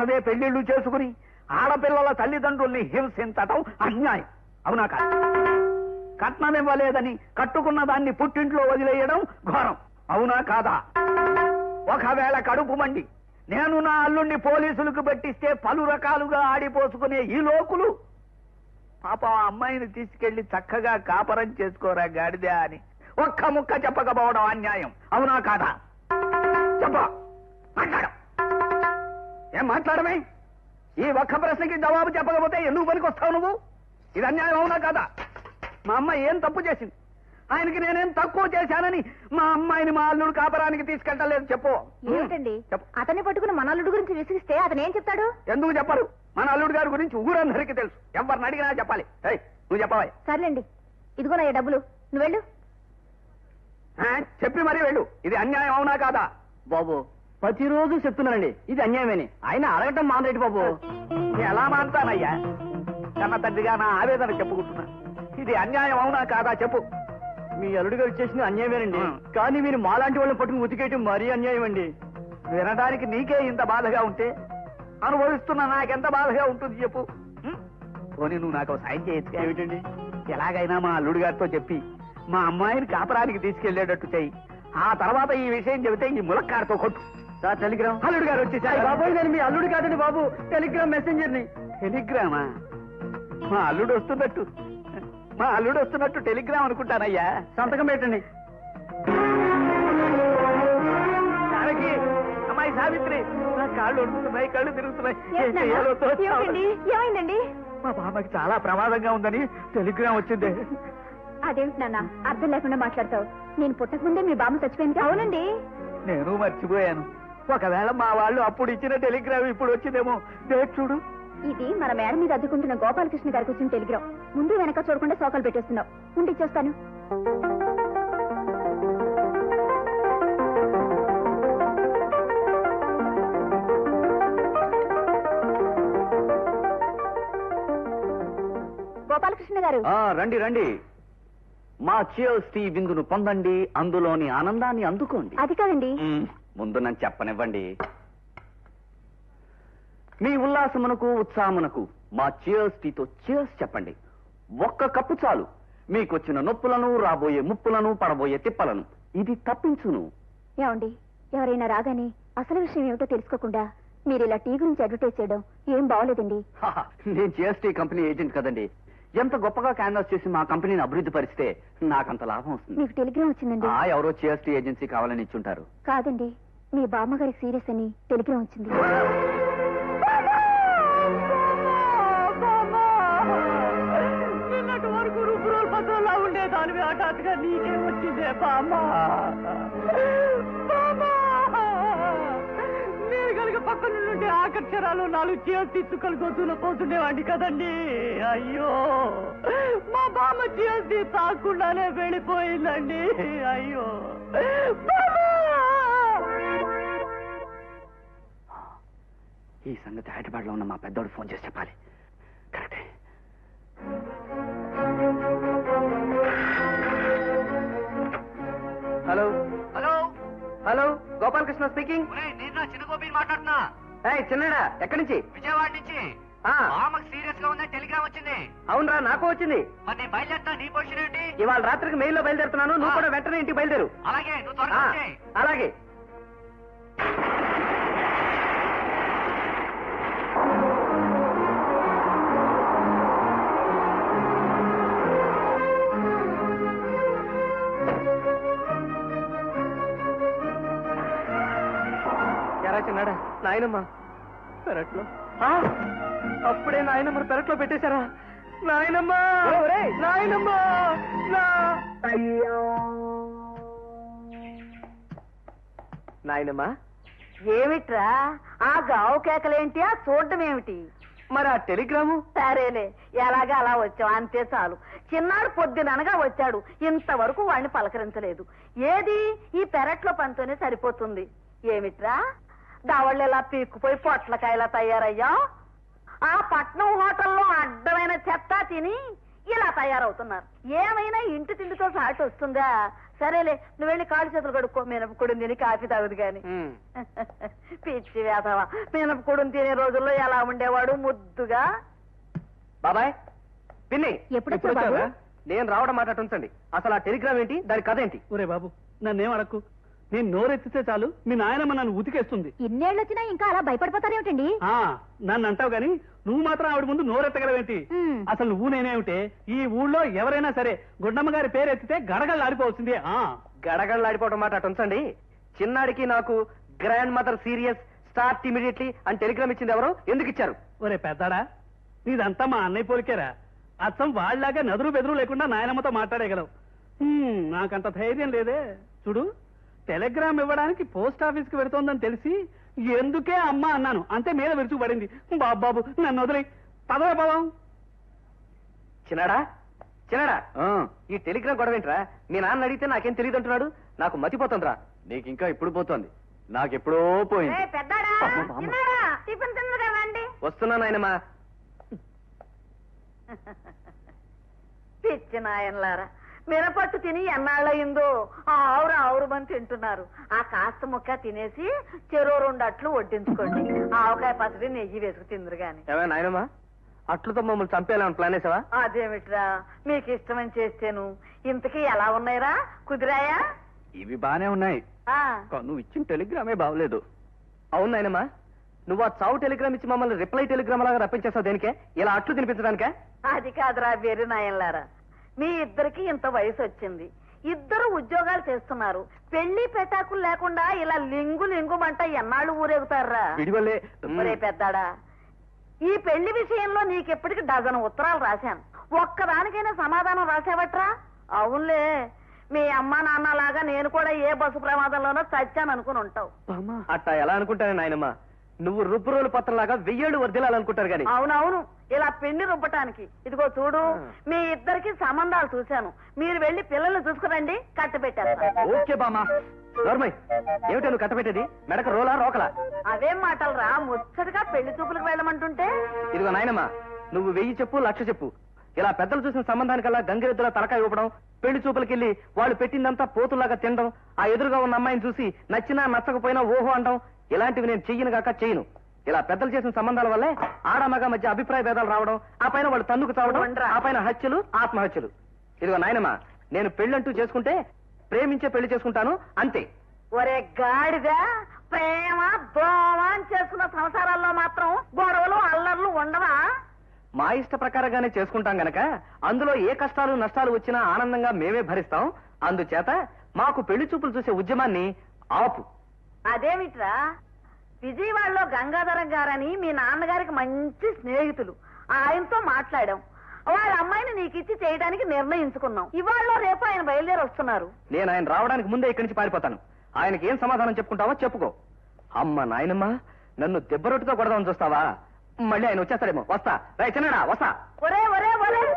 కోసమే పెళ్ళిళ్ళు చేసుకుని ఆడపిల్లల తల్లిదండ్రుల్ని హింసించటం అన్యాయం. అవునా కాదు? కట్నం ఇవ్వలేదని కట్టుకున్న దాన్ని పుట్టింట్లో వదిలేయడం ఘోరం. అవునా కాదా? ఒకవేళ కడుపు మండి నేను నా అల్లుణ్ణి పోలీసులకు పెట్టిస్తే పలు రకాలుగా ఆడిపోసుకునే ఈ లోకులు పాప ఆ అమ్మాయిని తీసుకెళ్ళి చక్కగా కాపరం చేసుకోరా గాడిదే అని ఒక్క ముక్క చెప్పకపోవడం అన్యాయం. అవునా కాదా? చెప్ప. మాట్లాడు. ఏం మాట్లాడమే? ఈ ఒక్క ప్రశ్నకి జవాబు చెప్పకపోతే ఎందుకు పనికొస్తావు నువ్వు? ఇది అన్యాయం అవునా కాదా? మా అమ్మాయి ఏం తప్పు చేసింది? ఆయనకి నేనేం తక్కువ చేశానని మా అమ్మాయిని మా అల్లుడు కాపరానికి తీసుకెళ్ళలేదు చెప్పు. ఏమిటండి? చెప్పు. అతన్ని పట్టుకుని మన అల్లుడు గురించి విసిగిస్తే అతను ఏం చెప్తాడు? ఎందుకు చెప్పరు? మన అల్లుడు గారి గురించి ఊరందరికీ తెలుసు. ఎవరిని అడిగినా చెప్పాలి. ఏయ్, నువ్వు చెప్పవా? సర్లేండి. ఇదిగోనయ్యా డబ్బులు. నువ్వు వెళ్ళు. ఆ, చెప్పి మరీ వెళ్ళు. ఇది అన్యాయం అవునా కాదా? బాబు ప్రతిరోజు చెప్తున్నానండి. ఇది అన్యాయమని. ఆయన అడగటం మానేటి బాబు. ఎలా మాంటానయ్యా కన్న తండ్రిగా నా ఆవేదన చెప్పుకుంటున్నా. ఇది అన్యాయం అవునా కాదా చెప్పు. మీ అల్లుడు గారు చేసిన అన్యాయమేనండి. కానీ మీరు మాలాంటి వాళ్ళని పట్టుకుని ఉతికేయటం మరీ అన్యాయం అండి వినడానికి నీకే ఇంత బాధగా ఉంటే అనుభవిస్తున్న నాకెంత బాధగా ఉంటుంది చెప్పు? పోనీ నువ్వు నాకు సాయం చేయొచ్చు ఏమిటండి? ఎలాగైనా మా అల్లుడు గారితో చెప్పి మా అమ్మాయిని కాపరానికి తీసుకెళ్ళేటట్టు చెయ్యి ఆ తర్వాత ఈ విషయం చెబితే ఈ ములక్కాడతో కొట్టు. Sir telegram. అల్లుడు గారు వచ్చేసారు. బాబోయ్ నేను మీ అల్లుడు కాదండి బాబు. టెలిగ్రామ్ మెసెంజర్ని టెలిగ్రామా? మా అల్లుడు వస్తున్నట్టు. మా అల్లుడు వస్తున్నట్టు టెలిగ్రామ్ అనుకుంటానయ్యా. సంతకం పెట్టండి. అమ్మాయి సావిత్రి నా కాళ్ళు కళ్ళు తిరుగుతున్నాయి. ఏం? చేయాలో తోచడం ఏమైందండి? మా బాబాకి చాలా ప్రమాదంగా ఉందని టెలిగ్రామ్ వచ్చింది. అదేమిటి నాన్న? అర్థం లేకుండా మాట్లాడతావు. నేను పుట్టక ముందే మీ బామ్మ చచ్చిపోయింది అవునండి. నేను మర్చిపోయాను. ఒకవేళ మా వాళ్ళు అప్పుడు ఇచ్చిన టెలిగ్రామ్ ఇప్పుడు వచ్చిందేమో డేట్ చూడు. ఇది మన మేడ మీద అద్దుకుంటున్న గోపాలకృష్ణ గారికి వచ్చిన టెలిగ్రామ్. ముందు వెనక చూడకుండా సోకాలు పెట్టేస్తున్నావు. ఉండి ఇచ్చేస్తాను. గోపాలకృష్ణ గారు. ఆ రండి రండి. మా చియర్స్ టీ విందును పొందండి అందులోని ఆనందాన్ని అందుకోండి. అది కాదండి. మ్మ్, ముందు నన్ను చెప్పనివ్వండి. మీ ఉల్లాసమునకు ఉత్సాహమునకు మా చియర్స్ టీతో చియర్స్ చెప్పండి. ఒక్క కప్పు చాలు. మీకొచ్చిన నొప్పులను రాబోయే ముప్పులను పడబోయే తిప్పలను. ఇది తప్పించును. ఏమండి ఎవరైనా రాగానే అసలు విషయం ఏమిటో తెలుసుకోకుండా మీరు ఇలా టీ గురించి అడ్వర్టైజ్ చేయడం ఏం బాగోలేదండి. నేను జిఎస్టీ కంపెనీ ఏజెంట్ కదండి. ఎంత గొప్పగా క్యాన్వాస్ చేసి మా కంపెనీని అభివృద్ధి పరిస్తే నాకంత లాభం వస్తుంది. మీకు టెలిగ్రామ్ వచ్చిందండి. ఆ ఎవరో జిఎస్టీ ఏజెన్సీ కావాలని ఇచ్చుంటారు. కాదండి మీ బామ్మగారికి సీరియస్ అని టెలిగ్రామ్ వచ్చింది. నీకే వచ్చిందే బామ్మా! పక్కన నుండి ఆకర్షణాలు నాలుగు చీరలు తీసుకొని గొంతులో పోతుండేవాడిని కదండి. అయ్యో మా బామ్మ చీరలు తాకుండానే వెళ్ళిపోయిందండి. అయ్యో! ఈ సంగతి హైదరాబాద్లో ఉన్న మా పెద్దోడు ఫోన్ చేసి చెప్పాలి. కరెక్టే. Hello. Hello. Hello. Gopalakrishna speaking. నేను చిన్న గోపి మాట్లాడుతున్నా. చిన్నడా ఎక్కడి నుంచి? విజయవాడ నుంచి. మామకు సీరియస్గా ఉందని టెలిగ్రామ్ వచ్చింది. అవునరా నాకు వచ్చింది. మరి నేను బయలుదేరుతా నీ పొజిషన్ ఏంటి? ఇవాళ రాత్రికి మెయిల్లో బయలుదేరుతున్నాను నువ్వు. కూడా వెంటనే ఇంటికి బయలుదేరు. అలాగే నువ్వు త్వరగా. అలాగే. నాయనమ్మ. పెరట్లో. ఆ, అప్పుడే నాయనమ్మ పెరట్లో పెట్టేశారా? నాయనమ్మ! నాయనమ్మ! నాయనమ్మ. ఏమిట్రా? ఆ గావు కేకలేంటి? ఆ చూడడం ఏమిటి? మరి ఆ టెలిగ్రాము? సరేలే ఎలాగా అలా వచ్చావు? అంతే చాలు. చిన్నాడు పొద్దుననగా వచ్చాడు. ఇంతవరకు వాడిని పలకరించలేదు. ఏది? ఈ పెరట్లో పనితోనే సరిపోతుంది. ఏమిట్రా? దావళ్ళు ఇలా పీక్కుపోయి పొట్లకాయలా తయారయ్యా? ఆ పట్నం హోటల్లో అడ్డమైన చెత్త తిని ఇలా తయారవుతున్నారు. ఏమైనా ఇంటి తిండితో సాటి వస్తుందా? సరేలే నువ్వు వెళ్ళి కాళ్ళు చేతులు కడుక్కో. మినపకుడుని తిని కాఫీ తాగుదు గాని. పిచ్చి వేసవా మినపకుడుని తినే రోజుల్లో ఎలా ఉండేవాడు ముద్దుగా? బాబాయ్ పిన్ని ఎప్పుడు? నేను రావడం మాట అటు ఉంచండి. అసలు ఆ టెలిగ్రామ్ ఏంటి? దాని కథ ఏంటి? ఒరే బాబు నన్నేం అడక్కు? నేను నోరెత్తితే చాలు మీ నాయనమ్మ నన్ను ఉతికేస్తుంది. ఇన్నేళ్ళు వచ్చినా ఇంకా అలా భయపడిపోతారేమిటండి? ఆ నన్ను అంటావు గాని నువ్వు మాత్రం ఆవిడ ముందు నోరెత్తగలవేంటి? ఉమ్. అసలు నువ్వు నేనేమిటే? ఈ ఊళ్ళో ఎవరైనా సరే గుండమ్మ గారి పేరు ఎత్తితే గడగళ్ళు ఆడిపోవలసిందే ఆ. గడగడలాడిపోవడం మాట అటు ఉంచండి. చిన్నాడికి నాకు grand mother serious start immediately అని టెలిగ్రామ్ ఇచ్చింది ఎవరు? ఎందుకు ఇచ్చారు? ఒరే పెద్దాడా నీదంతా మా అన్నయ్య పోలికేరా. అచ్చం వాళ్ళలాగా నదురు బెదురు లేకుండా నాయనమ్మతో మాట్లాడేయగలవు. హ్మ్, నాకంత ధైర్యం లేదే. చూడు టెలిగ్రామ్ ఇవ్వడానికి పోస్ట్ ఆఫీస్కి పెడుతోందని తెలిసి ఎందుకే అమ్మ అన్నాను. అంతే మీద విరుచుకుపడింది. బాబు బాబు నన్ను వదిలి పదవే పదం. చిన్నాడా? చిన్నాడా? ఈ టెలిగ్రామ్ గొడవ ఏంట్రా? మీ నాన్న అడిగితే నాకేం తెలియదు అంటున్నాడు నాకు మతిపోతుందిరా. నీకు ఇంకా ఇప్పుడు పోతోంది. నాకెప్పుడో ఏ పెద్దాడా? చిన్నాడా టిఫిన్ తిన్నగా రండి వస్తున్నా నాయనమ్మా. పిచ్చి నాయనలారా. మినపట్టు తిని ఎన్నాళ్ళయిందో ఆ ఆవురు ఆవురు మంది తింటున్నారు. ఆ కాస్త ముక్క తినేసి చెరో రెండు అట్లు వడ్డించుకోండి. ఆవకాయ పచ్చడి నెయ్యి వేసుకు తిందురు గాని. నాయనమ్మా? అట్లతో మమ్మల్ని చంపేయాలని ప్లాన్ వేసావా అదేమిట్రా? మీకు ఇష్టమని చేస్తేను. ఇంతకీ ఎలా ఉన్నాయిరా? కుదిరాయా? ఇవి బానే ఉన్నాయి. ఆ. నువ్వు ఇచ్చిన టెలిగ్రామే బాగలేదు అవును నాయనమ్మా. నువ్వు ఆ చావు టెలిగ్రామ్ ఇచ్చి మమ్మల్ని రిప్లై టెలిగ్రామ్ లాగా రప్పించేస్తావు దేనికే? ఇలా అట్లు తినిపించడానికే? అది కాదురా వేరు నాయనలారా మీ ఇద్దరికి ఇంత వయసు వచ్చింది. ఇద్దరు ఉద్యోగాలు చేస్తున్నారు. పెళ్ళి పెటాకులు లేకుండా ఇలా లింగు లింగుమంట ఎన్నాళ్ళు ఊరేగుతారా విడివల్లే ఒరే పెద్దాడా ఈ పెళ్ళి విషయంలో నీకెప్పటికి డజన్ ఉత్తరాలు రాశాను. ఒక్కదానికైనా సమాధానం రాసావట్రా? అవునులే మీ అమ్మ నాన్న లాగా నేను కూడా ఏ బస్సు ప్రమాదంలోనో చచ్చాను అనుకుని ఉంటావు అట్టా ఎలా అనుకుంటానే నాయనమ్మ? నువ్వు రుబ్బు రోలు పత్రంలాగా వెయ్యేళ్ళు వర్దిలాలనుకుంటారు గాని. అవునవును. ఇలా పిండి రుబ్బటానికి. ఇదిగో చూడు మీ ఇద్దరికి సంబంధాలు చూశాను. మీరు వెళ్ళి పిల్లల్ని చూసుకురండి కట్టు పెట్టేస్తాను. ఓకే బామా నోర్మయ్ ఏమిటో నువ్వు కట్టబెట్టేది మెడక రోలా రోకలా? అవేం మాటలు రా ముచ్చటగా పెళ్ళి చూపులకు వెళ్ళమంటుంటే? ఇదిగో నాయనమ్మా నువ్వు వెయ్యి చెప్పు లక్ష చెప్పు. ఇలా పెద్దలు చూసిన సంబంధానికల్లా గంగిరెద్దుల తలకాయ ఊపడం పెళ్ళి చూపులకెళ్ళి వాళ్ళు పెట్టిందంతా పోతులాగా తినడం ఆ ఎదురుగా ఉన్న అమ్మాయిని చూసి నచ్చినా నచ్చకపోయినా ఓహో అంటాం ఇలాంటివి నేను చెయ్యను కాక చేయను ఇలా పెద్దలు చేసిన సంబంధాల వల్లే ఆడమగ మధ్య అభిప్రాయ భేదాలు రావడం ఆ పైన వాళ్ళు తన్నుకు చావడం ఉండరా. ఆ పైన హత్యలు ఆత్మహత్యలు. ఇదిగో నాయనమ్మా నేను పెళ్ళంటూ చేసుకుంటే ప్రేమించే పెళ్ళి చేసుకుంటాను అంతే. ఒరే గాడిద ప్రేమ దోమ అని చేసుకున్న సంసారాల్లో మాత్రం గొడవలు అల్లర్లు ఉండవా? మా ఇష్ట ప్రకారంగానే చేసుకుంటాం గనక అందులో ఏ కష్టాలు నష్టాలు వచ్చినా ఆనందంగా మేమే భరిస్తాం. అందుచేత మాకు పెళ్ళి చూపులు చూసే ఉద్యమాన్ని ఆపు. అదేమిట్రా? విజయవాడలో గంగాధరం గారని మీ నాన్నగారికి మంచి స్నేహితులు. ఆయనతో మాట్లాడాం. వాళ్ళ అమ్మాయిని నీకిచ్చి చేయడానికి నిర్ణయించుకున్నాం. ఇవాళ రేపు ఆయన బయలుదేరి వస్తున్నారు. నేను ఆయన రావడానికి ముందే ఇక్కడి నుంచి పారిపోతాను. ఆయనకి ఏం సమాధానం చెప్పుకుంటావో చెప్పుకో. అమ్మ నాయనమ్మ నన్ను దెబ్బరొట్టుతో కొడదామని చూస్తావా? మళ్ళీ ఆయన వచ్చేస్తాడేమో. వస్తా. రై చిన్నడా వస్తా. ఒరే ఒరే ఒరే.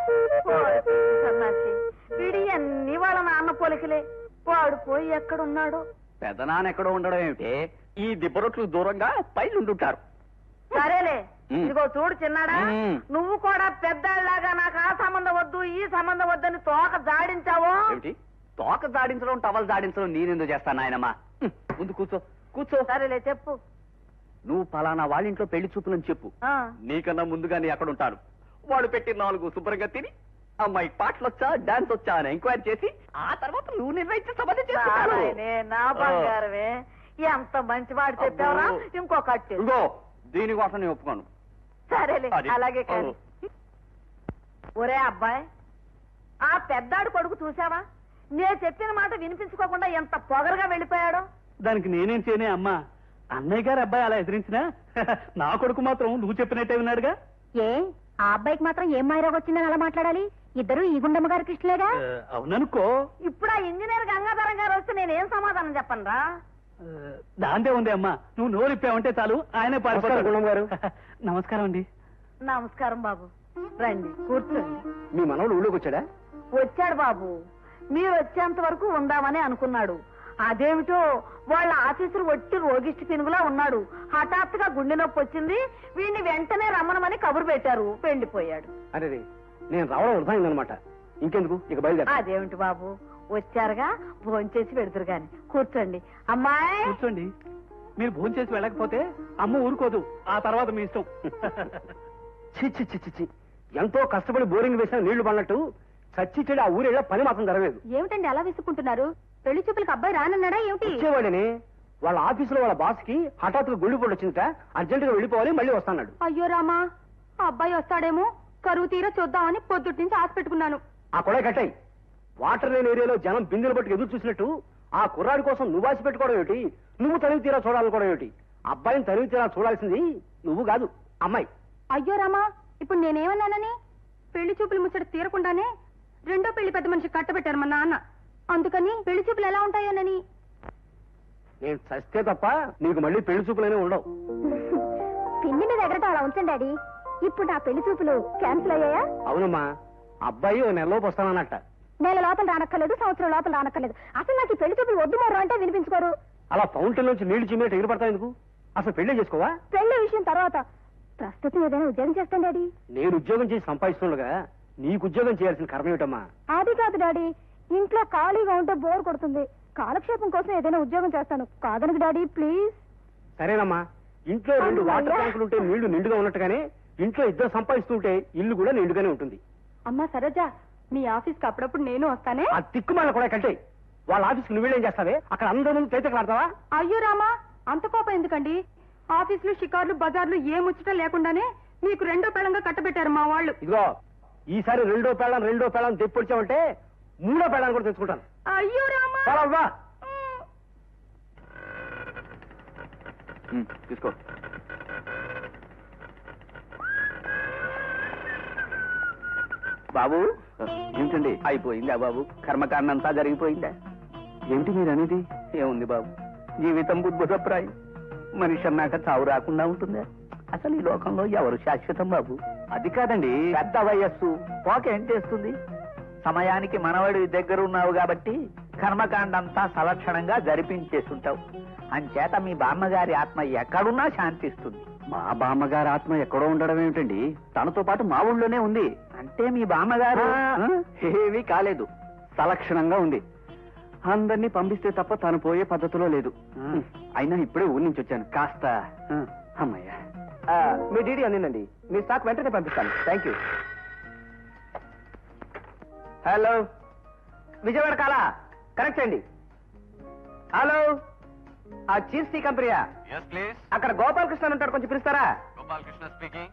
సన్నాసి. వీడి అన్ని వాళ్ళ నాన్న పోలికలే. వాడు పోయి ఎక్కడున్నాడో. పెదనాన్న ఎక్కడో ఉండడం ఏమిటి? ఈ దిబ్బరొట్లు దూరంగా పైన ఉండుంటారు సరేలే. ఇదిగో చూడు చిన్నాడా. నువ్వు కూడా పెద్దాళ్ళలాగా నాకు ఆ సంబంధం వద్దు ఈ సంబంధం వద్దని తోక జాడించావో? ఏమిటి? తోక జాడించడం టవల్ జాడించడం నేనెందుకు చేస్తాను నాయనమ్మా? హ్మ్, ముందు కూర్చో కూర్చో. సరేలే చెప్పు. నువ్వు పలానా వాళ్ళ ఇంట్లో పెళ్ళి చూపులని చెప్పు. ఆ. నీకన్నా ముందుగా నీ అక్కడ ఉంటాను వాడు పెట్టి నాలుగు శుభ్రంగా తిని అమ్మాయి పాటలు వచ్చా డాన్స్ వచ్చా అని ఎంక్వైరీ చేసి ఆ తర్వాత నువ్వు నిర్ణయించి సంబంధం చేసుకుంటాను. నారాయణే, నా బంగారమే. ఎంత మంచి మాట చెప్పావరా? అబ్బో. ఇంకొకటి ఇదిగో దీనికోసం నేను ఒప్పుకోను. సరేలే అది. అలాగే కానీ. ఒరే అబ్బాయి ఆ పెద్దాడు కొడుకు చూసావా నేను చెప్పిన మాట వినిపించుకోకుండా ఎంత పొగరుగా వెళ్ళిపోయాడో. దానికి నేనేం చేయనే అమ్మా? అన్నయ్య గారి అబ్బాయి అలా ఎదిరించినా? నా కొడుకు మాత్రం నువ్వు చెప్పినట్టే విన్నాడుగా. ఏ ఆ అబ్బాయికి మాత్రం ఏం మాయరోగం వచ్చిందని అలా మాట్లాడాలి? ఇద్దరు ఈ గుండమ్మ గారి కృష్ణలేగా? అవుననుకో. ఇప్పుడు ఆ ఇంజనీర్ గంగాధరం గారు వస్తే నేనేం సమాధానం చెప్పను రా దాందే ఉంది అమ్మా. నువ్వు నోరిప్పావంటే చాలు. ఆయనే నమస్కారం, గుండం గారు. నమస్కారం అండి. నమస్కారం బాబు. రండి కూర్చోండి. మీ మనవడు ఊళ్ళోకి వచ్చాడా? వచ్చాడు బాబు. మీరు వచ్చేంత వరకు ఉందామని అనుకున్నాడు. అదేమిటో వాళ్ళ ఆఫీసర్ ఒట్టి రోగిష్టి పినుగులా ఉన్నాడు. హఠాత్తుగా గుండె నొప్పి వచ్చింది. వీడిని వెంటనే రమ్మనమని కబురు పెట్టారు. వెళ్ళిపోయాడు అరే నేను రావడం వృధాయిందనమాట ఇంకెందుకు? ఇక బయలుదేరా అదేమిటి బాబు? వచ్చారుగా? భోంచేసి పెడతారు గాని. కూర్చోండి. అమ్మాయి! కూర్చోండి. మీరు భోజనం చేసి వెళ్ళకపోతే అమ్మ ఊరుకోదు. ఆ తర్వాత మీ ఇష్టం. చి చి చి చి, చి ఎంతో కష్టపడి బోరింగ్ వేసిన నీళ్ళు పడినట్టు చచ్చి చెడు ఆ ఊరేళ్ళ పని మాత్రం జరగలేదు. ఏమిటండి అలా విసుక్కుంటున్నారు? పెళ్ళి చూపులకు అబ్బాయి రానన్నాడా ఏమిటి? వచ్చేవాడని. వాళ్ళ ఆఫీసులో వాళ్ళ బాస్కి హఠాత్తుగా పోటు వచ్చిందట. అర్జెంట్గా వెళ్ళిపోవాలి మళ్ళీ వస్తాడు అయ్యో రామా! ఆ అబ్బాయి వస్తాడేమో? కరువు తీరా చూద్దామని పొద్దుటి నుంచి ఆశ పెట్టుకున్నాను. ఆ కొడాయి కట్టాయి. వాటర్ లేని ఏరియాలో జనం బిందెలు పట్టుకు ఎదురు చూసినట్టు ఆ కుర్రాడి కోసం నువ్వు ఆశ పెట్టుకోవడం ఏమిటి? నువ్వు తనివి తీరా చూడాలనుకోవడం ఏమిటి? అబ్బాయిని తనివి తీరా చూడాల్సింది నువ్వు కాదు అమ్మాయి. అయ్యో రామా ఇప్పుడు నేనేమన్నానని? పెళ్ళి చూపులు ముచ్చట తీరకుండానే రెండో పెళ్ళి పెద్ద మనిషి కట్టబెట్టారు మా నాన్న. అందుకని పెళ్ళి చూపులు ఎలా ఉంటాయోనని? నేను చస్తే తప్ప నీకు మళ్ళీ పెళ్ళి చూపులనే ఉండవు. పిన్ని మీద ఎగరటం అలా ఉంచండి డాడీ. ఇప్పుడు నా పెళ్ళి చూపులు క్యాన్సిల్ అయ్యాయా? అవునమ్మా. అబ్బాయి ఓ నెలలోపు వస్తానన్నట్ట. నెల లోపల రానక్కర్లేదు సంవత్సరం లోపల రానక్కర్లేదు. అసలు నాకు ఈ పెళ్ళి చూపులు వద్దు మరో అంటే వినిపించుకోరు. అలా ఫౌంటైన్ నుంచి నీళ్ళు చిమ్మినట్టు ఎగిరిపడతావు ఎందుకు? అసలు పెళ్ళి చేసుకోవా? పెళ్ళి విషయం తర్వాత. ప్రస్తుతం ఏదైనా ఉద్యోగం చేస్తాను డాడీ. నేను ఉద్యోగం చేసి సంపాదిస్తుండగా నీకు ఉద్యోగం చేయాల్సిన కర్మ ఏమిటమ్మా? అది కాదు డాడీ. ఇంట్లో ఖాళీగా ఉంటే బోర్ కొడుతుంది. కాలక్షేపం కోసం ఏదైనా ఉద్యోగం చేస్తాను. కాదనకు డాడీ ప్లీజ్. సరేనమ్మా. ఇంట్లో రెండు వాటర్ ట్యాంకులు ఉంటే నీళ్ళు నిండుగా ఉన్నట్టుగానే ఇంట్లో ఇద్దరు సంపాదిస్తుంటే ఇల్లు కూడా నిండుగానే ఉంటుంది. అమ్మా సరోజా మీ ఆఫీస్కి అప్పుడప్పుడు నేను వస్తానే? ఆ తిక్కుమాల కూడా కంటే వాళ్ళ ఆఫీస్కి నువ్వేం చేస్తావే? అక్కడ అందరి ముందు తేతకలాడతావా అయ్యో రామా అంత కోపం ఎందుకండి? ఆఫీసులు షికార్లు బజార్లు ఏ ముచ్చట లేకుండానే మీకు రెండో పెళంగా కట్టబెట్టారు మా వాళ్ళు. ఇదిగో ఈసారి రెండో పేళం రెండో పేళం తెప్పొచ్చావంటే మూడో పేళాన్ని కూడా తెచ్చుకుంటాను. అయ్యో రామా. తీసుకో. బాబు ఏమిటండి అయిపోయిందా బాబు? కర్మకాండంతా జరిగిపోయిందా? ఏంటి మీరు అనేది ఏముంది బాబు? జీవితం బుద్భుతప్రాయం. మనిషి అన్నాక చావు రాకుండా ఉంటుందా? అసలు ఈ లోకంలో ఎవరు శాశ్వతం బాబు? అది కాదండి. పెద్ద వయస్సు. పోక ఏం చేస్తుంది? సమయానికి మనవడి దగ్గర ఉన్నావు కాబట్టి కర్మకాండంతా సలక్షణంగా జరిపించేస్తుంటావు అంచేత మీ బామ్మగారి ఆత్మ ఎక్కడున్నా శాంతిస్తుంది. మా బామ్మగారి ఆత్మ ఎక్కడో ఉండడం ఏమిటండి? తనతో పాటు మా ఊళ్ళోనే ఉంది. అంటే మీ బామ్మగారు? ఏమీ కాలేదు. సలక్షణంగా ఉంది. అందరినీ పంపిస్తే తప్ప తను పోయే పద్ధతిలో లేదు. అయినా ఇప్పుడే ఊరి నుంచి వచ్చాను. కాస్త అమ్మయ్యా. ఆ, మీ డీడీ అందిందండి మీ స్టాక్ వెంటనే పంపిస్తాను. థ్యాంక్ యూ హలో విజయవాడ కాలా? కరెక్ట్ అండి. హలో ఆ చీజ్ టీ కంపెనీయా? అక్కడ గోపాలకృష్ణ ఉంటాడు. కొంచెం పిలుస్తారా? గోపాలకృష్ణ స్పీకింగ్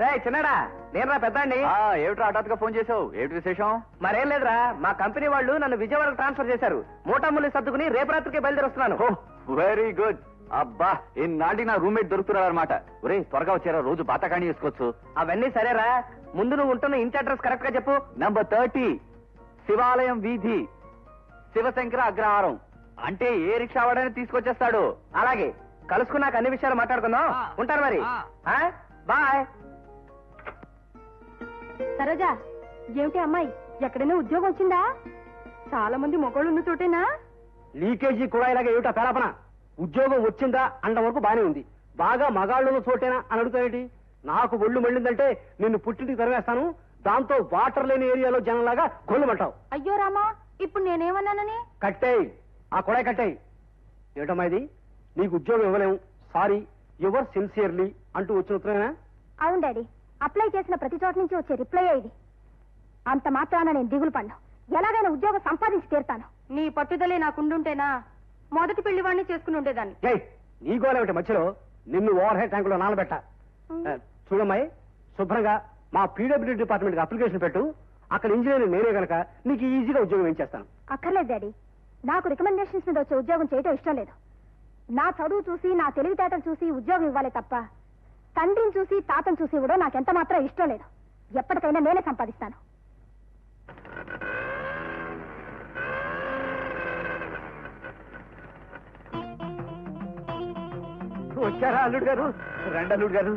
రే చిన్నడా నేను రా పెద్ద అండి ఏమిట్రా హఠాత్తుగా ఫోన్ చేసావు ఏమిటి విశేషం? మరేం లేదురా మా కంపెనీ వాళ్ళు నన్ను విజయవాడకు ట్రాన్స్ఫర్ చేశారు. మూటాముల్లి సర్దుకుని రేపు రాత్రికి బయలుదేరి వస్తున్నాను వెరీ గుడ్. అబ్బా ఇన్నాటి నా రూమ్మేట్ దొరుకుతున్నారు అనమాట ఒరే త్వరగా వచ్చారా రోజు బాతకాణి చేసుకోవచ్చు అవన్నీ సరేరా ముందు నువ్వు ఉంటున్న ఇంటి అడ్రస్ కరెక్ట్గా చెప్పు. నంబర్ థర్టీ శివాలయం వీధి శివశంకర అగ్రహారం. అంటే ఏ రిక్షా వాడని తీసుకొచ్చేస్తాడు. అలాగే కలుసుకున్నాక అన్ని విషయాలు మాట్లాడుకుందాం. ఉంటారు మరి? బాయ్. సరోజా ఏమిటి అమ్మాయి? ఎక్కడైనా ఉద్యోగం వచ్చిందా? చాలా మంది మొగోళ్ళు ఉన్న చోటేనా? లీకేజీ కూడా ఇలాగే ఏమిటా పేరాపన ఉద్యోగం వచ్చిందా అంట వరకు బానే ఉంది. బాగా మగాళ్ళు చోటేనా అని అడుగుతావేంటి? నాకు ఒళ్ళు మళ్ళిందంటే నిన్ను పుట్టింటికి తరివేస్తాను దాంతో వాటర్ లేని ఏరియాలో జనంలాగా గొల్లుమంటావు. అయ్యో రామా ఇప్పుడు నేనేమన్నానని? కట్టేయ్. ఆ కొడాయి కట్టేయ్. ఏమిటమ్మా ఇది? నీకు ఉద్యోగం ఇవ్వలేము. సారీ యువర్ సిన్సియర్లీ అంటూ వచ్చిన ఉత్తరమేనా? అవును డాడీ. అప్లై చేసిన ప్రతి చోట నుంచి వచ్చే రిప్లై ఇది? అంత మాత్రాన నేను దిగులు పడ్డా ఎలాగైనా ఉద్యోగం సంపాదించి తీరుతాను. నీ పట్టుదలే నాకుండుంటేనా మొదటి పెళ్ళి వాడిని చేసుకుని ఉండేదాన్ని. ఏయ్ నీ గోలేమిటి మధ్యలో? నిన్ను ఓవర్ హెడ్ ట్యాంకులో నానబెట్ట. ఆ, చూడమ్మాయి శుభ్రంగా మా పీడబ్ల్యూ డిపార్ట్మెంట్కి అప్లికేషన్ పెట్టు. అక్కడ ఇంజనీర్ నేనే గనక నీకు ఈజీగా ఉద్యోగం ఇచ్చేస్తాను. అక్కర్లేదు డాడీ. నాకు రికమెండేషన్స్ మీద వచ్చే ఉద్యోగం చేయటం ఇష్టం లేదు. నా చదువు చూసి నా తెలివితేటలు చూసి ఉద్యోగం ఇవ్వాలి తప్ప తండ్రిని చూసి తాతను చూసి కూడా నాకెంత మాత్రం ఇష్టం లేదు. ఎప్పటికైనా నేనే సంపాదిస్తాను. వచ్చారా అల్లుడు గారు రండి అల్లుడు గారు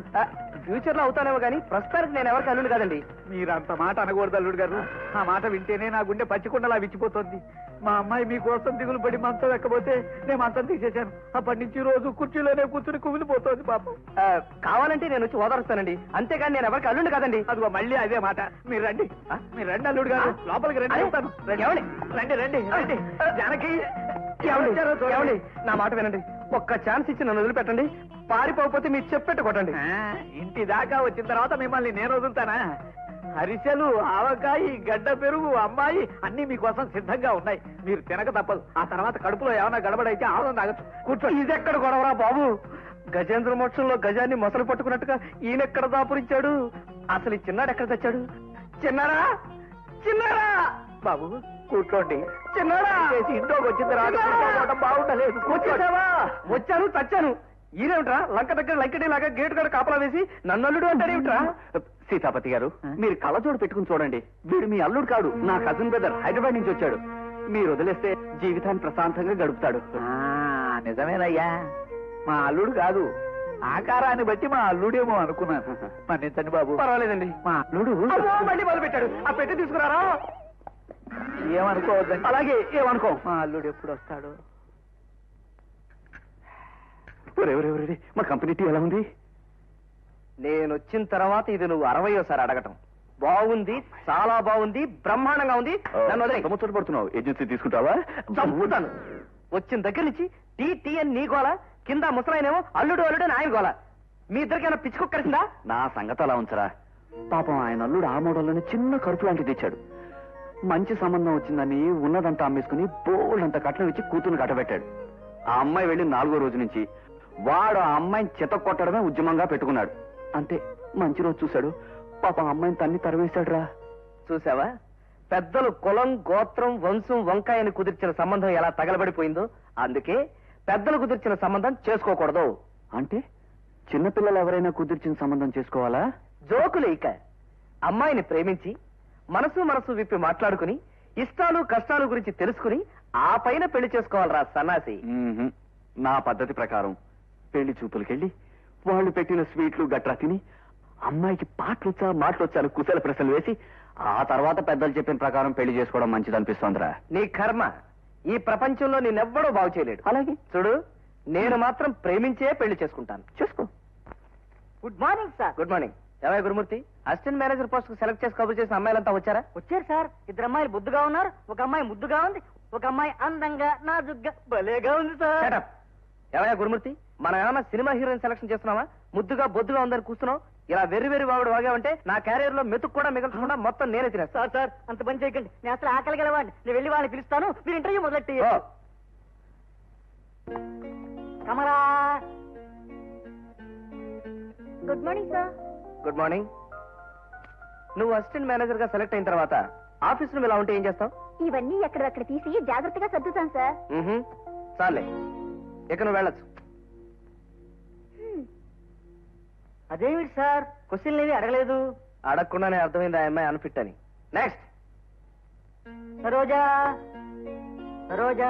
ఫ్యూచర్లో అవుతానేమో కానీ ప్రస్తుతానికి నేను ఎవరికి అల్లుడు కాదండి. మీరు అంత మాట అనకూడదు అల్లుడు గారు. ఆ మాట వింటేనే నా గుండె పచ్చికుండలా విచ్చిపోతుంది. మా అమ్మాయి మీకోసం దిగులు పడి మంచం ఎక్కబోతే నేను మంచం తీసేశాను. అప్పటి నుంచి రోజు కుర్చీలోనే కూర్చుని కుమిలిపోతోంది పాపం. ఆ, కావాలంటే నేను వచ్చి ఓదారుస్తానండి. అంతేగాని నేను ఎవరికి అల్లుడు కాదండి. అదిగో మళ్ళీ అదే మాట. మీరు రండి. ఆ, మీరు రండి అల్లుడు గారు. ఆ? లోపలికి రండి అరే, చెప్తాను రండి. ఏమండి? రండి రండి రండి. జానకి? నా మాట వినండి. ఒక్క ఛాన్స్ ఇచ్చి నన్ను వదిలిపెట్టండి. పారిపోకపోతే మీరు చెప్పెట్టు కొట్టండి. ఇంటి దాకా వచ్చిన తర్వాత మిమ్మల్ని నేను వదులుతానా? అరిసెలు ఆవకాయి గడ్డ పెరుగు అమ్మాయి అన్ని మీకోసం సిద్ధంగా ఉన్నాయి. మీరు తినక తప్పదు. ఆ తర్వాత కడుపులో ఏమైనా గడబడైతే ఆనందం తాగచ్చు. కూర్చోండి. ఇది ఎక్కడ గొడవరా బాబు? గజేంద్ర మోక్షంలో గజాన్ని మొసలు పట్టుకున్నట్టుగా ఈయనెక్కడ దాపురించాడు? అసలు ఈ చిన్నాడు ఎక్కడ తెచ్చాడు? చిన్నారా? చిన్నారా? బాబు కూర్చోండి. ఇంట్లోకి తర్వాత కూర్చోవడం బాగుండలేదు వచ్చేసావా వచ్చాను చచ్చాను. ఈయనేమిట్రా లంక దగ్గర లంకటి లాగా గేటు కాడ కాపలా వేసి నన్ను అల్లుడు అంటాడేమిట్రా సీతాపతి గారు మీరు కళ్ళజోడు పెట్టుకుని చూడండి. వీడు మీ అల్లుడు కాడు. నా కజిన్ బ్రదర్ హైదరాబాద్ నుంచి వచ్చాడు. మీరు వదిలేస్తే జీవితాన్ని ప్రశాంతంగా గడుపుతాడు. నిజమేనయ్యా. మా అల్లుడు కాదు. ఆకారాన్ని బట్టి మా అల్లుడేమో అనుకున్నాను. మన్నించండి బాబు. పర్వాలేదండి. మా అల్లుడు మళ్ళీ మొదలు పెట్టాడు ఆ పెట్టి తీసుకురారా? ఏమనుకోవద్దండి. అలాగే ఏమనుకో. మా అల్లుడు ఎప్పుడు వస్తాడు? ఒరే, మా కంపెనీ టీ ఎలా ఉంది? నేను వచ్చిన తర్వాత ఇది నువ్వు అరవయోసారి అడగటం. బాగుంది చాలా బాగుంది బ్రహ్మాండంగా ఉంది. నన్ను వదిలేయ్. పడుతున్నావు? ఏజెన్సీ తీసుకుంటావా? చంపుతాను. వచ్చిన దగ్గర నుంచి టీ టీ అని నీ గోల కింద ముసలాయనేమో అల్లుడు అల్లుడు అని ఆయన గోల. మీ ఇద్దరికైనా పిచ్చుకొక్కరిసిందా నా సంగతి అలా ఉంచరా? పాపం ఆయన అల్లుడు ఆ మోడల్లోనే చిన్న కరుపు లాంటిది తెచ్చాడు. మంచి సంబంధం వచ్చిందని ఉన్నదంతా అమ్మేసుకుని బోల్డంత కట్నం ఇచ్చి కూతురు కట్టబెట్టాడు. ఆ అమ్మాయి వెళ్ళి నాలుగో రోజు నుంచి వాడు ఆ అమ్మాయిని చిత కొట్టడమే ఉద్యమంగా పెట్టుకున్నాడు. అంతే మంచి రోజు చూశాడు. పాపం అమ్మాయిని తన్ని తరివేశాడురా. చూసావా పెద్దలు కులం గోత్రం వంశం వంకాయని కుదిర్చిన సంబంధం ఎలా తగలబడిపోయిందో అందుకే పెద్దలు కుదిర్చిన సంబంధం చేసుకోకూడదు. అంటే చిన్నపిల్లలు ఎవరైనా కుదిర్చిన సంబంధం చేసుకోవాలా? జోకులు ఇక. అమ్మాయిని ప్రేమించి మనసు మనసు విప్పి మాట్లాడుకుని ఇష్టాలు కష్టాలు గురించి తెలుసుకుని ఆ పైన పెళ్ళి చేసుకోవాలరా సన్నాసి. మ్మ్హ్మ్. నా పద్ధతి ప్రకారం పెళ్ళి చూపులకెళ్ళి వాళ్ళు పెట్టిన స్వీట్లు గట్రా తిని అమ్మాయికి పాటలొచ్చా మాటలొచ్చా అని కుశల ప్రశ్నలు వేసి ఆ తర్వాత పెద్దలు చెప్పిన ప్రకారం పెళ్ళి చేసుకోవడం మంచిది అనిపిస్తోందిరా నీ కర్మ. ఈ ప్రపంచంలో నిన్నెవ్వడూ బాగు చేయలేడు. అలాగే. చూడు నేను మాత్రం ప్రేమించే పెళ్ళి చేసుకుంటాను. చేసుకో. Good morning sir. Good morning. ఏమయ్య గురుమూర్తి? అసిస్టెంట్ మేనేజర్ పోస్ట్కు సెలెక్ట్ చేసి కబుర్ చేసిన అమ్మాయిలంతా వచ్చారా? వచ్చారు సార్. ఇద్దరు అమ్మాయిలు బుద్దుగా ఉన్నారు. ఒక అమ్మాయి ముద్దుగా ఉంది. ఒక అమ్మాయి అందంగా నాజుగ్గా భలేగా ఉంది సార్. ఏమయ్యా గురుమూర్తి మనం ఏమన్నా సినిమా హీరోయిన్ సెలక్షన్ చేస్తున్నావా? ముద్దుగా బొద్దుగా ఉందని కూర్చున్నావు. ఇలా వెర్రి వెర్రి వాగుడు వాగావంటే నా క్యారియర్లో మెతుకు కూడా మిగల్చకుండా మొత్తం నేనే తినేస్తా. సార్ సార్ అంత పని చేయకండి. నేను అసలు ఆకలి గలవాడిని. నేను వెళ్ళి వాళ్ళని పిలుస్తాను. మీరు ఇంటర్వ్యూ మొదలెట్టి ఓ, Kamala. Good morning sir. Good morning నువ్వు అసిస్టెంట్ మేనేజర్గా సెలెక్ట్ అయిన తర్వాత ఆఫీస్ రూమ్ ఇలా ఉంటే ఏం చేస్తావు? ఇవన్నీ ఎక్కడక్కడ తీసి జాగ్రత్తగా సర్దుతాను సార్. చాలే. ఇక నువ్వు వెళ్ళొచ్చు. అదేమిటి సార్? క్వశ్చన్లు ఏవి అడగలేదు. అడగకుండానే అర్థమైంది ఆ అమ్మాయి అన్ఫిట్ అని. Next Saroja! Saroja!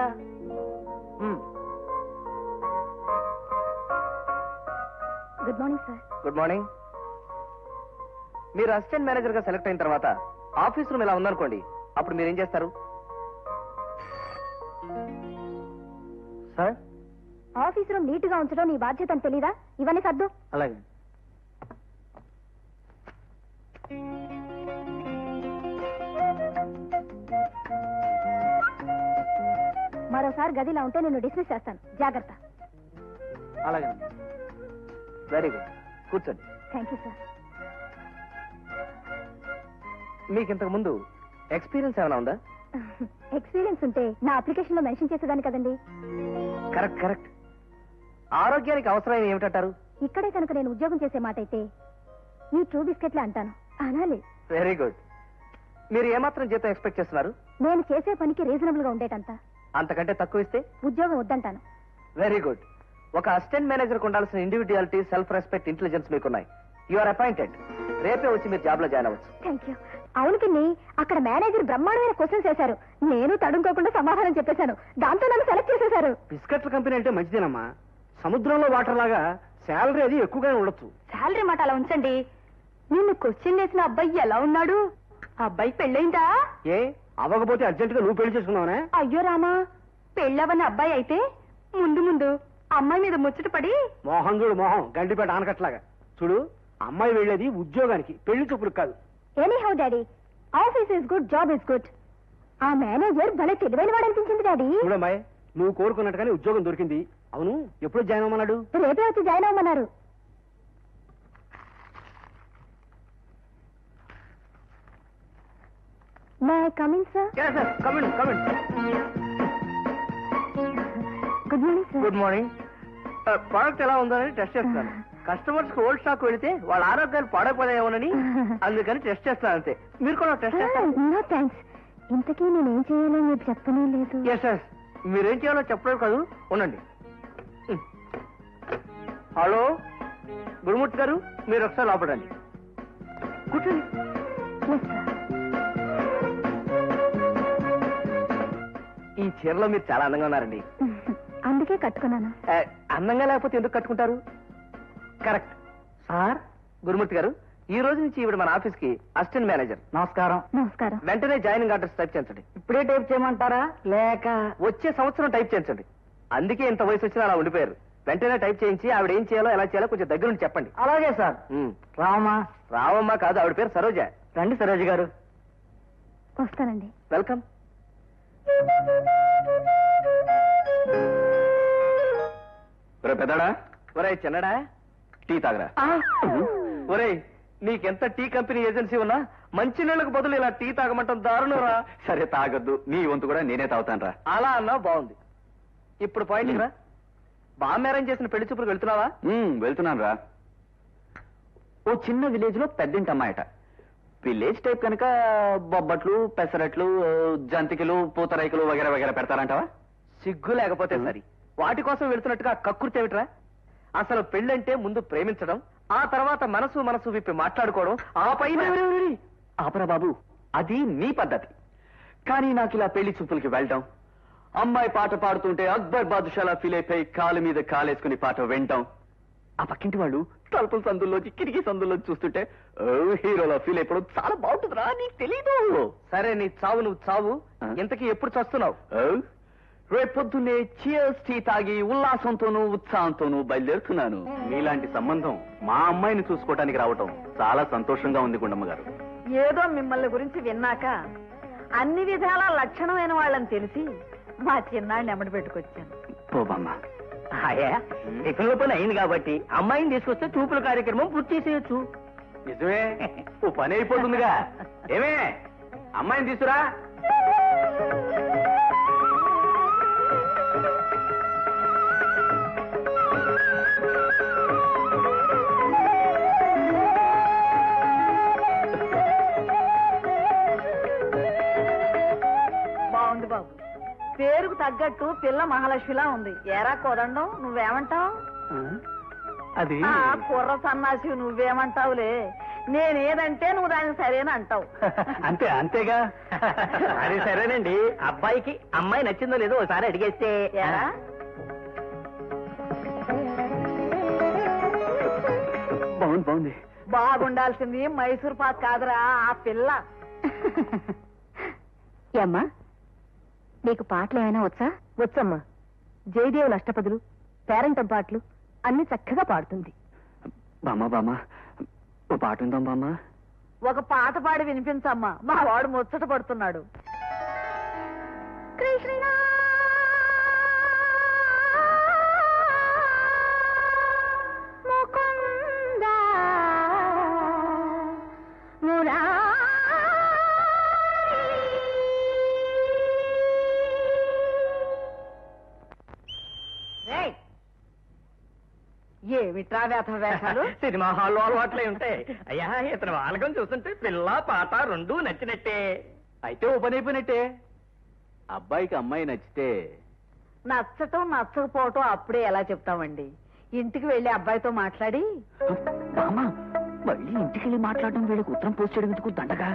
Good morning sir good morning మీరు అసిస్టెంట్ మేనేజర్గా సెలెక్ట్ అయిన తర్వాత ఆఫీస్ రూమ్ ఇలా ఉందనుకోండి అప్పుడు మీరు ఏం చేస్తారు? సార్? ఆఫీస్ రూమ్ నీట్గా ఉంచడం నీ బాధ్యత అని తెలీదా? ఇవన్నీ సర్దు. అలాగే. మరోసారి గదిలా ఉంటే నేను డిస్మిస్ చేస్తాను. జాగ్రత్త. అలాగే. వెరీ గుడ్ కూర్చోండి. థ్యాంక్ యూ సార్ మీకు ఇంతకు ముందు ఎక్స్పీరియన్స్ ఏమైనా ఉందా? ఎక్స్పీరియన్స్ ఉంటే నా అప్లికేషన్లో మెన్షన్ చేసేదాన్ని కదండి. Correct correct. ఆరోగ్యానికి అవసరమైన ఏమిటంటారు? ఇక్కడే కనుక నేను ఉద్యోగం చేసే మాట అయితే ఈ ట్రూ బిస్కెట్లే అంటాను. అనాలి. Very good. మీరు ఏమాత్రం జీతం ఎక్స్పెక్ట్ చేస్తున్నారు? నేను చేసే పనికి రీజనబుల్గా ఉండేటంత. అంతకంటే తక్కువ ఇస్తే? ఉద్యోగం వద్దంటాను. Very good. ఒక అసిస్టెంట్ మేనేజర్ ఉండాల్సిన ఇండివిజువాలిటీ సెల్ఫ్ రెస్పెక్ట్ ఇంటెలిజెన్స్ మీకున్నాయి. యు ఆర్ అపాయింటెడ్ రేపే వచ్చి మీరు జాబ్లో జాయిన్ అవ్వచ్చు. థ్యాంక్ యూ అవును పిన్ని అక్కడ మేనేజర్ బ్రహ్మాండమైన క్వశ్చన్స్ వేశారు. నేను తడుముకోకుండా సమాధానం చెప్పేశాను. దాంతో నన్ను సెలెక్ట్ చేసేశారు. బిస్కెట్ల కంపెనీ అంటే మంచిదేనమ్మా. సముద్రంలో వాటర్ లాగా శాలరీ అది ఎక్కువగానే ఉండొచ్చు. శాలరీ మాట అలా ఉంచండి. నిన్ను క్వశ్చన్ వేసిన అబ్బాయి ఎలా ఉన్నాడు? ఆ అబ్బాయి పెళ్ళైందా ఏ? అవ్వకపోతే అర్జెంట్గా నువ్వు పెళ్ళి చేసుకున్నావనే అయ్యో రామా పెళ్ళవని అబ్బాయి అయితే ముందు ముందు అమ్మాయి మీద ముచ్చట పడి మోహన్ చూడు మోహం గండిపేట ఆనకట్లాగా చూడు అమ్మాయి వెళ్ళేది ఉద్యోగానికి పెళ్ళి చూపులు కాదు. Anyhow daddy office is good job is good ఆ మేనేజర్ భలే తెలివైన వాడు అనిపించింది డాడీ చూడమ్మాయి నువ్వు కోరుకున్నట్టుగానే ఉద్యోగం దొరికింది. అవును ఎప్పుడు జాయిన్ అవ్వమన్నాడు? రేపే వచ్చి join అవ్వమన్నారు. May coming sir good morning sir good morning product ఎలా ఉందని టెస్ట్ చేస్తాను. కస్టమర్స్కి ఓల్డ్ స్టాక్ వెళితే వాళ్ళ ఆరోగ్యాలు పాడైపోయామోనని అందుకని టెస్ట్ చేస్తాను అంతే మీరు కూడా టెస్ట్ చేస్తారు? నో థ్యాంక్స్ ఇంతకీ నేనేం చేయాలో మీరు చెప్పనే లేదు. ఎస్ ఎస్ మీరేం చేయాలో చెప్పలేదు కాదు. ఉండండి. హలో? గురుమూర్తి గారు మీరు ఒకసారి లోపడండి. కూర్చోండి. ఈ చీరలో మీరు చాలా అందంగా ఉన్నారండి. అందుకే కట్టుకున్నాను. అందంగా లేకపోతే ఎందుకు కట్టుకుంటారు? కరెక్ట్. సార్ గురుమూర్తి గారు ఈ రోజు నుంచి ఈవిడ మన ఆఫీస్కి అసిస్టెంట్ మేనేజర్. నమస్కారం. నమస్కారం. వెంటనే జాయినింగ్ ఆర్డర్స్ టైప్ చేయించండి. ఇప్పుడే టైప్ చేయమంటారా? లేక వచ్చే సంవత్సరం టైప్ చేయించండి. అందుకే ఇంత వయసు వచ్చినా అలా ఉండిపోయారు. వెంటనే టైప్ చేయించి ఆవిడ ఏం చేయాలో ఎలా చేయాలో కొంచెం దగ్గర నుండి చెప్పండి. అలాగే సార్. రామా. రావమ్మ కాదు ఆవిడ పేరు సరోజ. రండి సరోజ గారు. వస్తానండి. వెల్కమ్. ఒరే చిన్నడా. టీ తాగరా. ఒరే నీకెంత టీ కంపెనీ ఏజెన్సీ ఉన్నా మంచి నీళ్ళకు బదులు ఇలా టీ తాగమంటాం దారుణరా. సరే తాగొద్దు. నీ వంతు కూడా నేనే తాగుతాను రా అలా అన్నా బాగుంది. ఇప్పుడు పాయింట్ రా. బామ్మేరం చేసిన పెళ్ళి చూపులకు వెళ్తున్నావా? వెళ్తున్నాను రా ఓ చిన్న విలేజ్లో పెద్దింటి అమ్మాయట. విలేజ్ టైప్ కనుక బొబ్బట్లు పెసరట్లు జంతికలు పూతరేకులు వగేరా వగేరా పెడతారంటావా? సిగ్గు లేకపోతే సరి. వాటి కోసం వెళ్తున్నట్టుగా కక్కుర్తి ఏమిట్రా? అసలు పెళ్ళంటే ముందు ప్రేమించడం ఆ తర్వాత మనసు మనసు విప్పి మాట్లాడుకోవడం ఆ పైన ఆపరా బాబు అది నీ పద్ధతి. కానీ నాకు ఇలా పెళ్ళి చూపులకి వెళ్ళటం అమ్మాయి పాట పాడుతుంటే అక్బర్ బాదుషాలా ఫీల్ అయిపోయి కాలు మీద కాలేసుకుని పాట వింటాం. ఆ పక్కింటి వాళ్ళు తలుపుల సందుల్లోంచి కిటికీ సందుల్లోంచి చూస్తుంటే ఓ హీరోలా ఫీల్ అయిపోవడం చాలా బాగుంటుందిరా నీకు తెలీదు. సరే నీ చావు నువ్వు చావు? ఇంతకీ ఎప్పుడు చస్తున్నావు? ఓ, రేపొద్దున్నే చియర్స్ టీ తాగి ఉల్లాసంతోనూ ఉత్సాహంతోనూ బయలుదేరుతున్నాను. మీలాంటి సంబంధం మా అమ్మాయిని చూసుకోవడానికి రావటం చాలా సంతోషంగా ఉంది గుండమ్మ గారు. ఏదో మిమ్మల్ని గురించి విన్నాక అన్ని విధాల లక్షణమైన వాళ్ళని తెలిసి మా చిన్నాడిని ఎమ్మడి పెట్టుకొచ్చాను. పోబమ్మ అయ్యా పని అయింది కాబట్టి అమ్మాయిని తీసుకొస్తే చూపుల కార్యక్రమం పూర్తి చేసేయచ్చు. నిజమే. ఓ పని అయిపోతుందిగా. ఏమే? అమ్మాయిని తీసురా పేరుకు తగ్గట్టు పిల్ల మహాలక్ష్మిలా ఉంది. ఏరా కోదండం నువ్వేమంటావు? అది? ఆ కుర్ర సన్నాసి నువ్వేమంటావులే. నేనేదంటే నువ్వు దానికి సరేనా అంటావు. అంతే అంతేగా. అది సరేనండి. అబ్బాయికి అమ్మాయి నచ్చిందో లేదో ఒకసారి అడిగేస్తే. ఏరా? బాగుంది బాగుంది. బాగుండాల్సింది మైసూర్ పాక్ కాదురా ఆ పిల్ల. ఏమ్మా? నీకు పాటలు ఏమైనా వచ్చా? వచ్చమ్మా. జయదేవుల అష్టపదులు పేరంటం పాటలు అన్ని చక్కగా పాడుతుంది. బామ్మ బామ్మ. ఓ పాట ఉందాం బామ్మ. ఒక పాట పాడి వినిపించమ్మా. మా వాడు ముచ్చట పడుతున్నాడు. కృష్ణ ఏమిట్రా వేధ వేషాలు సినిమా హాల్లో అలవాట్లే ఉంటాయి. అయ్యా ఇతను వాళ్ళకం చూస్తుంటే పిల్ల పాట రెండు నచ్చినట్టే. అయితే ఓ పని అయిపోయినట్టే అబ్బాయికి అమ్మాయి నచ్చితే? నచ్చటం నచ్చకపోవటం అప్పుడే ఎలా చెప్తామండి? ఇంటికి వెళ్ళి అబ్బాయితో మాట్లాడి. బామ్మ మళ్ళీ ఇంటికి వెళ్ళి మాట్లాడడం వీళ్ళకి ఉత్తరం పోస్ట్ చేయడం ఎందుకు దండగా?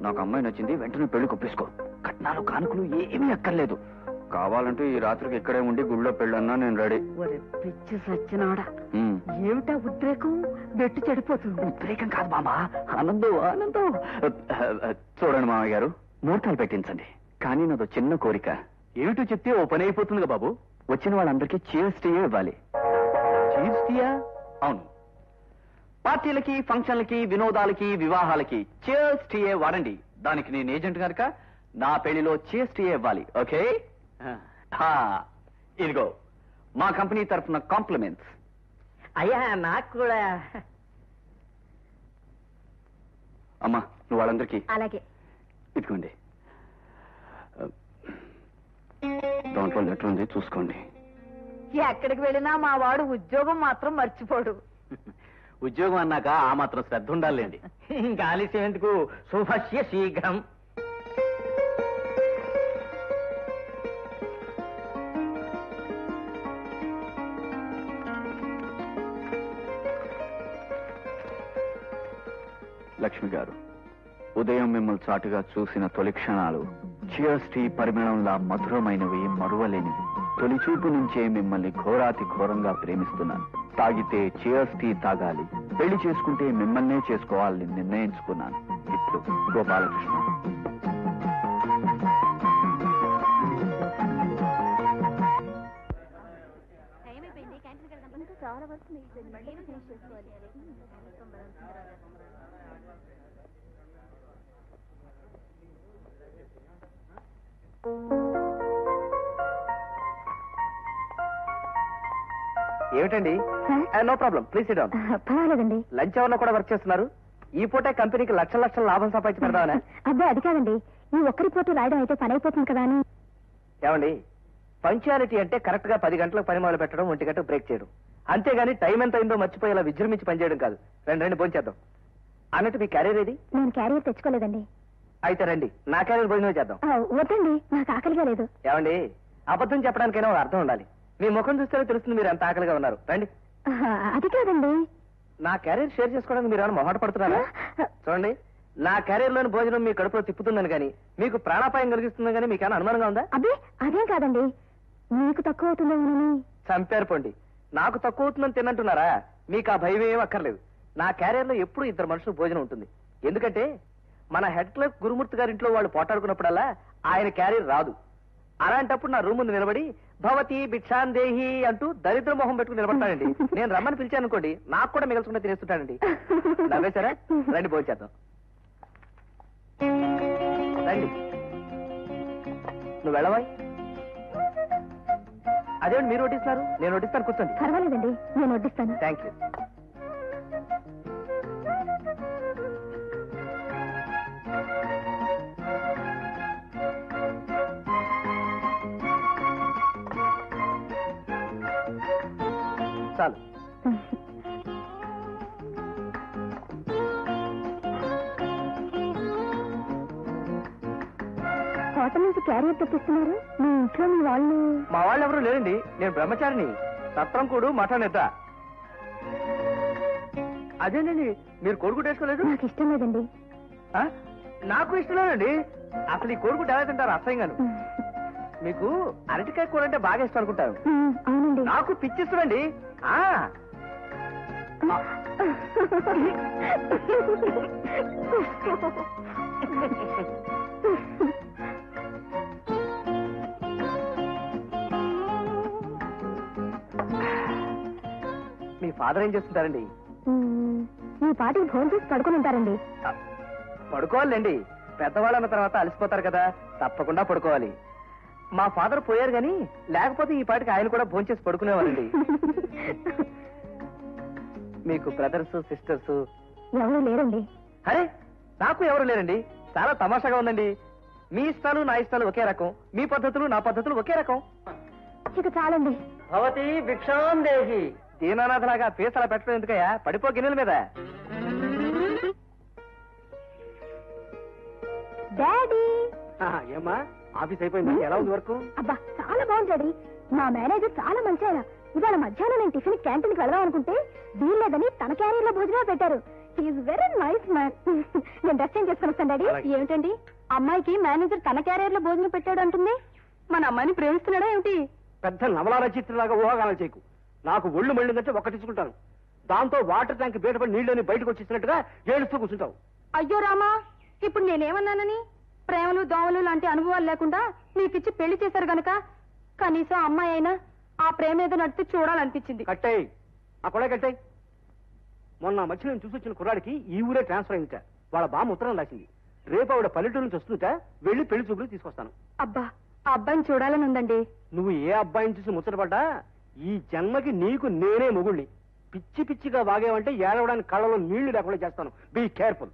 నాకు అమ్మాయి నచ్చింది వెంటనే పెళ్ళి కొప్పేసుకో. కట్నాలు కానుకలు ఏమీ అక్కర్లేదు. కావాలంటే ఈ రాత్రికి ఇక్కడే ఉండి గుళ్ళో పెళ్ళన్నా నేను రెడీ. ఒరే పిచ్చి సచ్చినాడా. ఉమ్. ఏమిటా ఉద్రేకం? బెట్టు చెడిపోతుంది. ఉద్రేకం కాదు మామ. ఆనందం ఆనందం. చూడండి మామయ్య గారు ముహూర్తాలు పెట్టించండి. కానీ నాదో చిన్న కోరిక. ఏమిటో చెప్తే ఓ పని అయిపోతుందిగా బాబు. వచ్చిన వాళ్ళందరికీ చీర్స్ టీయే ఇవ్వాలి. చీర్స్ టీయా అవును. పార్టీలకి ఫంక్షన్లకి వినోదాలకి వివాహాలకి చీర్స్ టీయే వాడండి. దానికి నేను ఏజెంట్ కనుక నా పెళ్ళిలో చీర్స్ టీయే ఇవ్వాలి. ఓకే? ఇదిగో మా కంపెనీ తరఫున కాంప్లిమెంట్స్. అయ్యా నాకు కూడా. అమ్మా నువ్వు వాళ్ళందరికీ అలాగే. ఇదిగోండి. దాంట్లో లెటర్ ఉంది చూసుకోండి. ఎక్కడికి వెళ్ళినా మా వాడు ఉద్యోగం మాత్రం మర్చిపోడు. ఉద్యోగం అన్నాక ఆ మాత్రం శ్రద్ధ ఉండాలండి ఇంకా ఆలస్యం ఎందుకు? శుభస్య శీఘ్రం. లక్ష్మి గారు ఉదయం మిమ్మల్ని చాటుగా చూసిన తొలి క్షణాలు చియర్స్ టీ పరిమళంలా మధురమైనవి మరువలేనివి. తొలి చూపు నుంచే మిమ్మల్ని ఘోరాతి ఘోరంగా ప్రేమిస్తున్నాను. తాగితే చియర్స్ టీ తాగాలి. పెళ్ళి చేసుకుంటే మిమ్మల్నే చేసుకోవాలని నిర్ణయించుకున్నాను. ఇప్పుడు గోపాలకృష్ణ. ఏమిటండి? No problem. ప్లీజ్ డౌన్ పర్వాలేదండి. లంచ్ అవర్లో కూడా వర్క్ చేస్తున్నారు. ఈ పూటే కంపెనీకి లక్షల లక్షల లాభం సంపాదించి పెడదామనే. అబ్బాయి అది కాదండి. ఈ ఒక్కరి పోటీ రాయడం అయితే పని అయిపోతుంది కదా అని. ఏమండి? పంచాలిటీ అంటే కరెక్ట్గా పది గంటలకు పని మొదలు పెట్టడం ఒంటి గంట బ్రేక్ చేయడం. అంతేగాని టైం ఎంత అయిందో మర్చిపోయి ఇలా విజృంభించి పనిచేయడం కాదు. రండి రండి భోంచేద్దాం. అన్నట్టు మీ క్యారియర్ ఏది? నేను క్యారియర్ తెచ్చుకోలేదండి. అయితే రండి నా క్యారియర్ భోజనం చేద్దాం. ఆ, వద్దండి నాకు ఆకలిగా లేదు. ఏమండి అబద్ధం చెప్పడానికైనా ఒక అర్థం ఉండాలి. మీ ముఖం చూస్తేనే తెలుస్తుంది మీరు ఎంత ఆకలిగా ఉన్నారు. రండి. ఆ, అది కాదండి. నా క్యారియర్ షేర్ చేసుకోవడానికి మీరు ఏమైనా మొహాట పడుతున్నారా? చూడండి నా క్యారియర్లోని భోజనం మీ కడుపులో తిప్పుతుందని కానీ మీకు ప్రాణాపాయం కలిగిస్తుందని కానీ మీకు ఏమైనా అనుమానంగా ఉందా? అబ్బే అదేం కాదండి. మీకు తక్కువ అవుతుందేమోనని చంపారు పోండి. నాకు తక్కువ అవుతుందని తినంటున్నారా మీకు ఆ భయం ఏం అక్కర్లేదు. నా క్యారియర్లో ఎప్పుడు ఇద్దరు మనుషులు భోజనం ఉంటుంది. ఎందుకంటే మన హెడ్ క్లర్క్ గురుమూర్తి గారి ఇంట్లో వాళ్ళు పోటాడుకున్నప్పుడల్లా ఆయన క్యారియర్ రాదు. అలాంటప్పుడు నా రూమ్ ముందు నిలబడి భవతి భిక్షాందేహి అంటూ దరిద్ర మొహం పెట్టుకుని నిలబడతానండి నేను రమ్మని పిలిచాను అనుకోండి నాకు కూడా మిగల్చుకుంటే తినేస్తుంటానండి నవ్వేశారా? రండి భోజేద్దాం రండి. నువ్వు వెళ్ళవా? అదేంటి మీరు వడ్డిస్తున్నారు? నేను వడ్డిస్తాను కూర్చోండి. పర్వాలేదండి నేను వడ్డిస్తాను. థ్యాంక్ యూ చాలు. హోటల్ నుంచి క్యారియర్ తెప్పిస్తున్నారు. మీ ఇంట్లో మీ వాళ్ళు. మా వాళ్ళు ఎవరు లేరండి. నేను బ్రహ్మచారిని. సత్రం కూడు మఠం ఎద్ద అదేనండి మీరు కోరుకుంటూ వేసుకోలేదు? నాకు ఇష్టం లేదండి? నాకు ఇష్టం లేదండి. అసలు ఈ కోరుకుంటే ఎలా తింటారు అసహ్యంగాను. మీకు అరటికాయ కూర అంటే బాగా ఇష్టం అనుకుంటారు అవునండి. నాకు పిచ్చిస్తుందండి. ఆ. మీ ఫాదర్ ఏం చేస్తుంటారండి? ఈ పాటికి ఫోన్ చేసి పడుకుని ఉంటారండి. పడుకోవాలండి. పెద్దవాళ్ళన్న తర్వాత అలసిపోతారు కదా. తప్పకుండా పడుకోవాలి. మా ఫాదర్ పోయారు గాని లేకపోతే ఈ పాటికి ఆయన కూడా భోంచేసి పడుకునేవారండి. మీకు బ్రదర్స్ సిస్టర్స్. ఎవరు లేరండి. అరే నాకు ఎవరు లేరండి? చాలా తమాషాగా ఉందండి. మీ ఇష్టాలు నా ఇష్టాలు ఒకే రకం. మీ పద్ధతులు నా పద్ధతులు ఒకే రకం. ఇక చాలండి. భవతి భిక్షాందేహి దీనానాథలాగా పీసలా పెట్టడం ఎందుకయ్యా? పడిపో గిన్నెల మీద. డాడీ! ఏమ్మా? ఆఫీస్ అయిపోయింది. ఎలా ఉంది వరకు? అబ్బా చాలా బాగుంది డాడీ. మా మేనేజర్ చాలా మంచి ఆయన ఇవాళ మధ్యాహ్నం నేను టిఫిన్ క్యాంటీన్కి వెళ్దాం అనుకుంటే వీల్లేదని తన క్యారియర్లో భోజనం పెట్టారు ఈజ్ వెరీ నైస్ మ్యాన్ నేను డ్రెస్ చేంజ్ చేసుకుని వస్తాను డాడీ. ఏమిటండి? అమ్మాయికి మేనేజర్ తన క్యారియర్లో భోజనం పెట్టాడు అంటుంది. మన అమ్మాయిని ప్రేమిస్తున్నాడా ఏమిటి? పెద్ద నవలా రచయిత్రలాగా ఊహాగానం చేయకు. నాకు ఒళ్ళు మళ్ళిందంటే ఒక్కటించుకుంటాను దాంతో వాటర్ ట్యాంక్ బయటపడి నీళ్ళని బయటకు వచ్చేసినట్టుగా ఏడుస్తూ కూర్చుంటావు. అయ్యో రామా ఇప్పుడు నేనేమన్నానని? ప్రేమలు దోమలు లాంటి అనుభవాలు లేకుండా మీకిచ్చి పెళ్ళి చేశారు గనక కనీసం అమ్మాయి అయినా ఆ ప్రేమ ఏదో నడిపి చూడాలనిపించింది. కట్టాయి ఆ కొడే కట్టాయి మొన్న మధ్య నేను చూసి వచ్చిన కుర్రాడికి ఈ ఊరే ట్రాన్స్ఫర్ అయిందిట. వాళ్ళ బామ్మ ఉత్తరం రాసింది. రేపు ఆవిడ పల్లెటూరు నుంచి వస్తుందిట. వెళ్ళి పెళ్ళి చూపులు తీసుకొస్తాను. అబ్బా ఆ అబ్బాయిని చూడాలని ఉందండి. నువ్వు ఏ అబ్బాయిని చూసి ముచ్చటపడ్డా? ఈ జన్మకి నీకు నేనే మొగుణ్ణి పిచ్చి పిచ్చిగా వాగేవంటే ఏడవడానికి కళ్ళలో నీళ్ళు లేకుండా చేస్తాను. బీ కేర్ఫుల్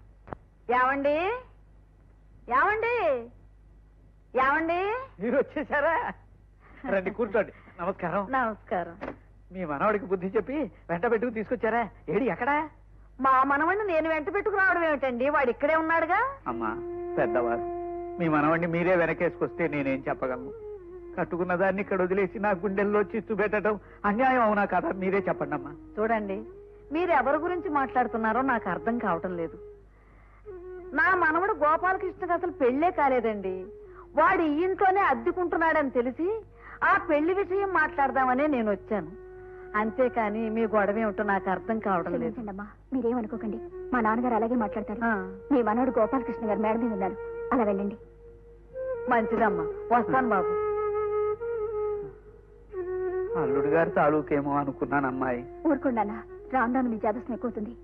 ఏమండి? ఏమండి ఏమండి మీరు వచ్చేసారా? రండి కూర్చోండి. నమస్కారం. నమస్కారం. మీ మనవడికి బుద్ధి చెప్పి వెంట పెట్టుకు తీసుకొచ్చారా? ఏడి ఎక్కడా? మా మనవణ్ణి నేను వెంట పెట్టుకురావడం ఏమిటండి? వాడు ఇక్కడే ఉన్నాడుగా? అమ్మా పెద్దవారు మీ మనవడిని మీరే వెనకేసుకొస్తే నేనేం చెప్పగలను? కట్టుకున్న దాన్ని ఇక్కడ వదిలేసి నా గుండెల్లో చిచ్చు పెట్టడం అన్యాయం అవునా కదా? మీరే చెప్పండి అమ్మా చూడండి మీరు ఎవరి గురించి మాట్లాడుతున్నారో నాకు అర్థం కావటం లేదు. నా మనవడు గోపాలకృష్ణకి అసలు పెళ్ళే కాలేదండి. వాడు ఈ ఇంట్లోనే అద్దెకుంటున్నాడని తెలిసి ఆ పెళ్ళి విషయం మాట్లాడదామనే నేను వచ్చాను. అంతేకాని మీ గొడవ ఏమిటో నాకు అర్థం కావడం లేదు. మీరేమనుకోకండి మా నాన్నగారు అలాగే మాట్లాడతారు. ఆ, మీ మనవడు గోపాలకృష్ణ గారు మేడ మీద ఉన్నారు. అలా వెళ్ళండి. మంచిదమ్మా వస్తాను బాబు. అల్లుడు గారి తాలూకేమో అనుకున్నాను అమ్మాయి. ఊరుకోండానా రాను రాను మీ జాదస్యం ఎక్కువవుతుంది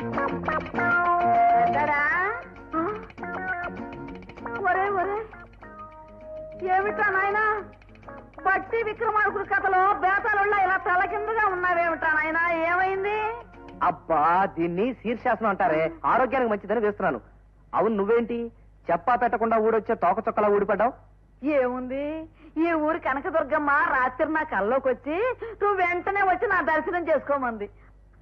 పెద్దడా? ఒరే ఒరే. ఏమిటా నాయనా? పట్టి విక్రమార్కుడి కథలో ఇలా తలకిందుగా ఉన్నావేమిటా నాయనా? ఏమైంది? అబ్బా దీన్ని శీర్షాసనం అంటారే. ఆరోగ్యానికి మంచిదని వేస్తున్నాను. అవును నువ్వేంటి? చెప్పా పెట్టకుండా ఊడొచ్చే తోక చొక్కలా ఊడిపడ్డావు? ఏముంది? ఈ ఊరి కనకదుర్గమ్మ రాత్రి నా కల్లోకి వచ్చి నువ్వు వెంటనే వచ్చి నా దర్శనం చేసుకోమంది.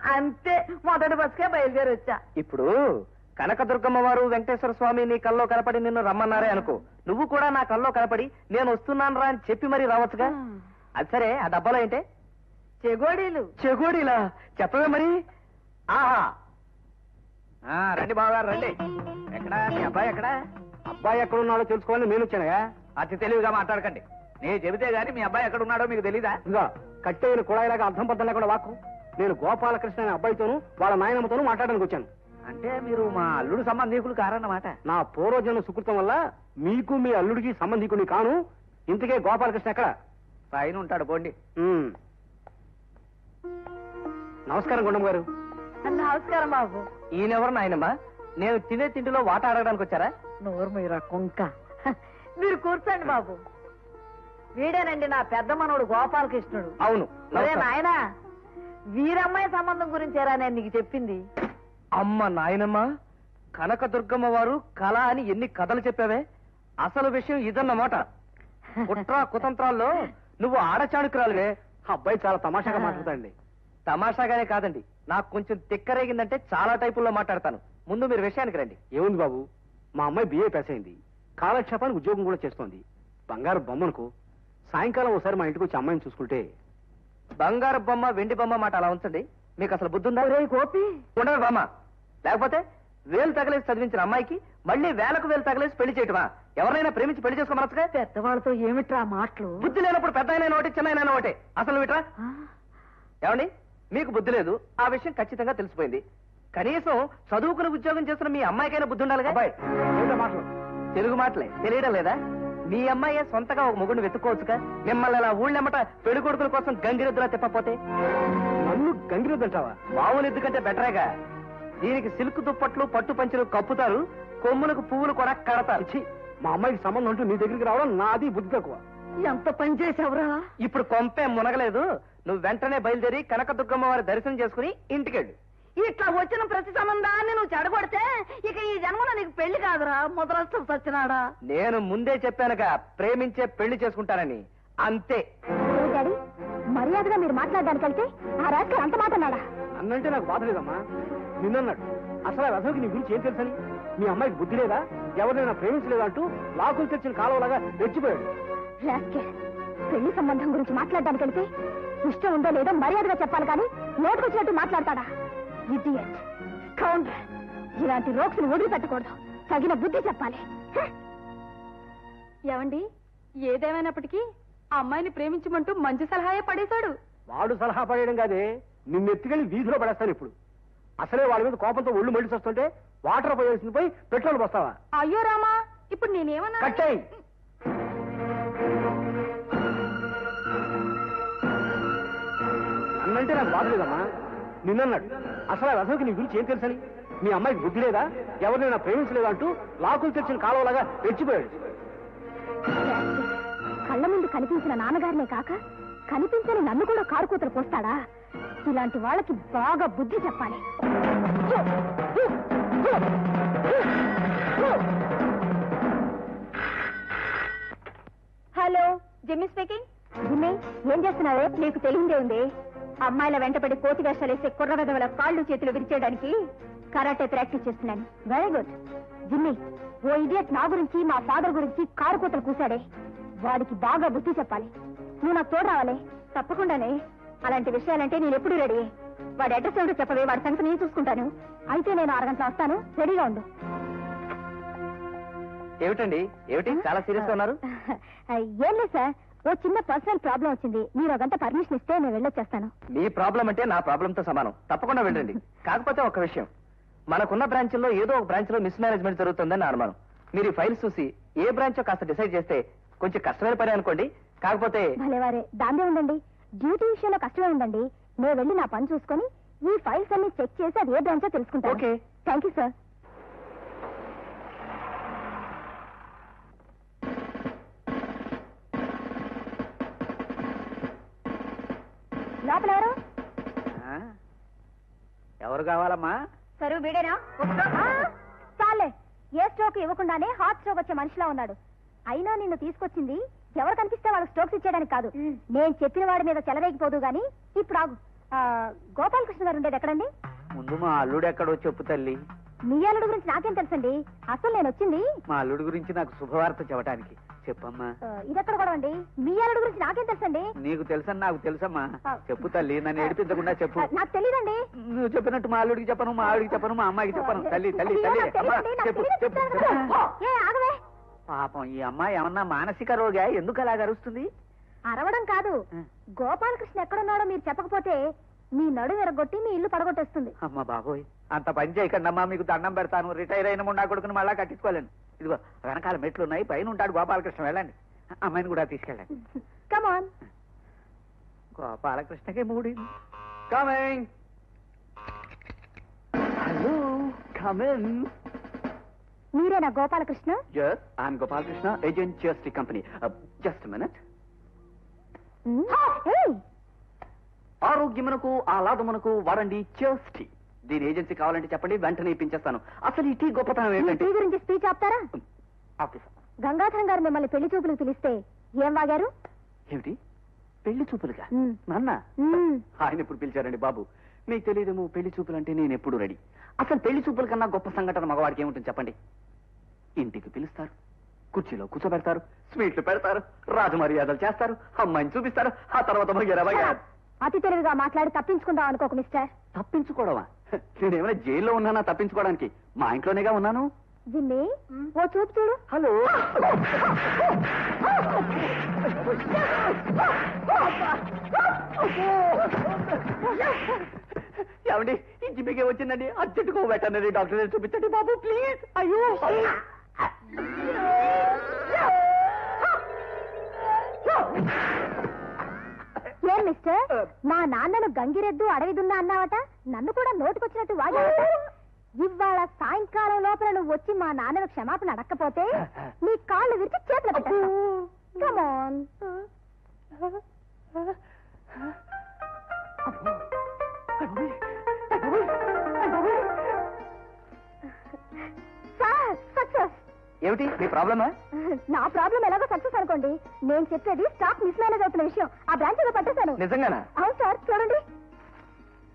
అంతే మొదటి బస్కే బయలుదేరి వచ్చా ఇప్పుడు కనకదుర్గమ్మ వారు వెంకటేశ్వర స్వామి నీ కల్లో కనపడి నిన్ను రమ్మన్నారే అనుకో. నువ్వు కూడా నా కల్లో కనపడి నేను వస్తున్నాను రా అని చెప్పి మరీ రావచ్చుగా? అది సరే ఆ డబ్బాలో ఏంటే? చెగోడీలు. చెగోడిలా? చెప్పవే మరి. ఆహా. ఆ, రండి బావగారు రండి. ఎక్కడా? మీ అబ్బాయి ఎక్కడా? అబ్బాయి ఎక్కడ ఉన్నాడో తెలుసుకోవాలని నేను వచ్చానయా అతి తెలివిగా మాట్లాడకండి. నేను చెబితే గాని మీ అబ్బాయి ఎక్కడ ఉన్నాడో మీకు తెలీదా? ఇంకా కట్టెయిన కుళాయిలాగా అర్థం పద్ధం లేకుండా వాక్కు. నేను గోపాలకృష్ణ అనే అబ్బాయితోనూ వాళ్ళ నాయనమ్మతోనూ మాట్లాడడానికి వచ్చాను. అంటే మీరు మా అల్లుడు సంబంధీకులు కారన్నమాట. నా పూర్వజన్మ సుకృతం వల్ల మీకు మీ అల్లుడికి సంబంధికుని కాను. ఇంతకే గోపాలకృష్ణ ఎక్కడ? పైన ఉంటాడు పోండి. ఉమ్. నమస్కారం గుండం గారు. నమస్కారం బాబు. ఈయనెవరు నాయనమ్మా? నేను తినే తిండిలో వాట అడగడానికి వచ్చారా? నోరు మీరా కుంక. మీరు కూర్చోండి బాబు. వీడేనండి నా పెద్ద మనవడు గోపాలకృష్ణుడు. అవును ఒరే నమస్కారం. నాయనా వీరమ్మాయి సంబంధం గురించేరా నేను నీకు చెప్పింది? అమ్మ నాయనమ్మ కనకదుర్గమ్మ వారు కళ అని ఎన్ని కథలు చెప్పావే? అసలు విషయం ఇదన్నమాట. కుట్ర కుతంత్రాల్లో నువ్వు ఆడచాణుకురాలువే. అబ్బాయి చాలా తమాషాగా మాట్లాడతాండి తమాషాగానే కాదండి నాకు కొంచెం తిక్కరేగిందంటే చాలా టైపుల్లో మాట్లాడతాను. ముందు మీరు విషయానికి రండి. ఏముంది బాబు? మా అమ్మాయి బిఏ పాస్ అయింది. కాలక్షేపానికి ఉద్యోగం కూడా చేస్తోంది. బంగారు బొమ్మనుకో. సాయంకాలం ఒకసారి మా ఇంటికి వచ్చి అమ్మాయిని చూసుకుంటే బంగారు బొమ్మ వెండి బొమ్మ మాట అలా ఉంచండి. మీకు అసలు బుద్ధి ఉందా గోపి. ఉండదు బామ్మ. లేకపోతే వేలు తగలేసి చదివించిన అమ్మాయికి మళ్ళీ వేలకు వేలు తగలేసి పెళ్ళి చేయటమా? ఎవరైనా ప్రేమించి పెళ్ళి చేసుకోమనొచ్చుగా? పెద్దవాళ్ళతో ఏమిట్రా మాటలు? బుద్ధి లేనప్పుడు పెద్ద అయినా ఒకటి చిన్న అయినా ఒకటే అసలు విట్రా ఏమండి? మీకు బుద్ధి లేదు. ఆ విషయం ఖచ్చితంగా తెలిసిపోయింది. కనీసం చదువుకుని ఉద్యోగం చేస్తున్న మీ అమ్మాయికైనా బుద్ధి ఉండాలిగా? మాటలు. తెలుగు మాటలే. తెలియడం లేదా? మీ అమ్మాయి సొంతగా ఒక మొగుడిని వెతుక్కోవచ్చుగా? మిమ్మల్ని అలా ఊళ్ళెమ్మట పెళ్ళి కొడుకుల కోసం గంగిరెద్దులా తిప్పపోతే? నన్ను గంగిరెద్దంటావా మామూలు ఎద్దు కంటే బెటరేగా. దీనికి సిల్క్ దుప్పట్లు పట్టు పంచులు కప్పుతారు కొమ్ములకు పువ్వులు కూడా కడతారు. ఛీ, మా అమ్మాయికి సంబంధం అంటూ నీ దగ్గరికి రావడం నాది బుద్ధి తక్కువ. ఎంత పని చేసావురా ఇప్పుడు కొంపే మునగలేదు. నువ్వు వెంటనే బయలుదేరి కనకదుర్గమ్మ వారి దర్శనం చేసుకుని ఇంటికెళ్ళు. ఇట్లా వచ్చిన ప్రతి సంబంధాన్ని నువ్వు చెడగొడితే ఇక ఈ జన్మలో నీకు పెళ్ళి కాదురా ముదరస్తు సచ్చినాడా? నేను ముందే చెప్పానుగా ప్రేమించే పెళ్ళి చేసుకుంటానని. అంతే. డాడీ? మర్యాదగా మీరు మాట్లాడడానికి వెళ్తే ఆ రాజకీయ అంత మాట అన్నాడా? అన్నంటే నాకు బాధ లేదమ్మా. నిన్నన్నాడు. అసలు ఆ రథంకి నీ గురించి ఏం తెలుసని? మీ అమ్మాయికి బుద్ధి లేదా? ఎవరినైనా ప్రేమించలేదా అంటూ లాకులు తెచ్చిన కాలువలాగా రెచ్చిపోయాడు. రాజకీయ పెళ్ళి సంబంధం గురించి మాట్లాడడానికి వెళ్తే ఇష్టం ఉందో లేదో మర్యాదగా చెప్పాలి కానీ నోటుకొచ్చినట్టు మాట్లాడతాడా? Idiot counter. ఇలాంటి రోక్స్ని వదిలిపెట్టకూడదు. తగిన బుద్ధి చెప్పాలి! ఏమండి? ఏదేమైనప్పటికీ ఆ అమ్మాయిని ప్రేమించమంటూ మంచి సలహాయే పడేశాడు. వాడు సలహా పడేయడం కాదే నిన్ను ఎత్తుకెళ్ళి వీధిలో పడేస్తాను ఇప్పుడు. అసలే వాళ్ళ మీద కోపంతో ఒళ్ళు మళ్ళీ వస్తుంటే వాటర్ పోయాల్సింది పోయి పెట్రోల్ పోస్తావా? అయ్యో రామా ఇప్పుడు నేనేమన్నా కట్టేయ్ అన్నంటే నాకు బాధ లేదమ్మా. నిన్నన్నాడు. అసలు ఆ రథంకి నీ గురించి ఏం తెలుసని? మీ అమ్మాయికి బుద్ధి లేదా? ఎవరినైనా ప్రేమించలేదా అంటూ లాకులు తెచ్చిన కాలువలాగా రెచ్చిపోయాడు. కళ్ళ ముందు కనిపించిన నాన్నగారినే కాక కనిపించని నన్ను కూడా కారు కూతలు పోస్తాడా? ఇలాంటి వాళ్ళకి బాగా బుద్ధి చెప్పాలి. హలో జిమ్మి స్పీకింగ్? జిమ్మి ఏం చేస్తున్నావే? నీకు తెలియదే ఉంది. అమ్మాయిల వెంటపడి కోతి వేషాలు వేసే కుర్ర విధవల కాళ్ళు చేతులు విరిచేయడానికి కరాటే ప్రాక్టీస్ చేస్తున్నాను. Very good Jimmy oh idiot నా గురించి మా ఫాదర్ గురించి కారు కూతలు కూశాడే. వాడికి బాగా బుద్ధి చెప్పాలి. నువ్వు నాకు తోడు రావాలి. తప్పకుండానే అలాంటి విషయాలంటే నేను ఎప్పుడు రెడీ. వాడి అడ్రస్ ఏమిటో చెప్పవే వాడి సంగతి నేను చూసుకుంటాను. అయితే నేను అరగంటలో వస్తాను. రెడీగా ఉండు. ఏమిటండి? ఏమిటి? చాలా సీరియస్గా ఉన్నారు ఏం లేదు సార్. ఓ చిన్న పర్సనల్ ప్రాబ్లం వచ్చింది. మీరు గంట పర్మిషన్ ఇస్తే నేను వెళ్ళొచ్చేస్తాను. మీ ప్రాబ్లం అంటే నా ప్రాబ్లం తో సమానం. తప్పకుండా వెళ్ళండి. కాకపోతే ఒక విషయం. మనకున్న బ్రాంచ్ల్లో ఏదో ఒక బ్రాంచ్లో మిస్ మేనేజ్మెంట్ జరుగుతుందని నా అనుమానం. మీరు ఈ ఫైల్స్ చూసి ఏ బ్రాంచ్ కాస్త డిసైడ్ చేస్తే కొంచెం కష్టమైన పని అనుకోండి. కాకపోతే భలేవారే దాందే ఉండండి. డ్యూటీ విషయంలో కష్టమే ఉందండి నేను వెళ్ళి నా పని చూసుకొని ఈ ఫైల్స్ అన్ని చెక్ చేసి అది ఏ బ్రాంచో తెలుసుకుంటాను. ఓకే. Thank you sir. లోపల ఎవరు ఆ? ఎవరు కావాలమ్మా? సరు వీడేనా? చాలే. ఏ స్ట్రోక్ ఇవ్వకుండానే హార్ట్ స్ట్రోక్ వచ్చే మనిషిలా ఉన్నాడు. అయినా నిన్ను తీసుకొచ్చింది ఎవరు కనిపిస్తే వాళ్ళకి స్ట్రోక్స్ ఇచ్చేయడానికి కాదు. నేను చెప్పిన వాడి మీద చెలవేగిపోదు గాని ఇప్పుడు ఆగు. ఆ, గోపాలకృష్ణ గారు ఉండేది ఎక్కడండి? ముందు మా అల్లుడు ఎక్కడో చెప్పు తల్లి. మీ అల్లుడు గురించి నాకేం తెలుసండి? అసలు నేను వచ్చింది మా అల్లుడు గురించి నాకు శుభవార్త చెప్పడానికి చెప్పమ్మా. ఇదెక్కడ కూడా అండి? మీ అల్లుడు గురించి నాకేం తెలుసండి? నీకు తెలుసని నాకు తెలుసమ్మా. చెప్పు తల్లి నన్ను ఏడిపించకుండా చెప్పు. నాకు తెలియదండి నువ్వు చెప్పినట్టు మా అల్లుడికి చెప్పను మా ఆవిడికి చెప్పను మా అమ్మాయికి చెప్పను. తల్లి తల్లి తల్లి. చెప్పు చెప్పు. పాపం ఈ అమ్మాయి ఏమన్నా మానసిక రోగా ఎందుకు అలా గరుస్తుంది అరవడం కాదు. గోపాలకృష్ణ ఎక్కడున్నాడో మీరు చెప్పకపోతే మీ నడు విరగొట్టి మీ ఇల్లు పడగొట్టేస్తుంది. అమ్మ బాబోయ్ అంత పని చేయకండి అమ్మా మీకు దండం పెడతాను. రిటైర్ అయిన ముండా కొడుకుని మళ్ళా కట్టించుకోలేను. ఇదిగో వెనకాల మెట్లు ఉన్నాయి పైన ఉంటాడు గోపాలకృష్ణ వెళ్ళండి. అమ్మాయిని కూడా తీసుకెళ్ళండి. కమాన్ గోపాలకృష్ణకి మూడి. కమింగ్ హలో కమింగ్ మీరేనా Gopalakrishna? Yes, I'm Gopal Krishna, agent GST company. Uh, just a minute. ఉమ్, ఏయ్, ఆరోగ్యమునకు ఆహ్లాదమునకు వాడండి చేస్టి దీని ఏజెన్సీ కావాలంటే చెప్పండి వెంటనే ఇప్పించేస్తాను. అసలు ఈ టీ గొప్పతనం ఏంటంటే టీ గురించి స్పీచ్ ఆపుతారా? ఆఫీసర్ గంగాధరం గారు మిమ్మల్ని పెళ్ళి చూపులకు పిలిస్తే ఏం వాగారు? ఏమిటి? పెళ్ళి చూపులుగా. నాన్న. ఆయన ఎప్పుడు పిలిచారండి బాబు? మీకు తెలియదేమో పెళ్ళి చూపులు అంటే నేను ఎప్పుడు రెడీ. అసలు పెళ్ళి చూపుల కన్నా గొప్ప సంఘటన మగవాడికి ఏముంటుంది చెప్పండి? ఇంటికి పిలుస్తారు కుర్చీలో కూర్చోబెడతారు స్వీట్లు పెడతారు రాజమర్యాదలు చేస్తారు అమ్మాయిని చూపిస్తారు ఆ తర్వాత. అతి తెలివిగా మాట్లాడి తప్పించుకుందాం అనుకోక మిస్టర్. తప్పించుకోవడమా? నేనేమైనా జైల్లో ఉన్నానా తప్పించుకోవడానికి? మా ఇంట్లోనేగా ఉన్నాను? జిమ్మి ఓ చూపు చూడు. హలో. ఏమండి ఈ జిమ్మికే వచ్చిందండి. అర్జెంటుగా వెటర్నరీ డాక్టర్ చూపించండి బాబు ప్లీజ్. అయ్యో. ఏం మిస్టర్? మా నాన్నను గంగిరెద్దు అడవిదున్నా అన్నావట? నన్ను కూడా నోటుకొచ్చినట్టు వాగావట ఇవాళ సాయంకాలం లోపల నువ్వు వచ్చి మా నాన్నను క్షమాపణ అడక్కపోతే నీ కాళ్ళు విరిచి చేతులు కమాన్ సక్సెస్ ఏమిటి? మీ ప్రాబ్లమా? నా ప్రాబ్లం ఎలాగో సక్సెస్ అనుకోండి. నేను చెప్పేది స్టాక్ మిస్ మేనేజ్ అవుతున్న విషయం. ఆ బ్రాంచ్లో పట్టేశాను. నిజంగానా? అవును సార్ చూడండి.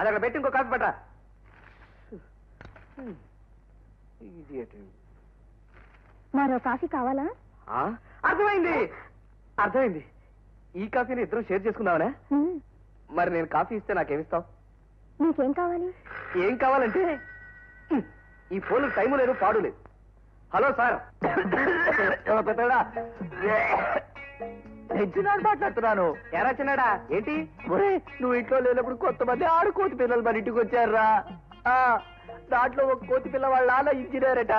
అది అక్కడ పెట్టి ఇంకో కాఫీ పెట్టరా. మరో కాఫీ కావాలా? ఆ? అర్థమైంది. అర్థమైంది. ఈ కాఫీని ఇద్దరం షేర్ చేసుకుందామనే? మరి నేను కాఫీ ఇస్తే నాకేమిస్తావు నీకేం కావాలి? ఏం కావాలంటే ఈ ఫోన్ టైము లేదు పాడు లేదు. Hello sir. పెద్దడా చిన్నాడు మాట్లాడుతున్నాను. ఎరా చిన్నాడా? ఏంటి? ఒరే నువ్వు ఇంట్లో లేనప్పుడు కొంతమంది ఆడు కోతి పిల్లలు మన ఇంటికి వచ్చారా ఆ, దాంట్లో ఒక కోతి పిల్ల వాళ్ళ నాన్న ఇంజనీరట.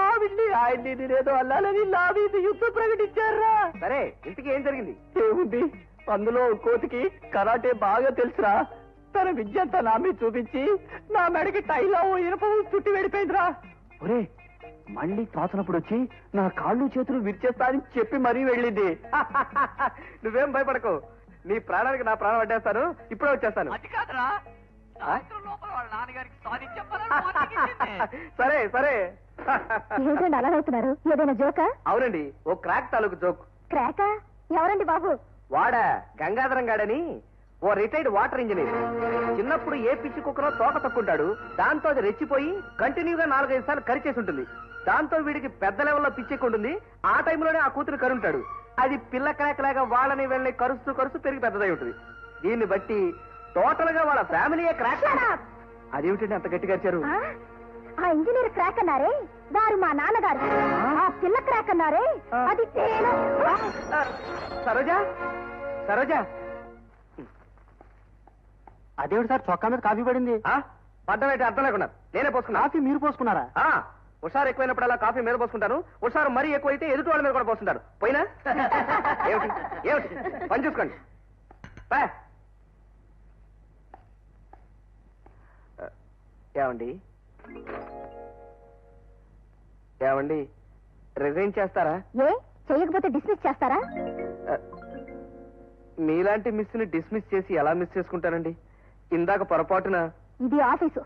ఆవిడ్ని ఆయన్ని నేనేదో అల్లాలని నా మీద యుద్ధం ప్రకటించారా సరే ఇంటికి ఏం జరిగింది? ఏముంది? అందులో ఒక కోతికి కరాటే బాగా తెలుసురా. తన విద్యంతా నా మీద చూపించి నా మెడకి టైలో ఓ ఇనుప చుట్టి వెళ్ళిపోయిందిరా. ఒరే మళ్ళీ తోచనప్పుడు వచ్చి నా కాళ్ళు చేతులు విరిచేస్తా అని చెప్పి మరీ వెళ్ళింది. నువ్వేం భయపడకు. నీ ప్రాణానికి నా ప్రాణం అడ్డేస్తాను. ఇప్పుడే వచ్చేస్తాను. అది కాదురా. సాయంత్రం లోపల వాళ్ళ నాన్నగారికి సారీ చెప్పాలని సరే సరే. ఏంటండి అలా అవుతున్నారు ఏదైనా జోకా? అవునండి ఓ క్రాక్ తాలూకు జోక్. క్రాకా? ఎవరండి బాబు? వాడా గంగాధరం గాడని ఓ రిటైర్డ్ వాటర్ ఇంజనీర్. చిన్నప్పుడు ఏ పిచ్చి కుక్కరో తోక తక్కుంటాడు. దాంతో అది రెచ్చిపోయి కంటిన్యూగా నాలుగైదు సార్లు కరిచేసి ఉంటుంది. దాంతో వీడికి పెద్ద లెవెల్లో పిచ్చెక్కుంటుంది ఆ టైంలోనే ఆ కూతురు కరుంటాడు. అది పిల్ల క్రాక్ వాళ్ళని వెళ్ళి కరుస్తూ కరుస్తూ పెరిగి పెద్దదై ఉంటుంది. దీన్ని బట్టి టోటల్గా వాళ్ళ ఫ్యామిలీయే క్రాక్ అదేమిటండి అంత గట్టిగా అరిచారు? ఆ? ఆ ఇంజనీర్ క్రాక్ అన్నారే? వారు మా నాన్నగారు. ఆ? పిల్ల క్రాక్ అన్నారే? అది నేను సరోజా? సరోజా? అదేమిటి సార్ చొక్కా మీద కాఫీ పడింది? పడ్డమైతే అర్థం లేకుండా. నేనే పోసుకున్నా. కాఫీ మీరు పోసుకున్నారా? హుషారు ఎక్కువైనప్పుడల్లా కాఫీ మీద పోసుకుంటాను. హుషారు మరీ ఎక్కువైతే ఎదుటి వాళ్ళ మీద కూడా పోస్తుంటారు పోయినా? ఏమిటి? ఏమిటి? పని చూసుకోండి. ఏమండి? ఏమండి? రిజైన్ చేస్తారా? ఏ? చేయకపోతే డిస్మిస్ చేస్తారా? మీలాంటి మిస్ని డిస్మిస్ చేసి ఎలా మిస్ చేసుకుంటారండి ఇందాక పొరపాటున ఇది ఆఫీసు.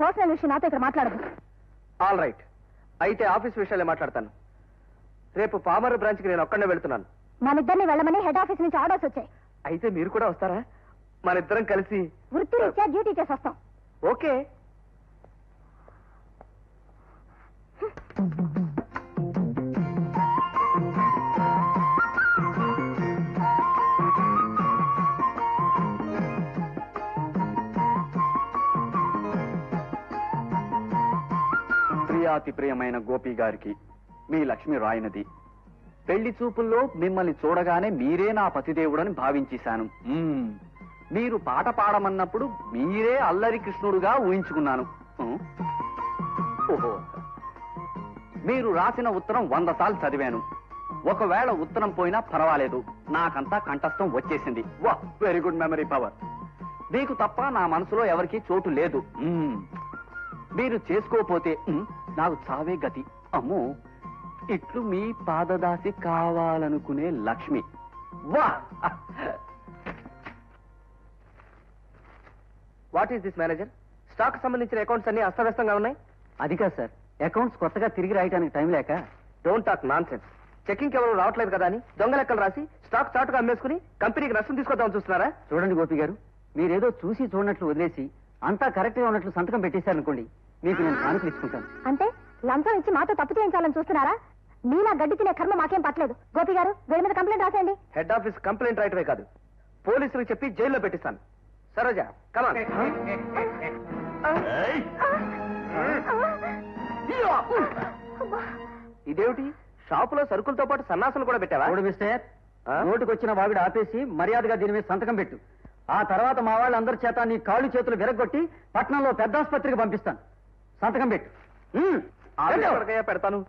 పర్సనల్ విషయం నాతో ఇక్కడ మాట్లాడదు. All right. అయితే ఆఫీస్ విషయాలే మాట్లాడతాను. రేపు పామర్ బ్రాంచ్కి నేను ఒక్కడే వెళ్తున్నాను. మన ఇద్దరిని వెళ్ళమని హెడ్ ఆఫీస్ నుంచి ఆర్డర్స్ వచ్చాయి. అయితే మీరు కూడా వస్తారా? మన ఇద్దరం కలిసి వృత్తి డ్యూటీ చేసి వస్తాం ఓకే. ప్రియాతి ప్రియమైన గోపి గారికి మీ లక్ష్మి రాయనది. పెళ్ళి చూపుల్లో మిమ్మల్ని చూడగానే మీరే నా పతిదేవుడని భావించేశాను. మీరు పాట పాడమన్నప్పుడు మీరే అల్లరి కృష్ణుడుగా ఊహించుకున్నాను. ఓహో. మీరు రాసిన ఉత్తరం వంద సార్లు చదివాను. ఒకవేళ ఉత్తరం పోయినా పర్వాలేదు. నాకంతా కంఠస్థం వచ్చేసింది. వా వెరీ గుడ్ మెమరీ పవర్ మీకు తప్ప నా మనసులో ఎవరికీ చోటు లేదు. మీరు చేసుకోపోతే నాకు చావే గతి. అమ్మో ఇట్లు మీ పాదదాసి కావాలనుకునే లక్ష్మి. వా! What is this manager stock సంబంధించిన అకౌంట్స్ అన్ని అస్తవ్యస్తంగా ఉన్నాయి? అది కాదు సార్. అకౌంట్స్ కొత్తగా తిరిగి రాయడానికి టైం లేక. Don't talk nonsense checking ఎవరు రావట్లేదు కదా అని దొంగ లెక్కలు రాసి స్టాక్ చాటుగా అమ్మేసుకుని కంపెనీకి నష్టం తీసుకొద్దామని చూస్తున్నారా? చూడండి గోపి గారు మీరేదో చూసి చూడనట్లు వదిలేసి అంతా కరెక్ట్గా ఉన్నట్లు సంతకం పెట్టేశారనుకోండి. మీకు నేను కానుకలు ఇచ్చుకుంటాను అంటే లంచం ఇచ్చి మాతో తప్పు చేయించాలని చూస్తున్నారా? నీలా గడ్డి తినే కర్మ మాకేం పట్టలేదు. గోపి గారు వీరి మీద కంప్లైంట్ రాసేయండి. హెడ్ ఆఫీస్ కంప్లైంట్ రాయటమే కాదు. పోలీసులకు చెప్పి జైల్లో పెట్టిస్తాను. సరోజా కమాన్ ఇదేమిటి? షాపులో సరుకులతో పాటు సన్నాసులు కూడా పెట్టావా? చూడు మిస్టర్ ఆ? నోటికి వచ్చిన వావిడ ఆపేసి మర్యాదగా దీని మీద సంతకం పెట్టు. ఆ తర్వాత మా వాళ్ళందరి చేత నీ కాళ్ళు చేతులు విరగొట్టి పట్నంలో పెద్ద ఆసుపత్రికి పంపిస్తాను. సంతకం పెట్టు. ఎవరికయ్యా పెడతాను.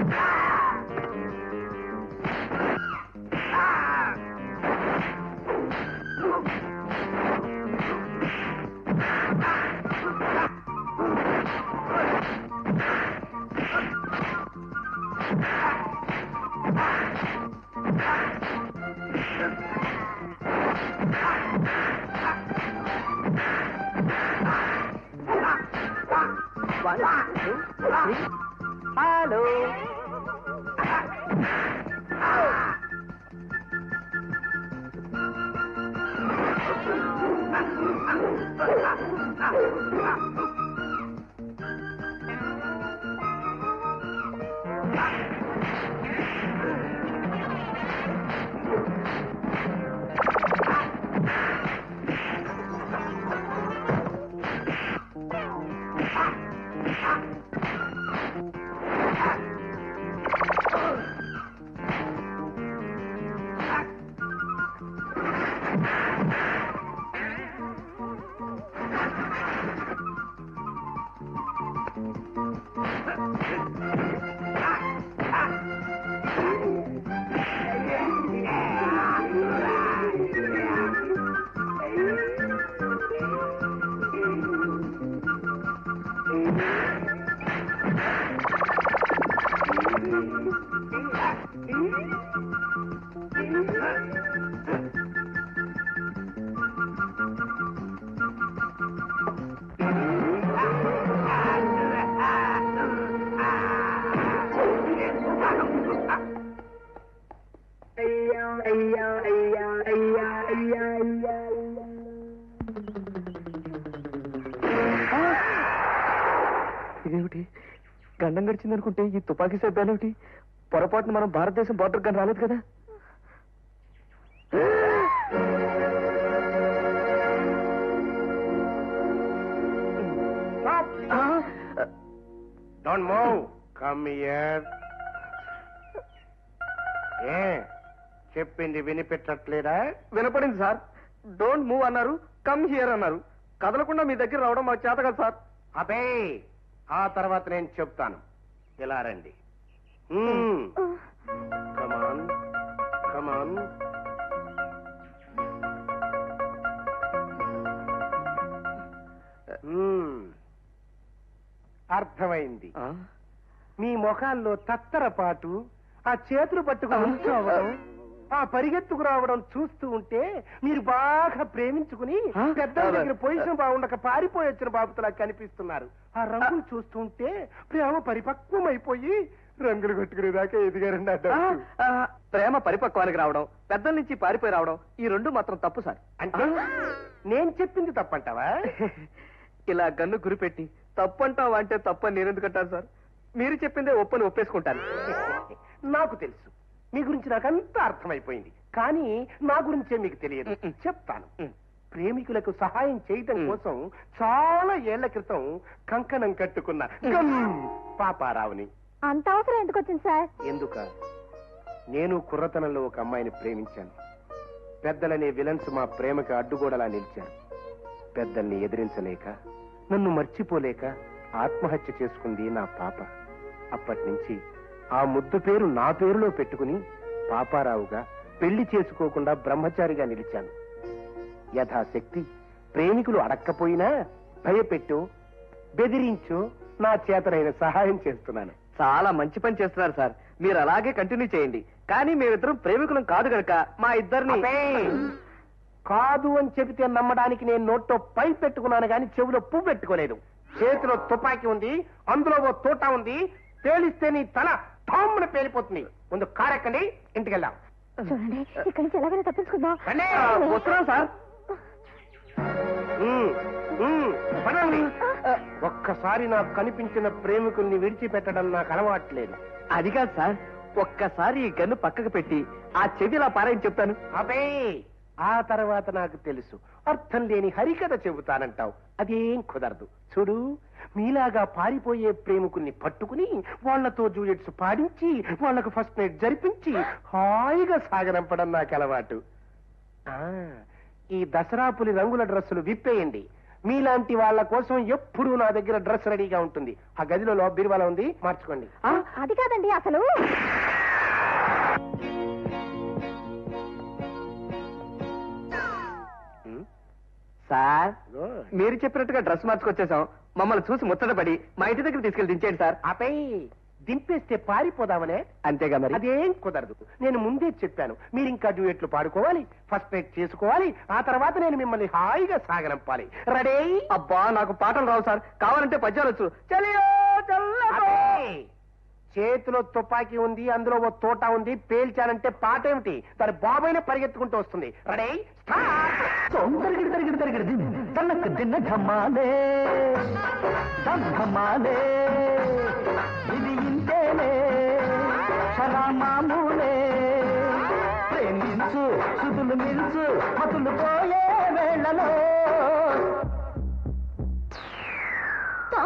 Ah! Alo. Ah! గడిచింది అనుకుంటే ఈ తుపాకీ శబ్దాలేమిటి? పొరపాటున మనం భారతదేశం బార్డర్ కానీ రాలేదు కదా? ఏ? చెప్పింది వినిపెట్టట్లేదా? వినపడింది సార్. డోంట్ మూవ్ అన్నారు. కమ్ హియర్ అన్నారు. కదలకుండా మీ దగ్గర రావడం మాకు చేత కదా సార్. అబే ఆ తర్వాత నేను చెప్తాను. ఇలా రండి. కమాన్ కమాన్ అర్థమైంది. మీ ముఖాల్లో తత్తరపాటు ఆ చేతులు పట్టుకుని ఆ పరిగెత్తుకు రావడం చూస్తూ ఉంటే మీరు బాగా ప్రేమించుకుని ఆ? పెద్దల దగ్గర పొజిషన్ బాగుండక పారిపోయి వచ్చిన బాబుతలా కనిపిస్తున్నారు. ఆ రంగులు చూస్తుంటే ప్రేమ పరిపక్వం అయిపోయి రంగులు కొట్టుకునే దాకా ఎదిగారండి ప్రేమ పరిపక్వానికి రావడం పెద్దల నుంచి పారిపోయి రావడం ఈ రెండు మాత్రం తప్పు సార్. అంటే నేను చెప్పింది తప్పంటావా? ఇలా గన్ను గురిపెట్టి తప్పు అంటావా అంటే తప్పు అని నేను ఎందుకంటాను సార్? మీరు చెప్పిందే ఒప్పని ఒప్పేసుకుంటాను. నాకు తెలుసు. మీ గురించి నాకంతా అర్థమైపోయింది. కానీ నా గురించే మీకు తెలియదు. చెప్తాను. ప్రేమికులకు సహాయం చేయటం. కోసం చాలా ఏళ్ళ క్రితం కంకణం కట్టుకున్న పాపారావుని. అంత అవసరం ఎందుకు వచ్చింది సార్? ఎందుక? నేను కుర్రతనంలో ఒక అమ్మాయిని ప్రేమించాను. పెద్దలనే విలన్స్ మా ప్రేమకి అడ్డుగోడలా నిలిచారు. పెద్దల్ని ఎదిరించలేక నన్ను మర్చిపోలేక ఆత్మహత్య చేసుకుంది నా పాప. అప్పటి నుంచి ఆ ముద్దు పేరు నా పేరులో పెట్టుకుని పాపారావుగా పెళ్ళి చేసుకోకుండా బ్రహ్మచారిగా నిలిచాను. యథాశక్తి ప్రేమికులు అడక్కపోయినా భయపెట్టు బెదిరించు నా చేతనైన సహాయం చేస్తున్నాను. చాలా మంచి పని చేస్తున్నారు సార్. మీరు అలాగే కంటిన్యూ చేయండి. కానీ మేమిద్దరం ప్రేమికులం కాదు గనక మా ఇద్దరిని! కాదు అని చెబితే నమ్మడానికి నేను నోట్లో పై పెట్టుకున్నాను కానీ చెవిలో పువ్వు పెట్టుకోలేదు. చేతిలో తుపాకీ ఉంది అందులో ఓ తోట ఉంది పేలిస్తే నీ తల ఠామ్మున పేలిపోతుంది. ముందు కారెక్కండి ఇంటికి వెళ్దాం చూడండి ఇక్కడి నుంచి ఎలాగైనా తప్పించుకుందాం. రండి. వస్తున్నాం సార్. ఉమ్, ఉమ్, పదండి. ఒక్కసారి నాకు కనిపించిన ప్రేమికుల్ని విడిచిపెట్టడం నాకు అలవాట్లేదు. అది కాదు సార్. ఒక్కసారి ఈ గన్ను పక్కకు పెట్టి ఆ చెవి ఇలా పారాయని చెప్తాను. అబే ఆ తర్వాత నాకు తెలుసు. అర్థం లేని హరికథ చెబుతానంటావు. అదేం కుదరదు. చూడు మీలాగా పారిపోయే ప్రేమికుల్ని పట్టుకుని వాళ్ళతో జూయట్స్ పాడించి వాళ్ళకు ఫస్ట్ నైట్ జరిపించి హాయిగా సాగనంపడం నాకు అలవాటు ఆ, ఈ దసరా పులి రంగుల డ్రెస్సులు విప్పేయండి. మీలాంటి వాళ్ళ కోసం ఎప్పుడు నా దగ్గర డ్రెస్ రెడీగా ఉంటుంది. ఆ గదిలో లో బీరువాల ఉంది. మార్చుకోండి. అది కాదండి అసలు. సార్. మీరు చెప్పినట్టుగా డ్రెస్ మార్చుకొచ్చేసాం. మమ్మల్ని చూసి ముచ్చటపడి మా ఇంటి దగ్గర తీసుకెళ్ళి దించేయండి సార్. ఆపై దింపేస్తే పారిపోదామనే? అంతేగా మరి? అదేం కుదరదు. నేను ముందే చెప్పాను. మీరు ఇంకా డ్యూయెట్లు పాడుకోవాలి ఫస్ట్ నైట్ చేసుకోవాలి ఆ తర్వాత నేను మిమ్మల్ని హాయిగా సాగనంపాలి. రెడీ? అబ్బా నాకు పాటలు రావు సార్. కావాలంటే పద్యాలు వచ్చు. చలియో చల్లగో. చేతిలో తుపాకీ ఉంది అందులో ఓ తోట ఉంది పేల్చానంటే పాట ఏమిటి దాని బాబైనా పరిగెత్తుకుంటూ వస్తుంది. రెడీ తరిగిడి తరిగిడి దిన్ తనకు దిన్న దమ్ ఢమ్మాలే ఇది ఇంతేలే. చలా మామూలే ప్రేమించు సుతులు మించు మతులు పోయే వేళలో. ఆ,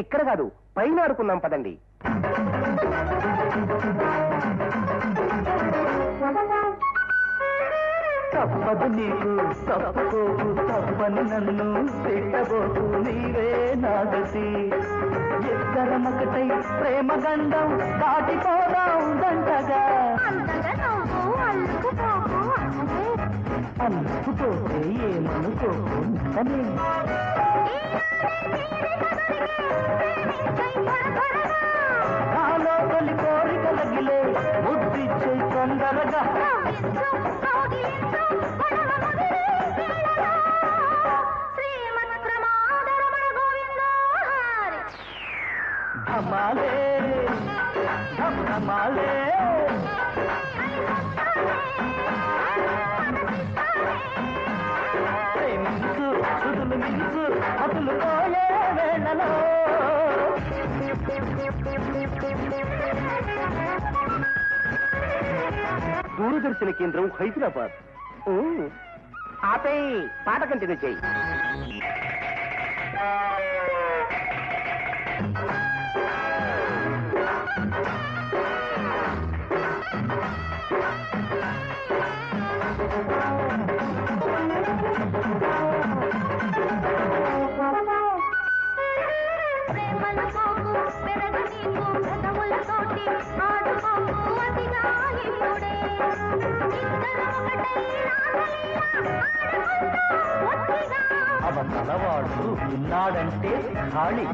ఇక్కడ కాదు పైన ఆడుకుందాం పదండి. తప్పదు నీకు తప్పుకోకు తప్పని నన్ను తిట్టబోకు నీవే నాగసి ఇద్దరమొకటై ప్రేమ గండం దాటిపోదాం దండగా. అనుకుపోతే ఏమనుకోకు నటనే నాలో తొలి కోరిక లగిలే బుద్ధిచ్చే తొందరగా ధమాలే ధమాలే. దూరదర్శన కేంద్రం హైదరాబాద్. ఆపై పాట కంటిన్యూ చేయి. ఉన్నాడంటే ఖాళీ.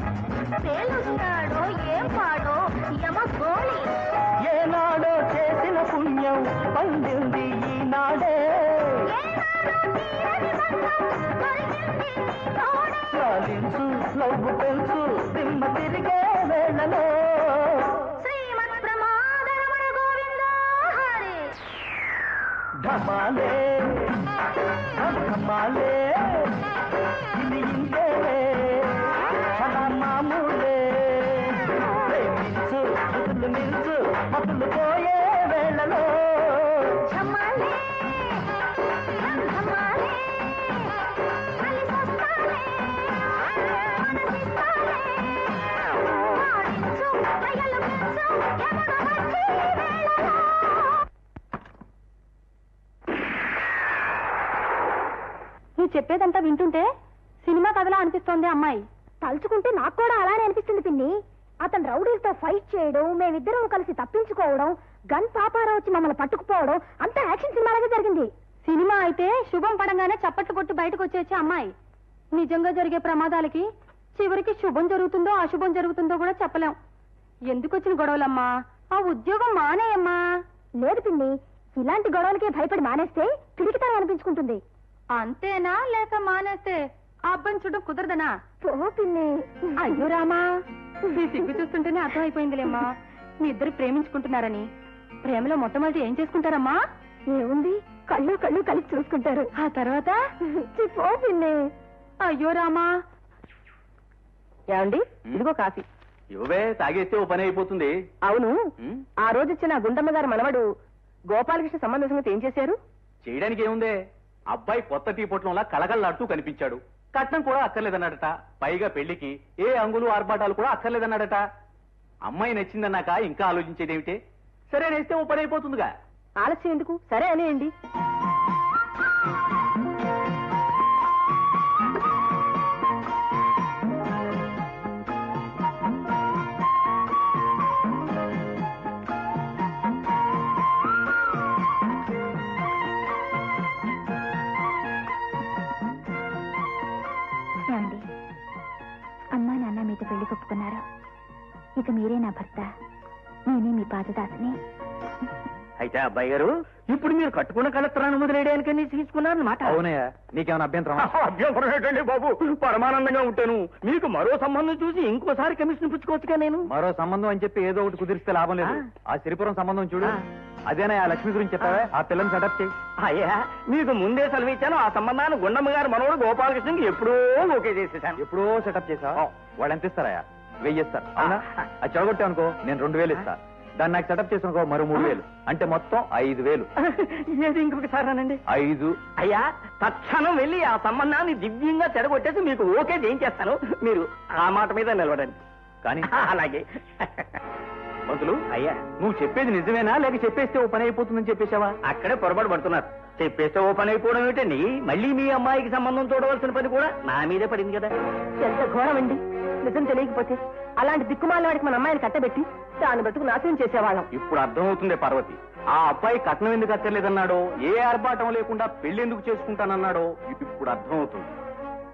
తేలుస్తాడో ఏం పాడో యమ గోళి ఏనాడో చేసిన పుణ్యం పండింది ఈనాడే. లాలించు లవ్వు పెంచు దిమ్మ తిరిగే వేళలో. శ్రీమత్ ప్రమాదరమణ గోవింద హరి. ఢమాలే ఢమాలే. ఇది ఇంతేలే వచ్చి వేళలో. నువ్వు చెప్పేదంతా వింటుంటే సినిమా కథలా అనిపిస్తోంది అమ్మాయి. తలుచుకుంటే నాకు కూడా అలానే అనిపిస్తుంది పిన్ని. అతను రౌడీలతో ఫైట్ చేయడం మేమిద్దరం కలిసి తప్పించుకోవడం గన్ పాపారావు వచ్చి మమ్మల్ని పట్టుకుపోవడం అంతా యాక్షన్ సినిమాలాగే జరిగింది. సినిమా అయితే శుభం పడంగానే చప్పట్లు కొట్టి బయటకు వచ్చేచ్చే అమ్మాయి. నిజంగా జరిగే ప్రమాదాలకి చివరికి శుభం జరుగుతుందో అశుభం జరుగుతుందో కూడా చెప్పలేం. ఎందుకు వచ్చిన గొడవలమ్మా? ఆ ఉద్యోగం మానేయమ్మా. లేదు పిన్ని ఇలాంటి గొడవలకే భయపడి మానేస్తే పిడికితనం అనిపించుకుంటుంది. అంతేనా లేక మానేస్తే ఆ అబ్బాయిని చూడడం కుదరదనా? పో పిన్ని. అయ్యో రామా. నీ సిగ్గు చూస్తుంటేనే అర్థమైపోయిందిలేమ్మా మీ ఇద్దరు ప్రేమించుకుంటున్నారని. ప్రేమలో మొట్టమొదటి ఏం చేసుకుంటారమ్మా? ఏముంది? కళ్ళు కళ్ళు కలిసి చూసుకుంటారు. ఆ తర్వాత? పో పిన్ని. అయ్యో రామా. ఏమండి? ఇదిగో కాఫీ. ఇవే తాగేస్తే ఓ పని అయిపోతుంది. అవును. ఉమ్, ఆ రోజు వచ్చిన గుండమ్మ గారి మనవడు గోపాలకృష్ణ సంబంధ సంగతి ఏం చేశారు? చేయడానికి ఏముందే? అబ్బాయి కొత్త టీ పొట్లంలా కలగల్లాడుతూ కనిపించాడు. కట్నం కూడా అక్కర్లేదన్నాడట. పైగా పెళ్ళికి ఏ అంగులు ఆర్భాటాలు కూడా అక్కర్లేదన్నాడట. అమ్మాయి నచ్చిందన్నాక ఇంకా ఆలోచించేదేమిటి? సరే నేస్తే ఓ పని అయిపోతుందిగా. ఆలస్యం ఎందుకు? సరే అనేయండి. పెళ్ళి ఒప్పుకున్నారు ఇక మీరే నా భర్త. నేనే మీ పాదదాసిని. అయితే అబ్బాయి గారు ఇప్పుడు మీరు కట్టుకున్న కలెక్టరాన్ని వదిలేయడానికని తీసుకున్నారన్నమాట అవునయ్యా నీకేమైనా అభ్యంతరం అభ్యంతరం ఏంటండి బాబు? పరమానందంగా ఉంటాను. మీకు మరో సంబంధం చూసి ఇంకోసారి కమిషన్ పుచ్చుకోవచ్చుగా నేను? మరో సంబంధం అని చెప్పి ఏదో ఒకటి కుదిరిస్తే లాభం లేదు. ఆ. సిరిపురం సంబంధం చూడు. అదేనా ఆ లక్ష్మి గురించి చెప్పావే? ఆ. పిల్లని సెటప్ చేయి. అయ్యా మీకు ముందే సెలవిచ్చాను. ఆ సంబంధాన్ని గుండమ్మ గారు మనవడు గోపాలకృష్ణకి ఎప్పుడో ఓకే చేసేసాను ఎప్పుడో సెటప్ చేసావా వాళ్ళు ఎంత ఇస్తారా వెయ్యి ఇస్తారు. అవునా? అది చెడగొట్టే అనుకో నేను రెండు వేలు ఇస్తా. దాన్ని నాకు సెటప్ చేసిన మరో మూడు వేలు. అంటే మొత్తం ఐదు వేలు. ఏది ఇంకొకసారి అనండి. ఐదు. అయ్యా తక్షణం వెళ్ళి ఆ సంబంధాన్ని దివ్యంగా చెడగొట్టేసి మీకు ఓకే చేయించేస్తాను. మీరు ఆ మాట మీద నిలబడండి. కానీ? అలాగే. మంతులు అయ్యా. నువ్వు చెప్పేది నిజమేనా? లేక చెప్పేస్తే ఓ పని అయిపోతుందని చెప్పేశావా? అక్కడే పొరపాటు పడుతున్నారు. చెప్పేస్తే ఓ పని అయిపోవడం ఏమిటండి? మళ్ళీ మీ అమ్మాయికి సంబంధం చూడవలసిన పని కూడా నా మీదే పడింది కదా. ఎంత ఘోరం అండి. నిజం తెలియకపోతే అలాంటి దిక్కుమాల వాడికి మన అమ్మాయిని కట్టబెట్టి దాని బతుకు నాశనం చేసేవాళ్ళం. ఇప్పుడు అర్థమవుతుంది పార్వతి. ఆ అబ్బాయి కట్నం ఎందుకు అక్కర్లేదన్నాడో ఏ ఆర్భాటం లేకుండా పెళ్ళి ఎందుకు చేసుకుంటానన్నాడో ఇప్పుడు అర్థమవుతుంది.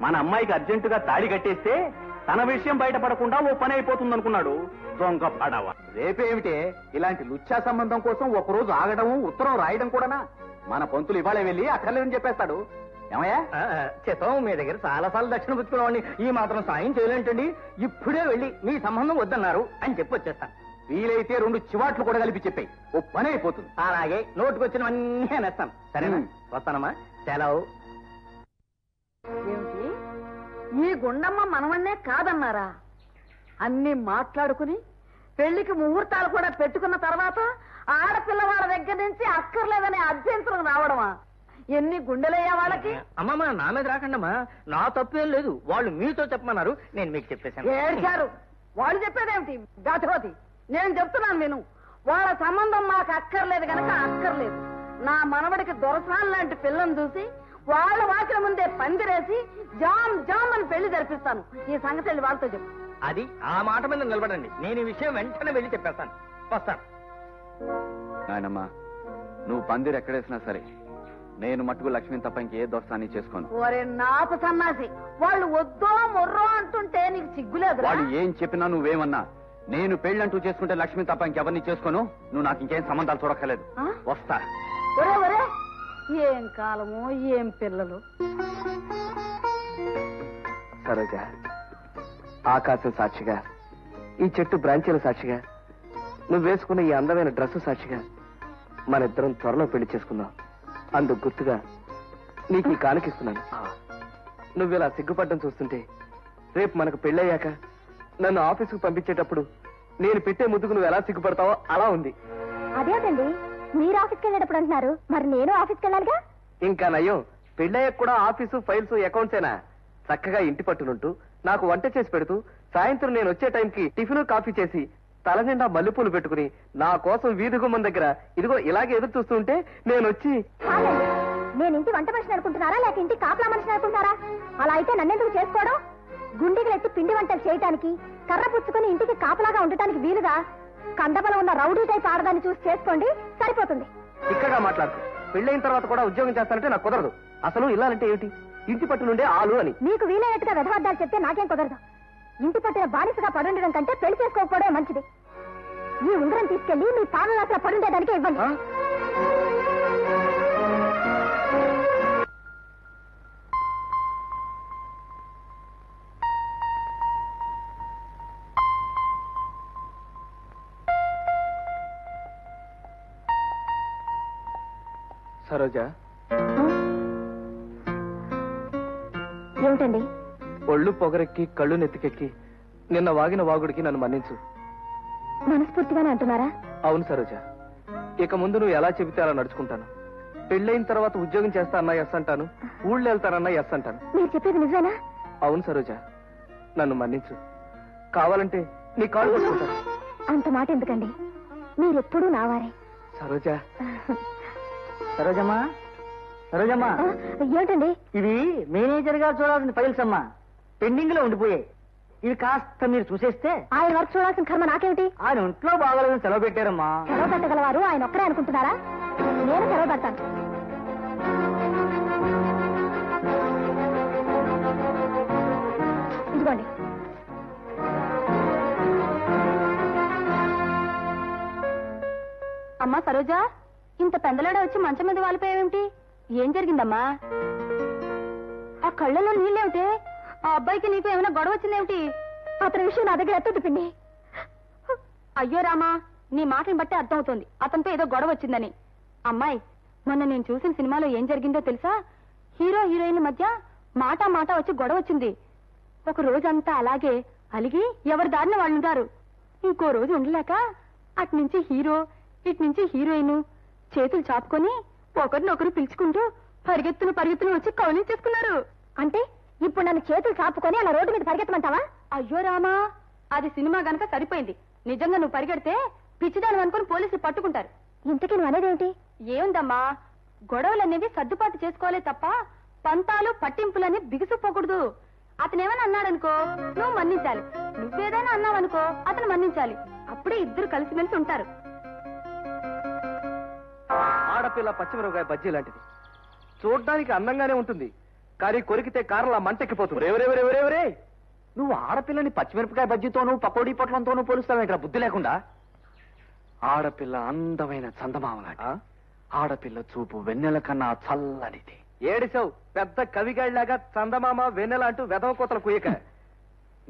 మన అమ్మాయికి అర్జెంటుగా తాళి కట్టేస్తే తన విషయం బయటపడకుండా ఓ పని అయిపోతుంది అనుకున్నాడు దొంగ పడవ. రేపేమిటే? ఇలాంటి లుచ్చా సంబంధం కోసం ఒక రోజు ఆగడం ఉత్తరం రాయడం కూడానా? మన పంతులు ఇవాళ వెళ్ళి అక్కర్లేదని చెప్పేస్తాడు. ఏమయ్యా? చిత్తం మీ దగ్గర చాలా సార్లు దక్షిణ పుచ్చుకున్నామండి ఈ మాత్రం సాయం చేయలేంటండి. ఇప్పుడే వెళ్ళి మీ సంబంధం వద్దన్నారు అని చెప్పి వచ్చేస్తాను వీలైతే రెండు చివాట్లు కూడా కలిపి చెప్పాయి. ఓ పని అయిపోతుంది. అలాగే నోటుకు వచ్చినవన్నీ అనేస్తాను సరేనా. వస్తానమ్మా. సెలవు. ఏమిటి? ఈ గుండమ్మ మనవన్నే కాదన్నారా? అన్ని మాట్లాడుకుని పెళ్ళికి ముహూర్తాలు కూడా పెట్టుకున్న తర్వాత ఆడపిల్ల వాళ్ళ దగ్గర నుంచి అక్కర్లేదనే అభ్యంతరం రావడమా? ఎన్ని గుండెలయ్యా వాళ్ళకి? అమ్మమ్మ నా మీద రాకండమ్మా. నా తప్పేం లేదు. వాళ్ళు మీతో చెప్పమన్నారు. నేను మీకు చెప్పేశాను. ఏడ్చారు. వాళ్ళు చెప్పేదేమిటి? గాతిపోతి నేను చెప్తున్నాను విను. వాళ్ళ సంబంధం మాకు అక్కర్లేదు గనక అక్కర్లేదు. నా మనవడికి దొరసాన్ లాంటి పిల్లని చూసి వాళ్ళ వాకిల ముందే పందిరేసి జామ్ జామ్ అని పెళ్ళి జరిపిస్తాను. ఈ సంగతి వెళ్ళి వాళ్ళతో చెప్పు. అది ఆ మాట మీద నిలబడండి. నేను ఈ విషయం వెంటనే వెళ్ళి చెప్పేస్తాను. వస్తాను. నాయనమ్మా నువ్వు పందిరు ఎక్కడేసినా సరే నేను మట్టుకు లక్ష్మిని తప్ప ఇంకే దోస్తాన్ని చేసుకోను. నాపు సన్నాసి వాళ్ళు వద్దో మొర్రో అంటుంటే నీకు సిగ్గులేదు వాడు ఏం చెప్పినా నువ్వేమన్నా? నేను పెళ్ళంటూ చేసుకుంటే లక్ష్మి తప్ప ఇంకెవరిని చేసుకోను? నువ్వు నాకు ఇంకేం సంబంధాలు చూడక్కర్లేదు. ఆ? వస్తా. ఒరే ఒరే ఏం కాలము ఏం పిల్లలు? సరోజ ఆకాశం సాక్షిగా ఈ చెట్టు బ్రాంచీల సాక్షిగా నువ్వు వేసుకున్న ఈ అందమైన డ్రెస్సు సాక్షిగా మన ఇద్దరం త్వరలో పెళ్ళి చేసుకుందాం. అందుకు గుర్తుగా నీకు ఈ కానుకిస్తున్నాను. నువ్వు ఇలా సిగ్గుపడ్డం చూస్తుంటే రేపు మనకు పెళ్ళయ్యాక నన్ను ఆఫీసుకు పంపించేటప్పుడు నేను పెట్టే ముద్దుకు నువ్వు ఎలా సిగ్గుపడతావో అలా ఉంది. అదేంటండి మీరు ఆఫీస్కి వెళ్ళేటప్పుడు అంటున్నారు. మరి నేను ఆఫీస్కి వెళ్ళాలిగా? ఇంకా నయ్యం పెళ్ళయ్యాక కూడా ఆఫీసు ఫైల్స్ అకౌంట్సేనా? చక్కగా ఇంటి పట్టునుంటూ నాకు వంట చేసి పెడుతూ సాయంత్రం నేను వచ్చే టైంకి టిఫిన్ కాఫీ చేసి తల నిండా మల్లెపూలు పెట్టుకుని నా కోసం వీధి గుమ్మం దగ్గర ఇదిగో ఇలాగే ఎదురు చూస్తూ ఉంటే నేను వచ్చి నేను ఇంటి వంట మనిషిని అనుకుంటున్నారా? లేక ఇంటి కాపలా మనిషిని అనుకుంటున్నారా? అలా అయితే నన్నెందుకు చేసుకోవడం? గుండెకి పిండి వంటలు చేయటానికి కర్ర పుచ్చుకొని ఇంటికి కాపలాగా ఉండటానికి వీలుగా కండబలం ఉన్న రౌడీ టైప్ ఆడదాన్ని చూసి చేసుకోండి సరిపోతుంది. ఇక్కడగా మాట్లాడుతూ పెళ్ళైన తర్వాత కూడా ఉద్యోగం చేస్తానంటే నాకు కుదరదు. అసలు ఇల్లాలంటే ఏమిటి? ఇంటి పట్టు నుండే ఆలు అని. మీకు వీలైనట్టుగా వ్యధవార్థాలు చెప్తే నాకేం కుదరదు. ఇంటి పట్టిన బానిసగా పడుండడం కంటే పెళ్ళి చేసుకోకపోవడమే మంచిది. ఈ ఉంగరం తీసుకెళ్ళి మీ పాలనాశ పడుండేదానికే ఇవ్వండి? సరోజ? ఏమిటండి? ఒళ్ళు పొగరెక్కి కళ్ళు నెత్తికెక్కి నిన్న వాగిన వాగుడికి నన్ను మన్నించు. మనస్ఫూర్తిగానే అంటున్నారా? అవును సరోజ. ఇక ముందు నువ్వు ఎలా చెబితే అలా నడుచుకుంటాను. పెళ్ళైన తర్వాత ఉద్యోగం చేస్తా అన్నా ఎస్ అంటాను ఊళ్ళో వెళ్తానన్నా ఎస్ అంటాను. మీరు చెప్పేది నిజమేనా? అవును సరోజ. నన్ను మన్నించు. కావాలంటే నీ కాళ్ళు పట్టుకుంటాను. అంత మాట ఎందుకండి? మీరెప్పుడూ నావారే సరోజ. సరోజమ్మా. సరోజమ్మా. ఆ, ఏమిటండి? ఇవి మేనేజర్ గారు చూడాల్సిన ఫైల్స్ అమ్మా. పెండింగ్లో ఉండిపోయాయి. ఇవి కాస్త మీరు చూసేస్తే ఆయన వర్క్ చూడాల్సిన కర్మ నాకేమిటి? ఆయన ఒంట్లో బాగోలేదని సెలవు పెట్టారమ్మా. సెలవు పెట్టగలవారు? ఆయన ఒక్కరే అనుకుంటున్నారా? నేను సెలవు పెడతాను. ఇదిగోండి. అమ్మా సరోజా ఇంత పెందలాడ వచ్చి మంచం మీద వాలిపోయావేమిటి? ఏం జరిగిందమ్మా? ఆ కళ్ళలో నీళ్ళేమిటే? ఆ అబ్బాయికి నీకు ఏమైనా గొడవ వచ్చిందేమిటి? అతని విషయం నా దగ్గర ఎత్తదు పిండి అయ్యో రామా నీ మాటని బట్టి అర్థమవుతోంది. అతనితో ఏదో గొడవ వచ్చిందని. అమ్మాయి మొన్న నేను చూసిన సినిమాలో ఏం జరిగిందో తెలుసా? హీరో హీరోయిన్ మధ్య మాట మాట వచ్చి గొడవ వచ్చింది. ఒక రోజంతా అలాగే అలిగి ఎవరి దారిన వాళ్ళు ఇంకో రోజు ఉండలేక అట్నుంచి హీరో ఇటు నుంచి హీరోయిన్ చేతులు చాపుకొని ఒకరినొకరు పిలుచుకుంటూ పరిగెత్తున పరిగెత్తున వచ్చి కౌలించేసుకున్నారు అంటే ఇప్పుడు నన్ను చేతులు చాపుకొని అలా రోడ్డు మీద పరిగెత్తమంటావా? అయ్యో రామా అది సినిమా గనక సరిపోయింది. నిజంగా నువ్వు పరిగెడితే పిచ్చిదానం అనుకుని పోలీసులు పట్టుకుంటారు. ఇంతకీ నువ్వు అనేదేంటి ఏముందమ్మా గొడవలనేవి సర్దుబాటు చేసుకోవాలే తప్ప పంతాలు పట్టింపులని బిగుసుపోకూడదు. అతనేమైనా అన్నాడనుకో నువ్వు మన్నించాలి. నువ్వేదైనా అన్నావనుకో అతను మన్నించాలి. అప్పుడే ఇద్దరు కలిసిమెలిసి ఉంటారు. ఆడపిల్ల పచ్చిమిరపకాయ బజ్జీ లాంటిది చూడ్డానికి అందంగానే ఉంటుంది. కానీ కొరికితే కారంలా మంటెక్కిపోతుంది. ఎవరెవరెవరెవరే నువ్వు ఆడపిల్లని పచ్చిమిరపకాయ బజ్జీతోనూ పకోడీ పొట్లంతోనూ పోలుస్తావేంట్రా? బుద్ధి లేకుండా. ఆడపిల్ల అందమైన చందమామలాంటి. ఆడపిల్ల చూపు వెన్నెల కన్నా చల్లనిది. ఏడిసావు? పెద్ద కవిగాడిలాగా చందమామ వెన్నెల అంటూ వెదవ కోతల కుయ్యక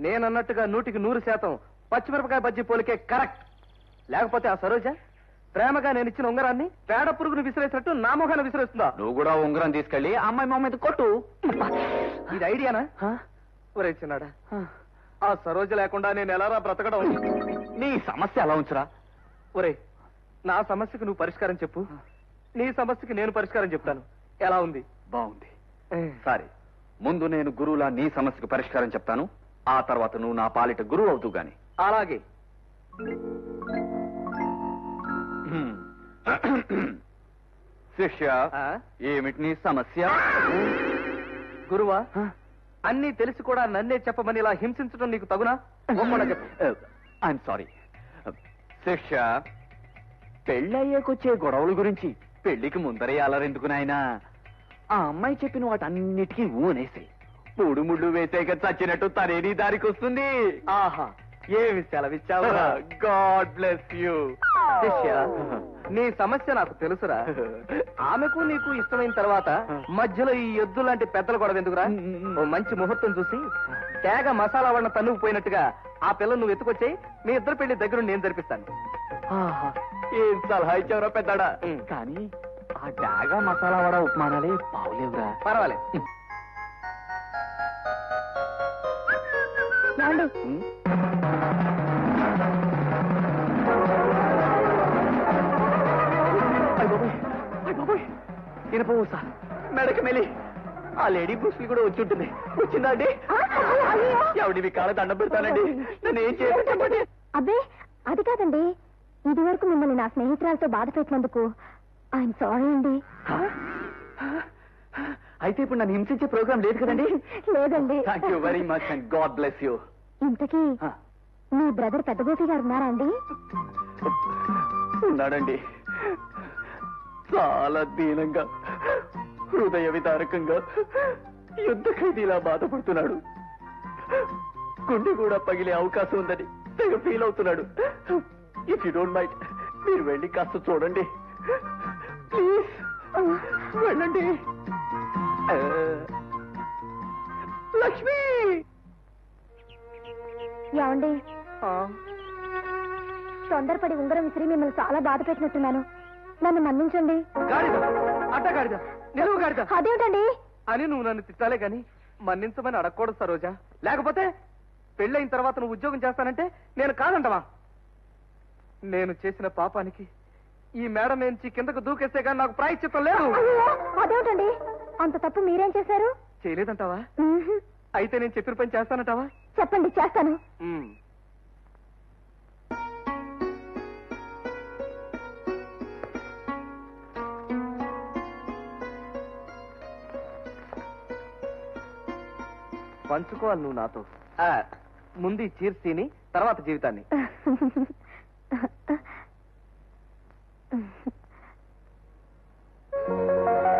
నేనన్నట్టుగా నూటికి నూరు శాతం పచ్చిమిరపకాయ బజ్జీ పోలికే కరెక్ట్. లేకపోతే ఆ సరోజ? ప్రేమగా నేను ఇచ్చిన ఉంగరాన్ని పేడ పురుగును విసిరేసినట్టు నా మొహాన్ని విసిరేస్తుందా? నువ్వు కూడా ఉంగరం తీసుకెళ్ళి అమ్మాయి మొహం మీద కొట్టు. ఇది ఐడియానా? ఒరే చిన్నాడా ఆ సరోజ లేకుండా నేను ఎలారా బ్రతకడం? నీ సమస్య అలా ఉంచురా? ఒరే నా సమస్యకు నువ్వు పరిష్కారం చెప్పు. నీ సమస్యకి నేను పరిష్కారం చెప్తాను. ఎలా ఉంది? బాగుంది. సరే ముందు నేను గురువులా నీ సమస్యకు పరిష్కారం చెప్తాను. ఆ తర్వాత నువ్వు నా పాలిట గురువు అవుతూ గాని. అలాగే. శిష్య ఆ? ఏమిటి నీ సమస్య? గురువా అన్నీ తెలిసి కూడా నన్నే చెప్పమని ఇలా హింసించడం నీకు తగునా? చెప్పు ఐఎమ్ సారీ శిష్య పెళ్ళయ్యాకొచ్చే గొడవల గురించి పెళ్ళికి ముందరే అలరెందుకు నాయనా? ఆ అమ్మాయి చెప్పిన వాటన్నిటికీ ఊనేసాయి. మూడు ముళ్ళు వేసాక చచ్చినట్టు తనేని దారికి వస్తుంది ఆహా. ఏమి సెలవిచ్చావు? గాడ్ బ్లెస్ యూ శిష్య నీ సమస్య నాకు తెలుసురా. ఆమెకు నీకు ఇష్టమైన తర్వాత మధ్యలో ఈ ఎద్దు లాంటి పెద్దల గొడవ ఎందుకురా? ఓ మంచి ముహూర్తం చూసి తేగ మసాలా వాళ్ళ తన్నుకుపోయినట్టుగా ఆ పిల్ల నువ్వు ఎత్తుకొచ్చాయి మీ ఇద్దరు పెళ్ళి దగ్గర నేను జరిపిస్తాను. ఏం సలహా ఇచ్చావురా పెద్దాడా. కానీ ఆ డాగా మసాలా వడ ఉపమానాలే బావులేవురా పర్వాలేదు ఇనప ఊస, మెడకి మెలి. ఆ లేడీ బ్రూస్లీ కూడా వచ్చి ఉంటుంది. వచ్చిందా అండి? ఎవడి మీ కాళ్ళ దండం పెడతానండి? నన్ను ఏం చేయాలి అబ్బే అది కాదండి. ఇది వరకు మిమ్మల్ని నా స్నేహితురాలతో బాధ పెట్టినందుకు ఐఎమ్ సారీ అండి. అయితే ఇప్పుడు నన్ను హింసించే ప్రోగ్రామ్ లేదు కదండి? లేదండి. Thank you very much and God bless you ఇంతకీ మీ బ్రదర్ పెద్ద గోపి గారు ఉన్నారా అండి? ఉన్నాడండి. చాలా దీనంగా హృదయ విదారకంగా యుద్ధ ఖైదీలా బాధపడుతున్నాడు. గుండె కూడా పగిలే అవకాశం ఉందని తెగ ఫీల్ అవుతున్నాడు. ఇఫ్ యూ డోంట్ మైండ్ మీరు వెళ్ళి కాస్త చూడండి. ప్లీజ్ వెళ్ళండి. లక్ష్మి! ఏమండి? తొందరపడి ఉంగరం విసిరి మిమ్మల్ని చాలా బాధ పెట్టినట్టున్నాను. నన్ను మన్నించండి. గాడిద అడ్డ గాడిద నిలువు గాడిద. అదేమిటండి? అని నువ్వు నన్ను తిట్టాలే గాని మన్నించమని అడగకూడదు సరోజా. లేకపోతే పెళ్ళైన తర్వాత నువ్వు ఉద్యోగం చేస్తానంటే నేను కాదంటవా? నేను చేసిన పాపానికి ఈ మేడ నుంచి కిందకు దూకేస్తే కానీ నాకు ప్రాయశ్చిత్తం లేదు. అదేమిటండి? అంత తప్పు మీరేం చేశారు? చేయలేదంటావా. అయితే నేను చెప్పిన పని చేస్తానంటావా? చెప్పండి చేస్తాను. పంచుకోవాలి నువ్వు నాతో. ఆ, ముందు ఈ చీర్స్ తిని తర్వాత జీవితాన్ని.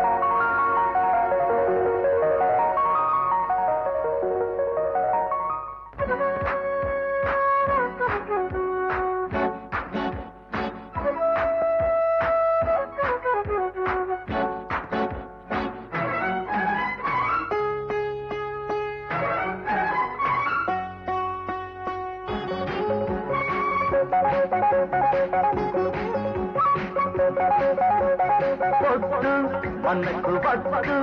మనకు పట్టు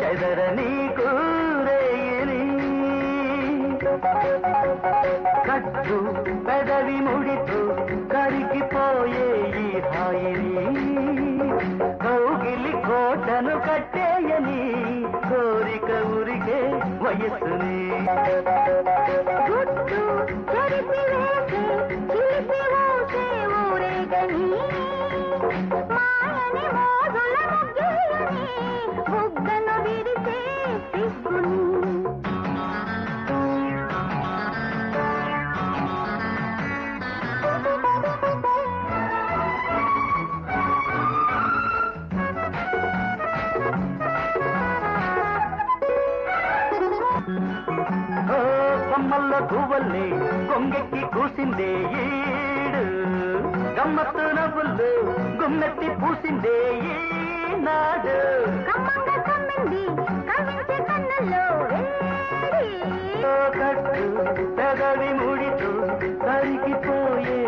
చెదరని నీకు కట్టు పెదవి ముడితో కరిగిపోయే ఈ హాయిని. కౌగిలి కోటను కట్టేయని కోరిక ఉరికే వయస్సుని. గువ్వల్ని కొంగెక్కి కూసిందే ఈడు. గమ్మత్తు నవ్వులు గుమ్మెత్తి పూసిందే ఓ కట్టు పెదవి ముడితో కరిగిపోయే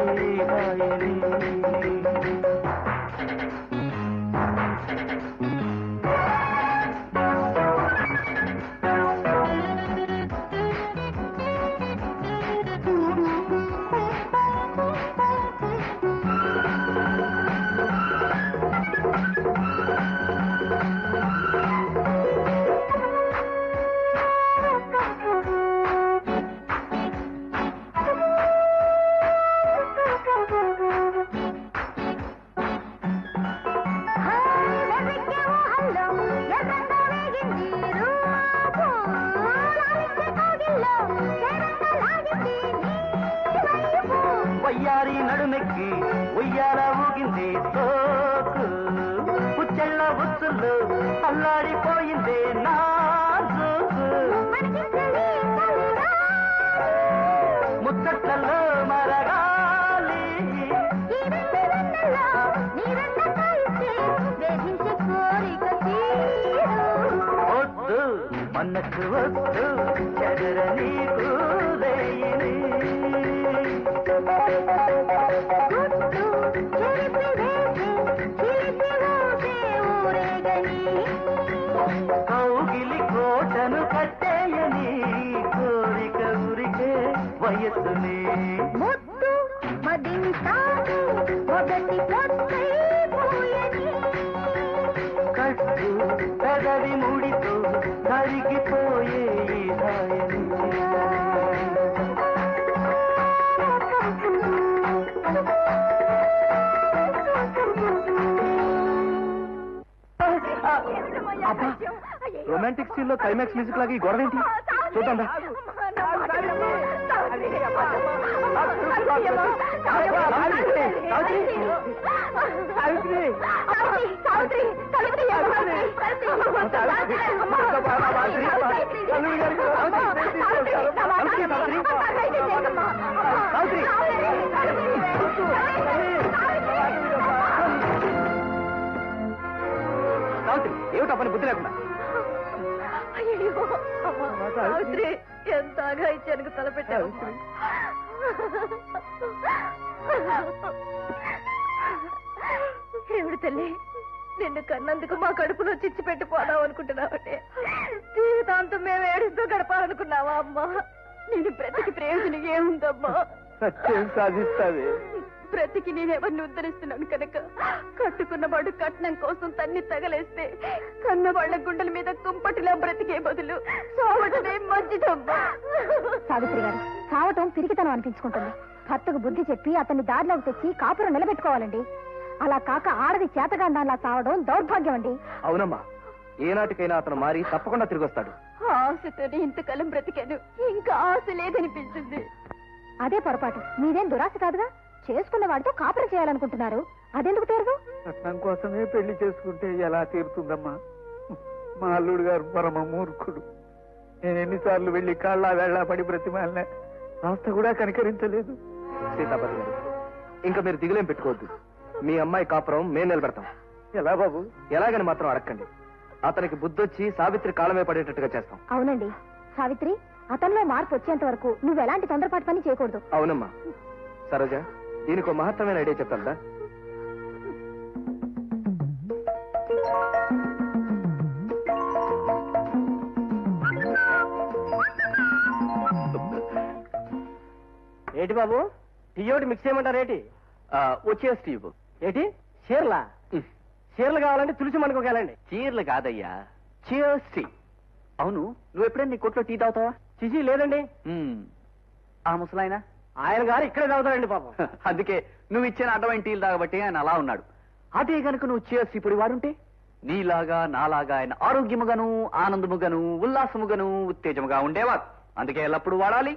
ఈ గొడవ ఏంటి చూద్దాం ఏమిటా పని బుద్ధి లేకుండా సావిత్రి ఎంత ఇచ్చాను తలపెట్టావు ఏమిటి తల్లి నిన్ను కన్నందుకు మా కడుపులో చిచ్చి పెట్టిపోదాం అనుకుంటున్నావంటే జీవితాంతం మేము ఏడుస్తూ గడపాలనుకున్నావా అమ్మా? నేను బ్రతికి ప్రయోజనం ఏముందమ్మా? సత్యం సాధిస్తావే. బ్రతికి నేనెవరిని ఉద్ధరిస్తున్నాను కనుక? కట్టుకున్న వాడు కట్నం కోసం తన్ని తగలేస్తే కన్న వాళ్ళ గుండెల మీద కుంపటిలా బ్రతికే బదులు చావటమే మంచిదమ్మా సావిత్రి గారు చావటం పిరికితనం అనిపించుకుంటుంది. భర్తకు బుద్ధి చెప్పి అతన్ని దారిలోకి తెచ్చి కాపురం నిలబెట్టుకోవాలండి. అలా కాక ఆడది చేతగాండాలా చావడం దౌర్భాగ్యం అండి. అవునమ్మా ఏనాటికైనా అతను మారి తప్పకుండా తిరిగి వస్తాడు ఆశతోనే ఇంతకాలం బ్రతికాను. ఇంకా ఆశ లేదనిపించింది. అదే పొరపాటు. మీదేం దురాశ కాదుగా? చేసుకున్న వాడితో కాపురం చేయాలనుకుంటున్నారు. అదెందుకు తీరదు? కట్నం కోసమే పెళ్ళి చేసుకుంటే ఎలా తీరుతుందమ్మా? మా అల్లుడు గారు పరమ మూర్ఖుడు. నేను ఎన్నిసార్లు వెళ్ళి కాళ్ళ వేళ్ళ పడి బ్రతిమాలిన రాస్త కూడా కనికరించలేదు. సీతాపతి గారు ఇంకా మీరు దిగులేం పెట్టుకోవద్దు. మీ అమ్మాయి కాపురం మేము నిలబెడతాం. ఎలా బాబు? ఎలాగని మాత్రం అడగండి అతనికి బుద్ధొచ్చి సావిత్రి కాలమే పడేటట్టుగా చేస్తాం. అవునండి. సావిత్రి అతనిలో మార్పు వచ్చేంత వరకు నువ్వు ఎలాంటి తొందరపాటు పని చేయకూడదు. అవునమ్మా. సరోజ దీనికి మహత్తమైన ఐడియా చెప్తాను ఏటి బాబు? టీయోటి మిక్స్ చేయమంటారు ఏటి? వచ్చేసి టీ ఏటి? చీరలా? చీరలు కావాలంటే తులసి మనకోకెళ్ళండి చీరలు కాదయ్యా. చీర్స్ అవును నువ్వు ఎప్పుడైనా నీ కొట్లో టీ తాగుతావా? చిజీ లేదండి. ఆ ముసలాయినా? ఆయన గారు ఇక్కడే తాగుతారండి పాపం. అందుకే నువ్వు ఇచ్చిన అడ్డమైన టీలు తాగబట్టి ఆయన అలా ఉన్నాడు. అదే గనుక నువ్వు చియర్స్ ఇప్పుడు వాడుంటే? నీలాగా నాలాగా ఆయన ఆరోగ్యముగాను ఆనందముగాను ఉల్లాసముగాను ఉత్తేజముగా ఉండేవాడు అందుకే ఎల్లప్పుడూ వాడాలి.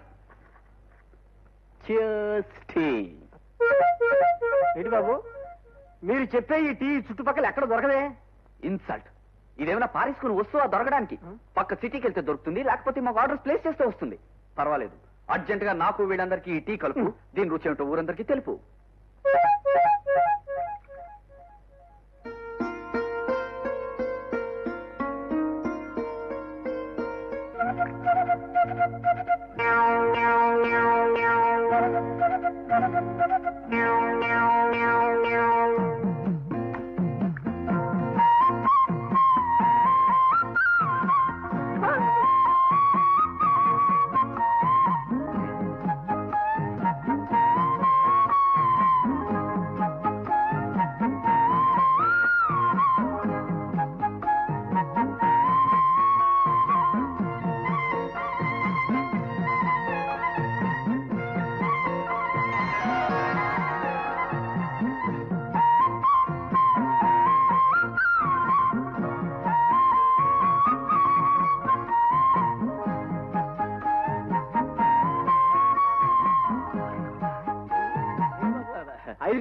ఏంటి బాబు? మీరు చెప్పే ఈ టీ చుట్టుపక్కల ఎక్కడ దొరకదే? ఇన్సల్ట్ ఇదేమైనా పారేసుకుని వస్తువా దొరకడానికి? పక్క సిటీకి వెళ్తే దొరుకుతుంది లేకపోతే మాకు ఆర్డర్ ప్లేస్ చేస్తే వస్తుంది. పర్వాలేదు. అర్జెంట్గా నాకు వీళ్ళందరికీ ఈ టీ కలుపు. దీని రుచి ఏమిటో ఊరందరికీ తెలుపు. ఐదు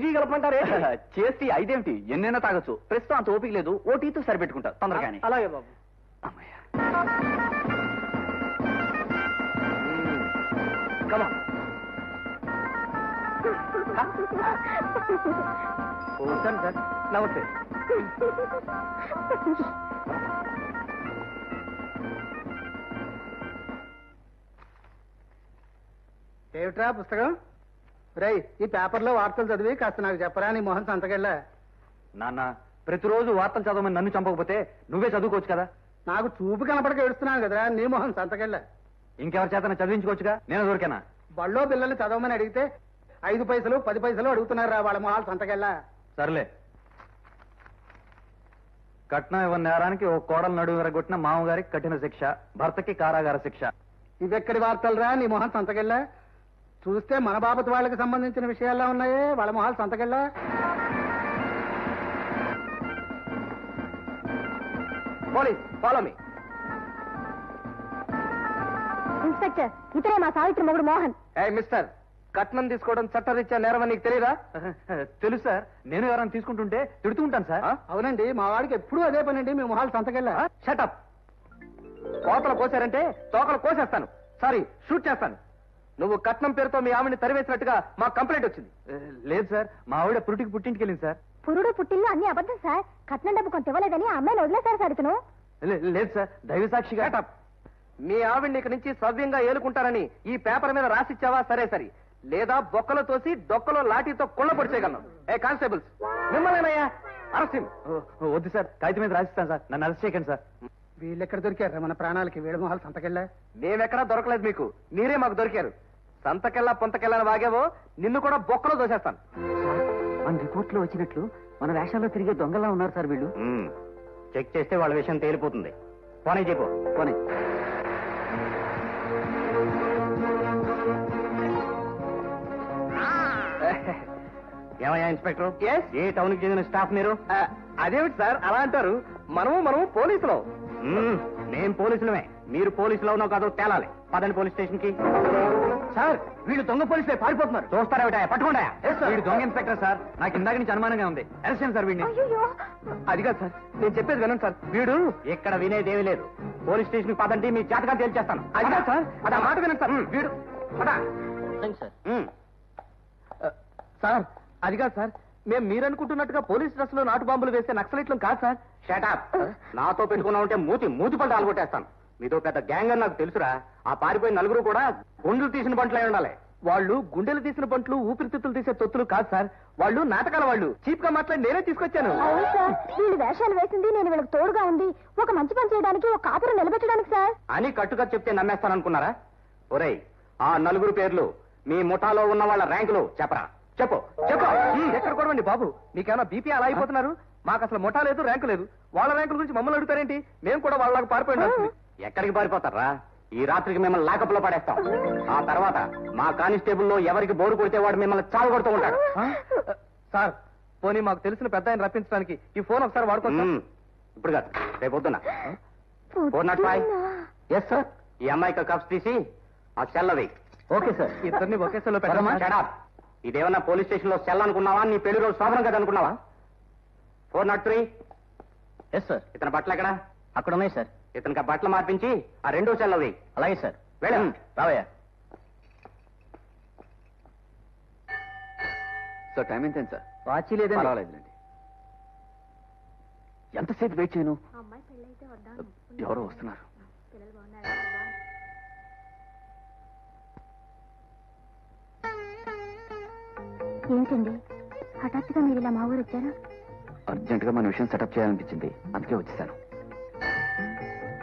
టీ కలపమంటారే? చేసి ఐదేమిటి? ఎన్నైనా తాగొచ్చు. ప్రస్తుతం అంత ఓపిక లేదు. ఓ టీతో సరిపెట్టుకుంటా తొందరగానే. అలాగే బాబు. అమ్మయ్య. కమా సార్ నమస్తే. ఏమిట్రా పుస్తకం? రై ఈ పేపర్లో వార్తలు చదివి కాస్త నాకు చెప్పరా నీ మొహన్ సంతకెళ్ళా? నాన్న ప్రతిరోజు వార్తలు చదవమని నన్ను చంపకపోతే నువ్వే చదువుకోవచ్చు కదా? నాకు చూపు కనపడక ఏడుస్తున్నాను కదరా నీ మొహన్ సంతకెళ్ళా? ఇంకెవరి చేత చదివించుకోవచ్చుగా? నేను దొరికానా బళ్ళో పిల్లల్ని చదవమని అడిగితే ఐదు పైసలు పది పైసలు అడుగుతున్నారా వాళ్ళ మొహాలు సంతకెళ్ళా? సర్లే. కట్నం ఇవ్వని నేరానికి ఓ కోడలు నడువు విరగొట్టిన మామగారికి కఠిన శిక్ష భర్తకి కారాగార శిక్ష. ఇవెక్కడి వార్తలురా నీ మొహం సంతకెళ్ళా? చూస్తే మన బాపతి వాళ్ళకి సంబంధించిన విషయాల్లో ఉన్నాయే. వాళ్ళ మొహాలు సంతకెళ్ళా? పోలీస్ ఫాలో మీ ఇన్స్పెక్టర్ ఇతరే మా సావిత్రి మొగుడు మోహన్. ఏ మిస్టర్ కట్నం తీసుకోవడం చట్టరీత్యా నేరమని నీకు తెలియదా తెలుసు సార్ నేను ఎవరైనా తీసుకుంటుంటే తిడుతూ ఉంటాను సార్. అవునండి మా వాడికి ఎప్పుడూ అదే పనండి మీ మొహాలు సంతకెళ్ళా. షటప్ కోతలు కోసారంటే తోకలు కోసేస్తాను. సారీ షూట్ చేస్తాను. నువ్వు కట్నం పేరుతో మీ ఆవిడని తరివేసినట్టుగా మాకు కంప్లైంట్ వచ్చింది. లేదు సార్. మా ఆవిడ పురుటికి పుట్టింటికి వెళ్ళింది సార్. పురుడు పుట్టిల్లు అన్ని అబద్ధం సార్. కట్నం డబ్బు కొంత ఇవ్వలేదని ఆ అమ్మాయిని వదిలేశారు సార్ ఇతను. లేదు సార్. దైవ సాక్షిగా మీ ఆవిడ్ని ఇక నుంచి సవ్యంగా ఏలుకుంటారని ఈ పేపర్ మీద రాసిచ్చావా? సరే సరి. లేదా బొక్కలో తోసి డొక్కలో లాఠీతో కుళ్ళ పొడిచేయగలను ఏ కానిస్టేబుల్స్ మిమ్మల్నేనయ్యా? అరెస్ట్ వద్దు సార్. కాగితం మీద రాసిస్తాను సార్. నన్ను అరెస్ట్ చేయకండి సార్. వీళ్ళెక్కడ దొరికారా? మన ప్రాణాలకి వీళ్ళ మొహాలు సంతకెళ్ళా? మేమెక్కడా దొరకలేదు మీకు. మీరే మాకు దొరికారు. సంతకెళ్ళా పొంతకెళ్ళని వాగేవో నిన్ను కూడా బొక్కలో దోసేస్తాను. మన రిపోర్ట్లో వచ్చినట్లు మన వేషాల్లో తిరిగే దొంగలా ఉన్నారు సార్ వీళ్ళు. చెక్ చేస్తే వాళ్ళ విషయం తేలిపోతుంది. పోనీ చెప్పు. పోనీ. ఏమయ్యా ఇన్స్పెక్టర్? ఏ టౌన్కి చెందిన స్టాఫ్ మీరు? అదేమిటి సార్? అలా అంటారు. మనము మనము పోలీసులు. మేం పోలీసులమే. మీరు పోలీసులు అవునో కాదో తేలాలి. పదండి పోలీస్ స్టేషన్కి సార్ వీళ్ళు దొంగ పోలీసులే పారిపోతున్నారు. చూస్తారా పట్టుకోండా వీడు దొంగ ఇన్స్పెక్టర్ సార్. నాకు ఇందాక నుంచి అనుమానంగా ఉంది. అరెస్ట్ సార్ వీడిని. అయ్యో అది కాదు సార్ నేను చెప్పేది వినండి సార్. వీడు ఇక్కడ వినేదేమీ లేదు. పోలీస్ స్టేషన్కి పదండి మీ జాతకాలు తేల్చేస్తాను. అది కాదు సార్ అది ఆ మాట వినండి సార్. వీడు. సార్. అది కాదు సార్. మేము మీరనుకుంటున్నట్టుగా పోలీస్ డ్రెస్లో నాటు బాంబులు వేసే నక్సలైట్లు కాదు సార్. షటాప్ నాతో పెట్టుకున్నా ఉంటే మూతి మూతి పళ్ళు ఆలుగొట్టేస్తాను. మీతో పెద్ద గ్యాంగ్ అని నాకు తెలుసురా. ఆ పారిపోయిన నలుగురు కూడా గుండెలు తీసిన బంట్లై ఉండాలి. వాళ్ళు గుండెలు తీసిన బంట్లు ఊపిరితిత్తులు తీసే తొత్తులు కాదు సార్. వాళ్ళు నాటకాల వాళ్ళు. చీప్గా మాట్లాడి నేనే తీసుకొచ్చాను. అవును సార్. వీళ్ళు వేషాలు వేసింది నేను వీళ్ళకి తోడుగా ఉంది ఒక మంచి పని చేయడానికి ఒక కాపురం నిలబెట్టడానికి సార్. అని కట్టుగా చెప్తే నమ్మేస్తాననుకున్నారా? ఒరేయ్ ఆ నలుగురు పేర్లు మీ ముఠాలో ఉన్న వాళ్ళ ర్యాంకులు చెప్పరా? చెప్పు చెప్పు. ఎక్కడ కూడా బాబు? మీకేమైనా బీపీ అలా అయిపోతున్నారు? మాకు అసలు ముఠా లేదు ర్యాంకు లేదు. వాళ్ళ ర్యాంకుల గురించి మమ్మల్ని అడుగుతారేంటి? మేము కూడా వాళ్ళకి పారిపోయి ఎక్కడికి పారిపోతారా ఈ రాత్రికి మిమ్మల్ని లాకప్లో పడేస్తాం ఆ తర్వాత మా కానిస్టేబుల్లో ఎవరికి బోరు కొడితే వాడు మిమ్మల్ని చాలు కొడుతూ ఉంటాడు సార్ పోనీ మాకు తెలిసిన పెద్ద ఆయన రప్పించడానికి ఈ ఫోన్ ఒకసారి వాడుకోవచ్చు మ్మ్. ఇప్పుడు కాదు రేపు పొద్దున్న. Four nought five yes sir ఈ అమ్మాయికి కప్స్ తీసి ఆ సెల్ అవి ఓకే సార్. ఇద్దరిని ఒకే సెల్లో పెట్టమా. ఇదేమన్నా పోలీస్ స్టేషన్లో సెల్ అనుకున్నావా? నీ పెళ్ళి రోజు శోభనం కదా అనుకున్నావా? Four nought three yes sir ఇతని బట్టలు ఎక్కడ? అక్కడ ఉన్నాయి సార్. ఇతనికి ఆ బట్టలు మార్పించి ఆ రెండో సెల్ అవి అలాగే సార్. వెళ్ళం. రావయ్యా. సార్ టైం ఎంత సార్? వాచి లేదండి. పర్వాలేదులేండి. ఎంతసేపు వెయిట్ చేయను? అమ్మాయి పెళ్ళైతే వద్దాం ఎవరో వస్తున్నారు. ఏమిటండి హఠాత్తుగా మీరు ఇలా మా ఊరు వచ్చారు? అర్జెంట్గా మన విషయం సెటప్ చేయాలనిపించింది. అందుకే వచ్చేసాను.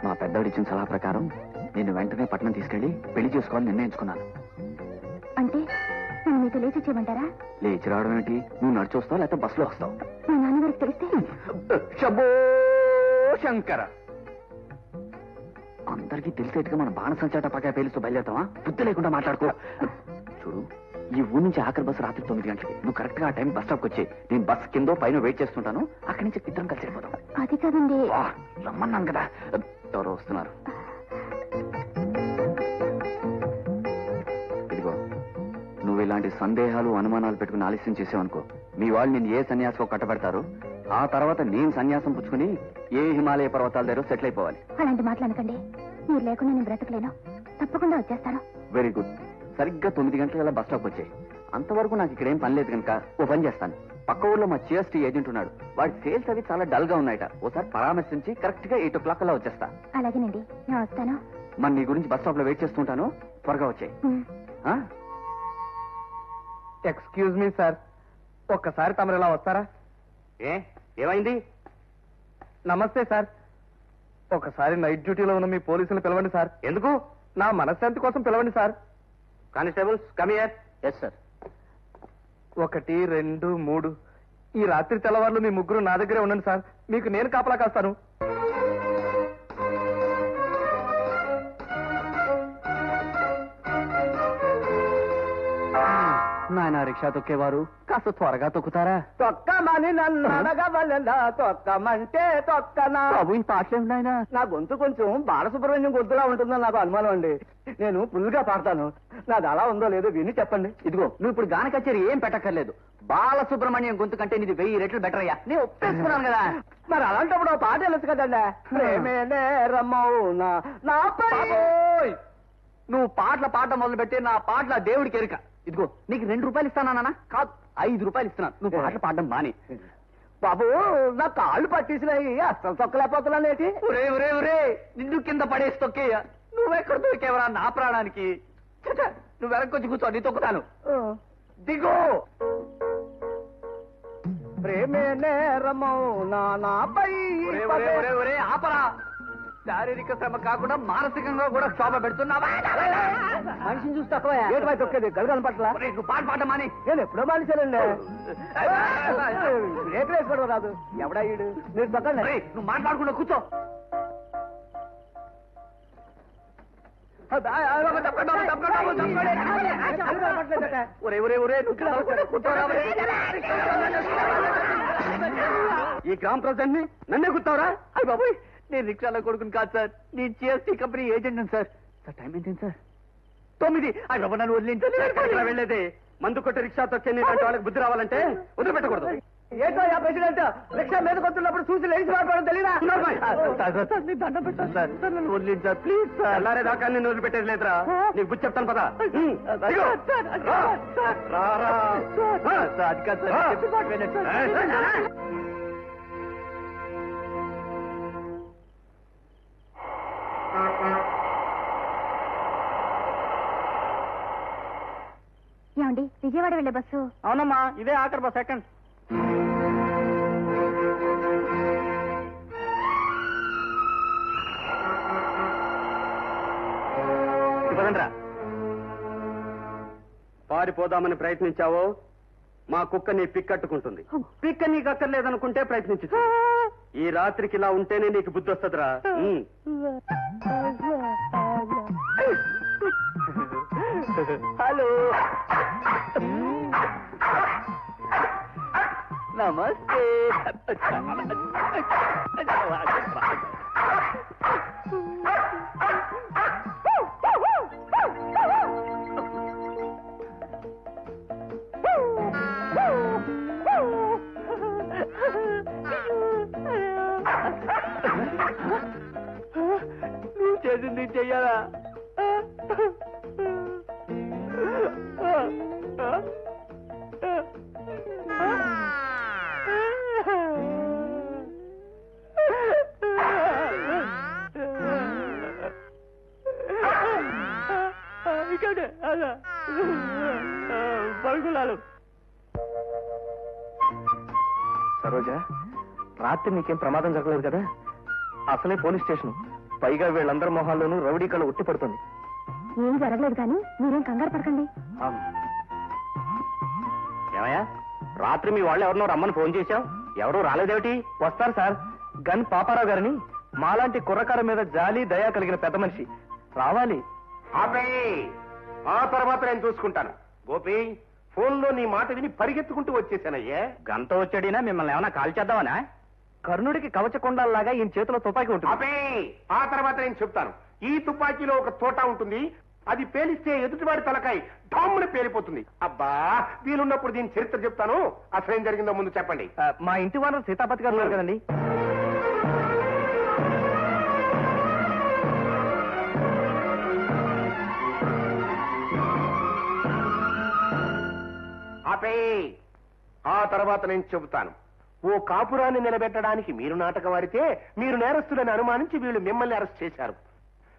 మా పెద్దవాడు ఇచ్చిన సలహా ప్రకారం నేను వెంటనే పట్నం తీసుకెళ్ళి పెళ్ళి చేసుకోవాలని నిర్ణయించుకున్నాను. అంటే నన్ను మీతో లేచి చేయమంటారా? లేచి రావడం ఏంటి? నువ్వు నడిచి వస్తావు లేకపోతే బస్సులో వస్తావు? మా నాన్నగారికి తెలిస్తే? శంకర. అందరికీ తెలిసేట్టుగా మన బాణసంచాట పక్క పేలుస్తూ బయలుదేరుతావా? బుద్ధి లేకుండా మాట్లాడుకో. చూడు ఈ ఊరు నుంచి ఆఖరి బస్సు రాత్రి తొమ్మిది గంటలకి. నువ్వు కరెక్ట్గా ఆ టైం బస్ స్టాప్ వచ్చి నేను బస్ కిందో పైన వెయిట్ చేస్తుంటాను. అక్కడి నుంచి ఇద్దరం కలిసి వెళ్ళిపోతాం అది కాదండి. రమ్మన్నాను కదా. ఎవరో వస్తున్నారు. ఇదిగో నువ్వు ఇలాంటి సందేహాలు అనుమానాలు పెట్టుకుని ఆలస్యం చేసావనుకో మీ వాళ్ళు నేను ఏ సన్యాసం కట్టబెడతారు ఆ తర్వాత నేను సన్యాసం పుచ్చుకుని ఏ హిమాలయ పర్వతాల దగ్గర సెటిల్ అయిపోవాలి. అలాంటి మాటలు అనకండి. మీరు లేకుండా నేను బ్రతకలేను. తప్పకుండా వచ్చేస్తాను. Very good. సరిగ్గా తొమ్మిది గంటల బస్ స్టాప్ వచ్చాయి. అంతవరకు నాకు ఇక్కడ ఏం పని లేదు కనుక ఓ పని చేస్తాను. పక్క ఊర్లో మా జిఎస్టీ ఏజెంట్ ఉన్నాడు. వాడి సేల్స్ అవి చాలా డల్గా ఉన్నాయట. ఓసారి పరామర్శించి కరెక్ట్గా ఎయిట్ ఓ క్లాక్ అలా వచ్చేస్తా అలాగేనండి నేను వస్తాను. మరి నీ గురించి బస్ స్టాప్లో వెయిట్ చేస్తుంటాను. త్వరగా వచ్చాయి. ఎక్స్క్యూజ్ మీ సార్ ఒక్కసారి తమరు ఇలా వస్తారా? ఏ? ఏమైంది? నమస్తే సార్ ఒకసారి నైట్ డ్యూటీలో ఉన్న మీ పోలీసులు పిలవండి సార్ ఎందుకు? నా మనశ్శాంతి కోసం పిలవండి sir constables come here yes sir ఒకటి రెండు మూడు. ఈ రాత్రి తెల్లవారులు మీ ముగ్గురు నా దగ్గరే ఉండండి సార్. మీకు నేను కాపలా కాస్తాను. నాయన రిక్షా తొక్కేవారు? కాస్త త్వరగా తొక్కుతారా? తొక్కమని నన్ను అడగవలెలా? తొక్కమంటే తొక్కనా? బాబు ఈ పాటలేమి నాయన? నా గొంతు కొంచెం బాలసుబ్రహ్మణ్యం గొంతులా ఉంటుందని నాకు అనుమానం అండి. నేను ఫుల్గా పాడతాను. నాది అలా ఉందో లేదో విని చెప్పండి. ఇదిగో నువ్వు ఇప్పుడు గాన కచేరీ ఏం పెట్టక్కర్లేదు. బాలసుబ్రహ్మణ్యం గొంతు కంటే నీది వెయ్యి రెట్లు బెటర్ అయ్యా. నేను ఒప్పేసుకున్నాను కదా. మరి అలాంటప్పుడు పాట వెళ్ళచ్చు కదండి. ప్రేమే నేరమౌనా నా! నువ్వు పాటలు పాడటం మొదలు పెట్టి నా పాటల దేవుడికి ఎరుక. ఇదిగో నీకు రెండు రూపాయలు ఇస్తానా కాదు ఐదు రూపాయలు ఇస్తున్నాను నువ్వు పాటలు పాడడం మాని. బాబు నా కాళ్ళు పట్టేసినాయి అసలు తొక్కలేకపోతున్నానేటి ఒరే ఒరే ఒరే నిన్ను కింద పడేసి తొక్కేయ నువ్వెక్కడ దొరికేవరా నా ప్రాణానికి? నువ్వు వెనక్కొచ్చి కూర్చో నీ తొక్కుతాను. దిగు! ప్రేమే నేరమౌనా నాపై ఆపరా. శారీరక శ్రమ కాకుండా మానసికంగా కూడా క్షోభ పెడుతున్నావా మనిషిని చూస్తే తక్కువ ఏటువై తొక్కేది గలగల పట్ల నువ్వు పాట పాడడం మాని నేను ఎప్పుడో మనిషినండి రేట్లు వేసుకోవడం రాదు ఎవడా ఈడు మీరు తొక్కండి నువ్వు మాట్లాడకుండా కూర్చో ఒరే ఒరే ఒరే. ఈ గ్రామ ప్రెసిడెంట్ని నన్నే కూర్చోరా అయ్యి బాబోయ్ నేను రిక్షాలో కొడుకుని కాదు సార్ నేను GST company agent sir sir time ఏంటి సార్ తొమ్మిది అయ్యి బాబు నన్ను వెళ్ళేది మందు కొట్టి రిక్షా తొక్కే నీలాంటి వాళ్ళకి బుద్ధి రావాలంటే వదిలిపెట్టకూడదు ఏంటో యా ప్రెసిడెంట్ రిక్షా మీద కొడుతున్నప్పుడు చూసి లేచి మాట్లాడడం తెలియదా దండం పెట్టాను సార్ సార్ నన్ను వదిలేదు సార్ ప్లీజ్ సార్ దాకా నేను వదిలిపెట్టేది లేదురా నీకు బుద్ధి చెప్తాను పదా రారా అది కాదు సార్ ఏమండి? విజయవాడ వెళ్ళే బస్సు? అవునమ్మా ఇదే ఆఖరి బస్ సెకండ్. పారిపోదామని ప్రయత్నించావో మా కుక్క నీ పిక్కట్టుకుంటుంది. పిక్క నీకు అక్కర్లేదనుకుంటే ప్రయత్నించు. ఈ రాత్రికి ఇలా ఉంటేనే నీకు బుద్ధి వస్తుందిరా. హలో. నమస్తే. చేసింది చెయ్యాలా? ఇక్కడ అలా. పడుకున్నాను. సరోజ రాత్రి నీకేం ప్రమాదం జరగలేదు కదా? అసలే పోలీస్ స్టేషన్. పైగా వీళ్ళందరి మొహాల్లోనూ రౌడీ కళ ఉట్టి పడుతుంది ఏం జరగలేదు కానీ మీరేం కంగారు పడకండి. ఏమయ్యా? రాత్రి మీ వాళ్ళు ఎవరినో రమ్మని ఫోన్ చేశావు? ఎవరు రాలేదేమిటి? వస్తారు సార్. గన్ పాపారావు గారిని మాలాంటి కుర్రకార మీద జాలి దయా కలిగిన పెద్ద మనిషి. రావాలి. ఆపేయ్! ఆ తర్వాత నేను చూసుకుంటాను. గోపి ఫోన్లో నీ మాట విని పరిగెత్తుకుంటూ వచ్చేసానయ్యే. గంట వచ్చాడినా? మిమ్మల్ని ఏమైనా కాల్ చేద్దామనా? కర్ణుడికి కవచకొండాల్లాగా ఈయన చేతిలో తుపాకీ ఉంటుంది. ఆపేయ్ ఆ తర్వాత నేను చెప్తాను. ఈ తుపాకీలో ఒక తోట ఉంటుంది. అది పేలిస్తే ఎదుటివాడి తలకాయ డామ్మున పేలిపోతుంది. అబ్బా వీలున్నప్పుడు దీని చరిత్ర చెప్తాను. అసలేం జరిగిందో ముందు చెప్పండి. ఆ, మా ఇంటి వారు సీతాపతి గారు ఉన్నారు కదండి. ఆపేయ్ ఆ తర్వాత నేను చెబుతాను. ఓ కాపురాన్ని నిలబెట్టడానికి మీరు నాటకం వాడితే మీరు నేరస్తులని అనుమానించి వీళ్ళు మిమ్మల్ని అరెస్ట్ చేశారు.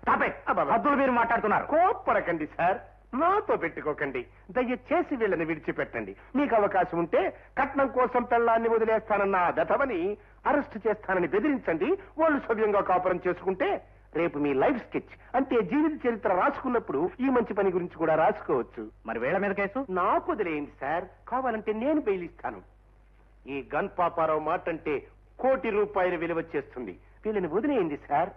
తాపే హద్దులు మీరు మాట్లాడుతున్నారు. కోప్పడకండి సార్. నాతో పెట్టుకోకండి. దయచేసి వీళ్ళని విడిచిపెట్టండి. మీకు అవకాశం ఉంటే కట్నం కోసం పెళ్ళాన్ని వదిలేస్తానన్న దతవని అరెస్ట్ చేస్తానని బెదిరించండి. వాళ్ళు సవ్యంగా కాపురం చేసుకుంటే రేపు మీ లైఫ్ స్కెచ్. అంటే జీవిత చరిత్ర రాసుకున్నప్పుడు ఈ మంచి పని గురించి కూడా రాసుకోవచ్చు. మరి వేళ మీద కేసు? నాకు వదిలేయండి సార్. కావాలంటే నేను బెయిలిస్తాను. ఈ గన్ పాపారావు మాట అంటే కోటి రూపాయల విలువ చేస్తుంది. వీళ్ళని వదిలేయండి సార్.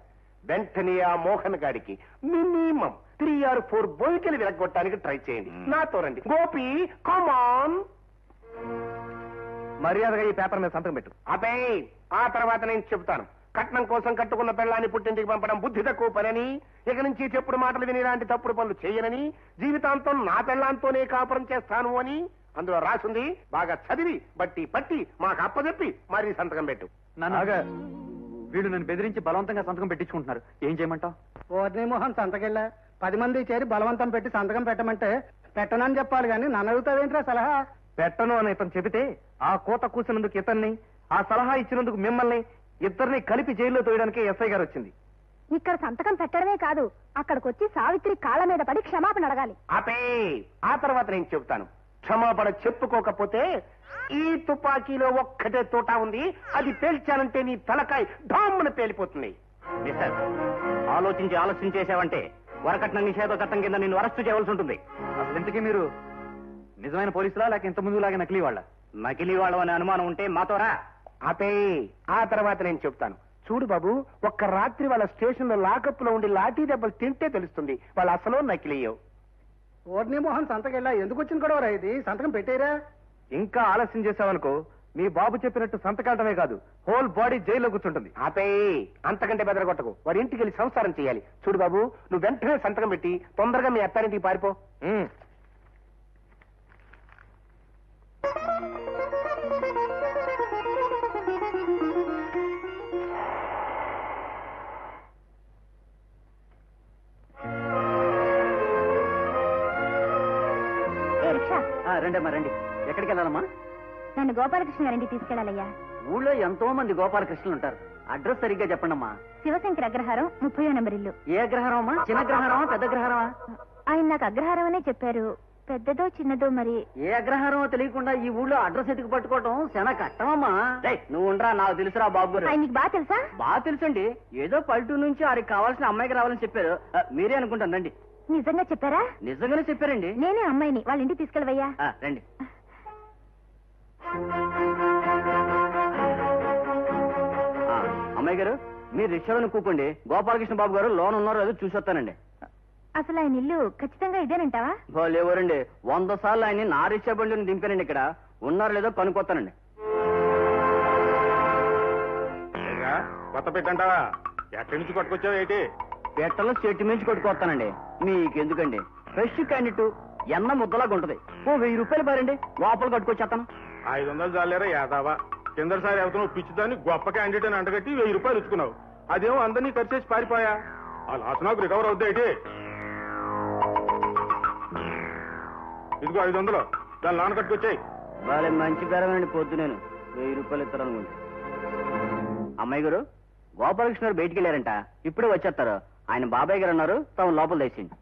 వెంటనే ఆ మోహన్ గాడికి మినిమం త్రీ ఆర్ ఫోర్ బోయికలు విరగొట్టడానికి ట్రై చేయండి. నాతో రండి. గోపి కమాన్ మర్యాదగా ఈ పేపర్ మీద సంతకం పెట్టు. అబే ఆ తర్వాత నేను చెబుతాను. కట్నం కోసం కట్టుకున్న పెళ్ళాన్ని పుట్టింటికి పంపడం బుద్ధి తక్కువ పనని ఇక నుంచి చెప్పుడు మాటలు విని ఇలాంటి తప్పుడు పనులు చేయనని జీవితాంతం నా పెళ్ళాంతోనే కాపురం చేస్తాను అని అందులో రాసుంది బాగా చదివి బట్టి పట్టి మాకు అప్పచెప్పి మరీ సంతకం పెట్టు. నాగా వీళ్ళు నన్ను బెదిరించి బలవంతంగా సంతకం పెట్టించుకుంటున్నారు. ఏం చేయమంటావు? ఓర్ని మోహన్ సంతకెళ్ళా. పది మంది చేరి బలవంతం పెట్టి సంతకం పెట్టమంటే పెట్టనని చెప్పాలి కానీ నన్ను అడుగుతావేంట్రా సలహా? పెట్టను అని ఇతను చెబితే ఆ కోత కూసినందుకు ఇతన్ని ఆ సలహా ఇచ్చినందుకు మిమ్మల్ని ఇద్దరిని కలిపి జైల్లో తోయడానికి ఎస్ఐ గారు వచ్చింది. ఇక్కడ సంతకం పెట్టడమే కాదు అక్కడికొచ్చి సావిత్రి కాళ్ళ మీద పడి క్షమాపణ అడగాలి. ఆపే! ఆ తర్వాత నేను చెబుతాను. క్షమాపణ చెప్పుకోకపోతే ఈ తుపాకీలో ఒక్కటే తోట ఉంది. అది పేల్చానంటే నీ తలకాయ డామ్మున పేలిపోతుంది. మిస్టర్ ఆలోచించి ఆలస్యం చేశావంటే వరకట్న నిషేధ చట్టం కింద నిన్ను అరెస్ట్ చేయవలసి ఉంటుంది. అసలు ఇంతకీ మీరు నిజమైన పోలీసులా లేక ఇంత ముందు లాగా నకిలీ వాళ్ళ నకిలీ వాళ్ళ అనే అనుమానం ఉంటే మాతో రా. ఆపే ఆ తర్వాత నేను చెప్తాను. చూడు బాబు ఒక్క రాత్రి వాళ్ళ స్టేషన్లో లాకప్లో ఉండి లాఠీ దెబ్బలు తింటే తెలుస్తుంది. వాళ్ళు అసలు నకిలీయో. ఓర్ని మోహన్ సంతకెళ్ళా? ఎందుకు వచ్చిన గొడవరా ఇది? సంతకం పెట్టేరా ఇంకా ఆలస్యం చేశావనుకో మీ బాబు చెప్పినట్టు సంతకాలటమే కాదు హోల్ బాడీ జైల్లో కూర్చుంటుంది. ఆపే! అంతకంటే బెదరగొట్టకు వారి ఇంటికి వెళ్ళి సంసారం చేయాలి. చూడు బాబు నువ్వు వెంటనే సంతకం పెట్టి తొందరగా మీ అత్తారింటికి పారిపో. రండమ్మా రండి. ఎక్కడికి వెళ్ళాలమ్మా నన్ను గోపాలకృష్ణ గారింటికి తీసుకెళ్ళాలయ్యా ఊళ్ళో ఎంతో మంది గోపాలకృష్ణులు ఉంటారు. అడ్రస్ సరిగ్గా చెప్పండమ్మా. శివశంకర్ అగ్రహారం ముప్పయో నెంబర్ ఇల్లు. ఏ అగ్రహారం అమ్మా చిన్న గ్రహారమా పెద్ద గ్రహారమా ఆయన నాకు అగ్రహారం అనే చెప్పారు. పెద్దదో చిన్నదో మరి. ఏ అగ్రహారమో తెలియకుండా ఈ ఊళ్ళో అడ్రస్ ఎతికి పట్టుకోవటం చాలా కష్టమమ్మా. నువ్వు ఉండరా నాకు తెలుసురా బాబు గారు. ఆయన నీకు బాగా తెలుసా? బాగా తెలుసండి. ఏదో పల్లెటూరు నుంచి వారికి కావాల్సిన అమ్మాయికి రావాలని చెప్పారు. మీరే అనుకుంటాను రండి. నిజంగా చెప్పారా? నిజంగానే చెప్పారండి. నేనే అమ్మాయిని. వాళ్ళ ఇంటికి తీసుకెళ్ళవయ్యా. ఆ, రండి. ఆ, అమ్మాయి గారు మీరు రిక్షాలో కూకోండి. గోపాలకృష్ణ బాబు గారు లోన్ ఉన్నారో ఏదో చూసి వస్తానండి. అసలు ఆయన ఇల్లు ఖచ్చితంగా ఇదేనంటావా? లేవరండి వంద సార్లు ఆయన్ని నా రిక్షా బండిని దింపానండి ఇక్కడ. ఉన్నారో లేదో కనుక్కొస్తానండి. కొత్త పెట్టంటావా? ఎక్కడి నుంచి పట్టుకొచ్చావు ఏంటి? పెట్టలో చెట్టు మించి కొట్టుకొస్తానండి. మీకెందుకండి ఫ్రెష్ క్యాండిట్ ఎన్న ముద్దలాగా ఉంటది. ఓ వెయ్యి రూపాయలు పారండి. లోపల కట్టుకొచ్చేస్తాను ఐదు వందలు చాలేరా యాదావా కిందసారి ఎవరితో పిచ్చిదాన్ని గొప్ప క్యాండిడేట్ అని అంటగట్టి వెయ్యి రూపాయలు ఇచ్చుకున్నావు. అదేమో అందరినీ ఖర్చు చేసి పారిపోయా? ఆ లాస్ నాకు రికవర్ ఏంటి ఇదిగో ఐదు వందలు దాని నాన్న కట్టుకొచ్చాయి. వాళ్ళ మంచి బేరమేనండి పొద్దు నేను వెయ్యి రూపాయలు ఇస్తారు అనుకుంటా అమ్మాయి గారు గోపాలకృష్ణ గారు బయటికి వెళ్ళారంట. ఇప్పుడే వచ్చేస్తారు. ఆయన బాబాయ్ గారు అన్నారు తాము లోపల తెచ్చింది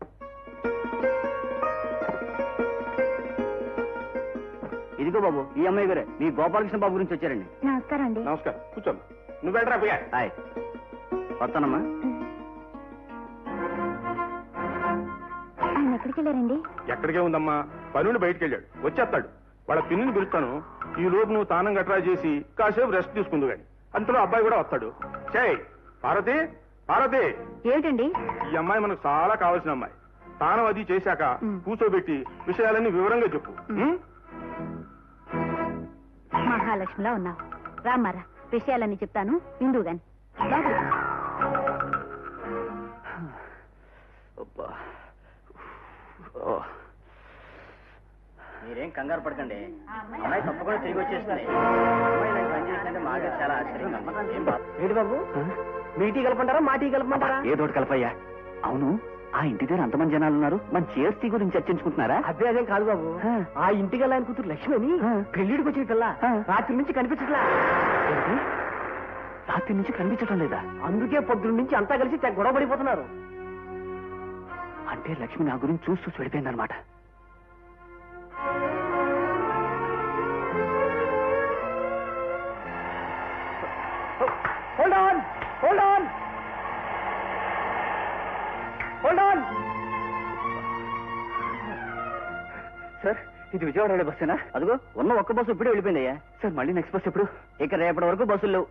ఇదిగో బాబు ఈ అమ్మాయి గారే మీ గోపాలకృష్ణ బాబు గురించి వచ్చారండి. నమస్కారం అండి. నమస్కారం కూర్చోండి. నువ్వు వెళ్ళరా పోయా హాయ్. వస్తానమ్మా. ఆయన ఎక్కడికి వెళ్ళారండి? ఎక్కడికే ఉందమ్మా పనుని బయటికి వెళ్ళాడు. వచ్చేస్తాడు. వాళ్ళ పిన్నిని పిలుస్తాను. ఈ లోపు నువ్వు తానం గట్రా చేసి కాసేపు రెస్ట్ తీసుకుందు గాని అంతలో అబ్బాయి కూడా వస్తాడు. చేయి పార్వతి పార్వతి! ఏమిటండి? ఈ అమ్మాయి మనకు చాలా కావాల్సిన అమ్మాయి. తానం అది చేశాక కూర్చోబెట్టి విషయాలన్నీ వివరంగా చెప్పు. ఉం? మహాలక్ష్మిలా ఉన్నావు. రామ్మారా విషయాలన్నీ చెప్తాను. ఇందువు గాని. అబ్బా. ఓ. మీరేం కంగారు పడకండి. అమ్మాయి తప్పకుండా తిరిగి వచ్చేస్తుంది అమ్మాయి నాకు పని చేసిందంటే మాకే చాలా ఆశ్చర్యంగా. ఏం బాబు? ఏంటి బాబు? మీ టీ కలపమంటారా మా టీ కలపమంటారా ఏదోటి కలపయ్యా. అవును ఆ ఇంటి దగ్గర అంతమంది జనాలు ఉన్నారు? మన జిఎస్టీ గురించి చర్చించుకుంటున్నారా? అదే అదేం కాదు బాబు. ఆ. ఇంటికి వెళ్ళాలని కూతురు లక్ష్మి అని ఆ. పెళ్ళిడికి వచ్చిన పిల్ల. రాత్రి నుంచి కనిపించట్లా? రాత్రి నుంచి కనిపించడం లేదా? అందుకే పొద్దున్న నుంచి అంతా కలిసి తెగ గొడవ పడిపోతున్నారు అంటే లక్ష్మి నా గురించి చూస్తూ చెడిపోయిందనమాట hold on hold on hold on sir ఇది విజయవాడ వెళ్ళే బస్సేనా అదిగో ఉన్న ఒక్క బస్సు ఇప్పుడే వెళ్ళిపోయిందయ్యా. సార్ మళ్ళీ నెక్స్ట్ బస్ ఎప్పుడు? ఇక రేపటి వరకు బస్సులు లేవు.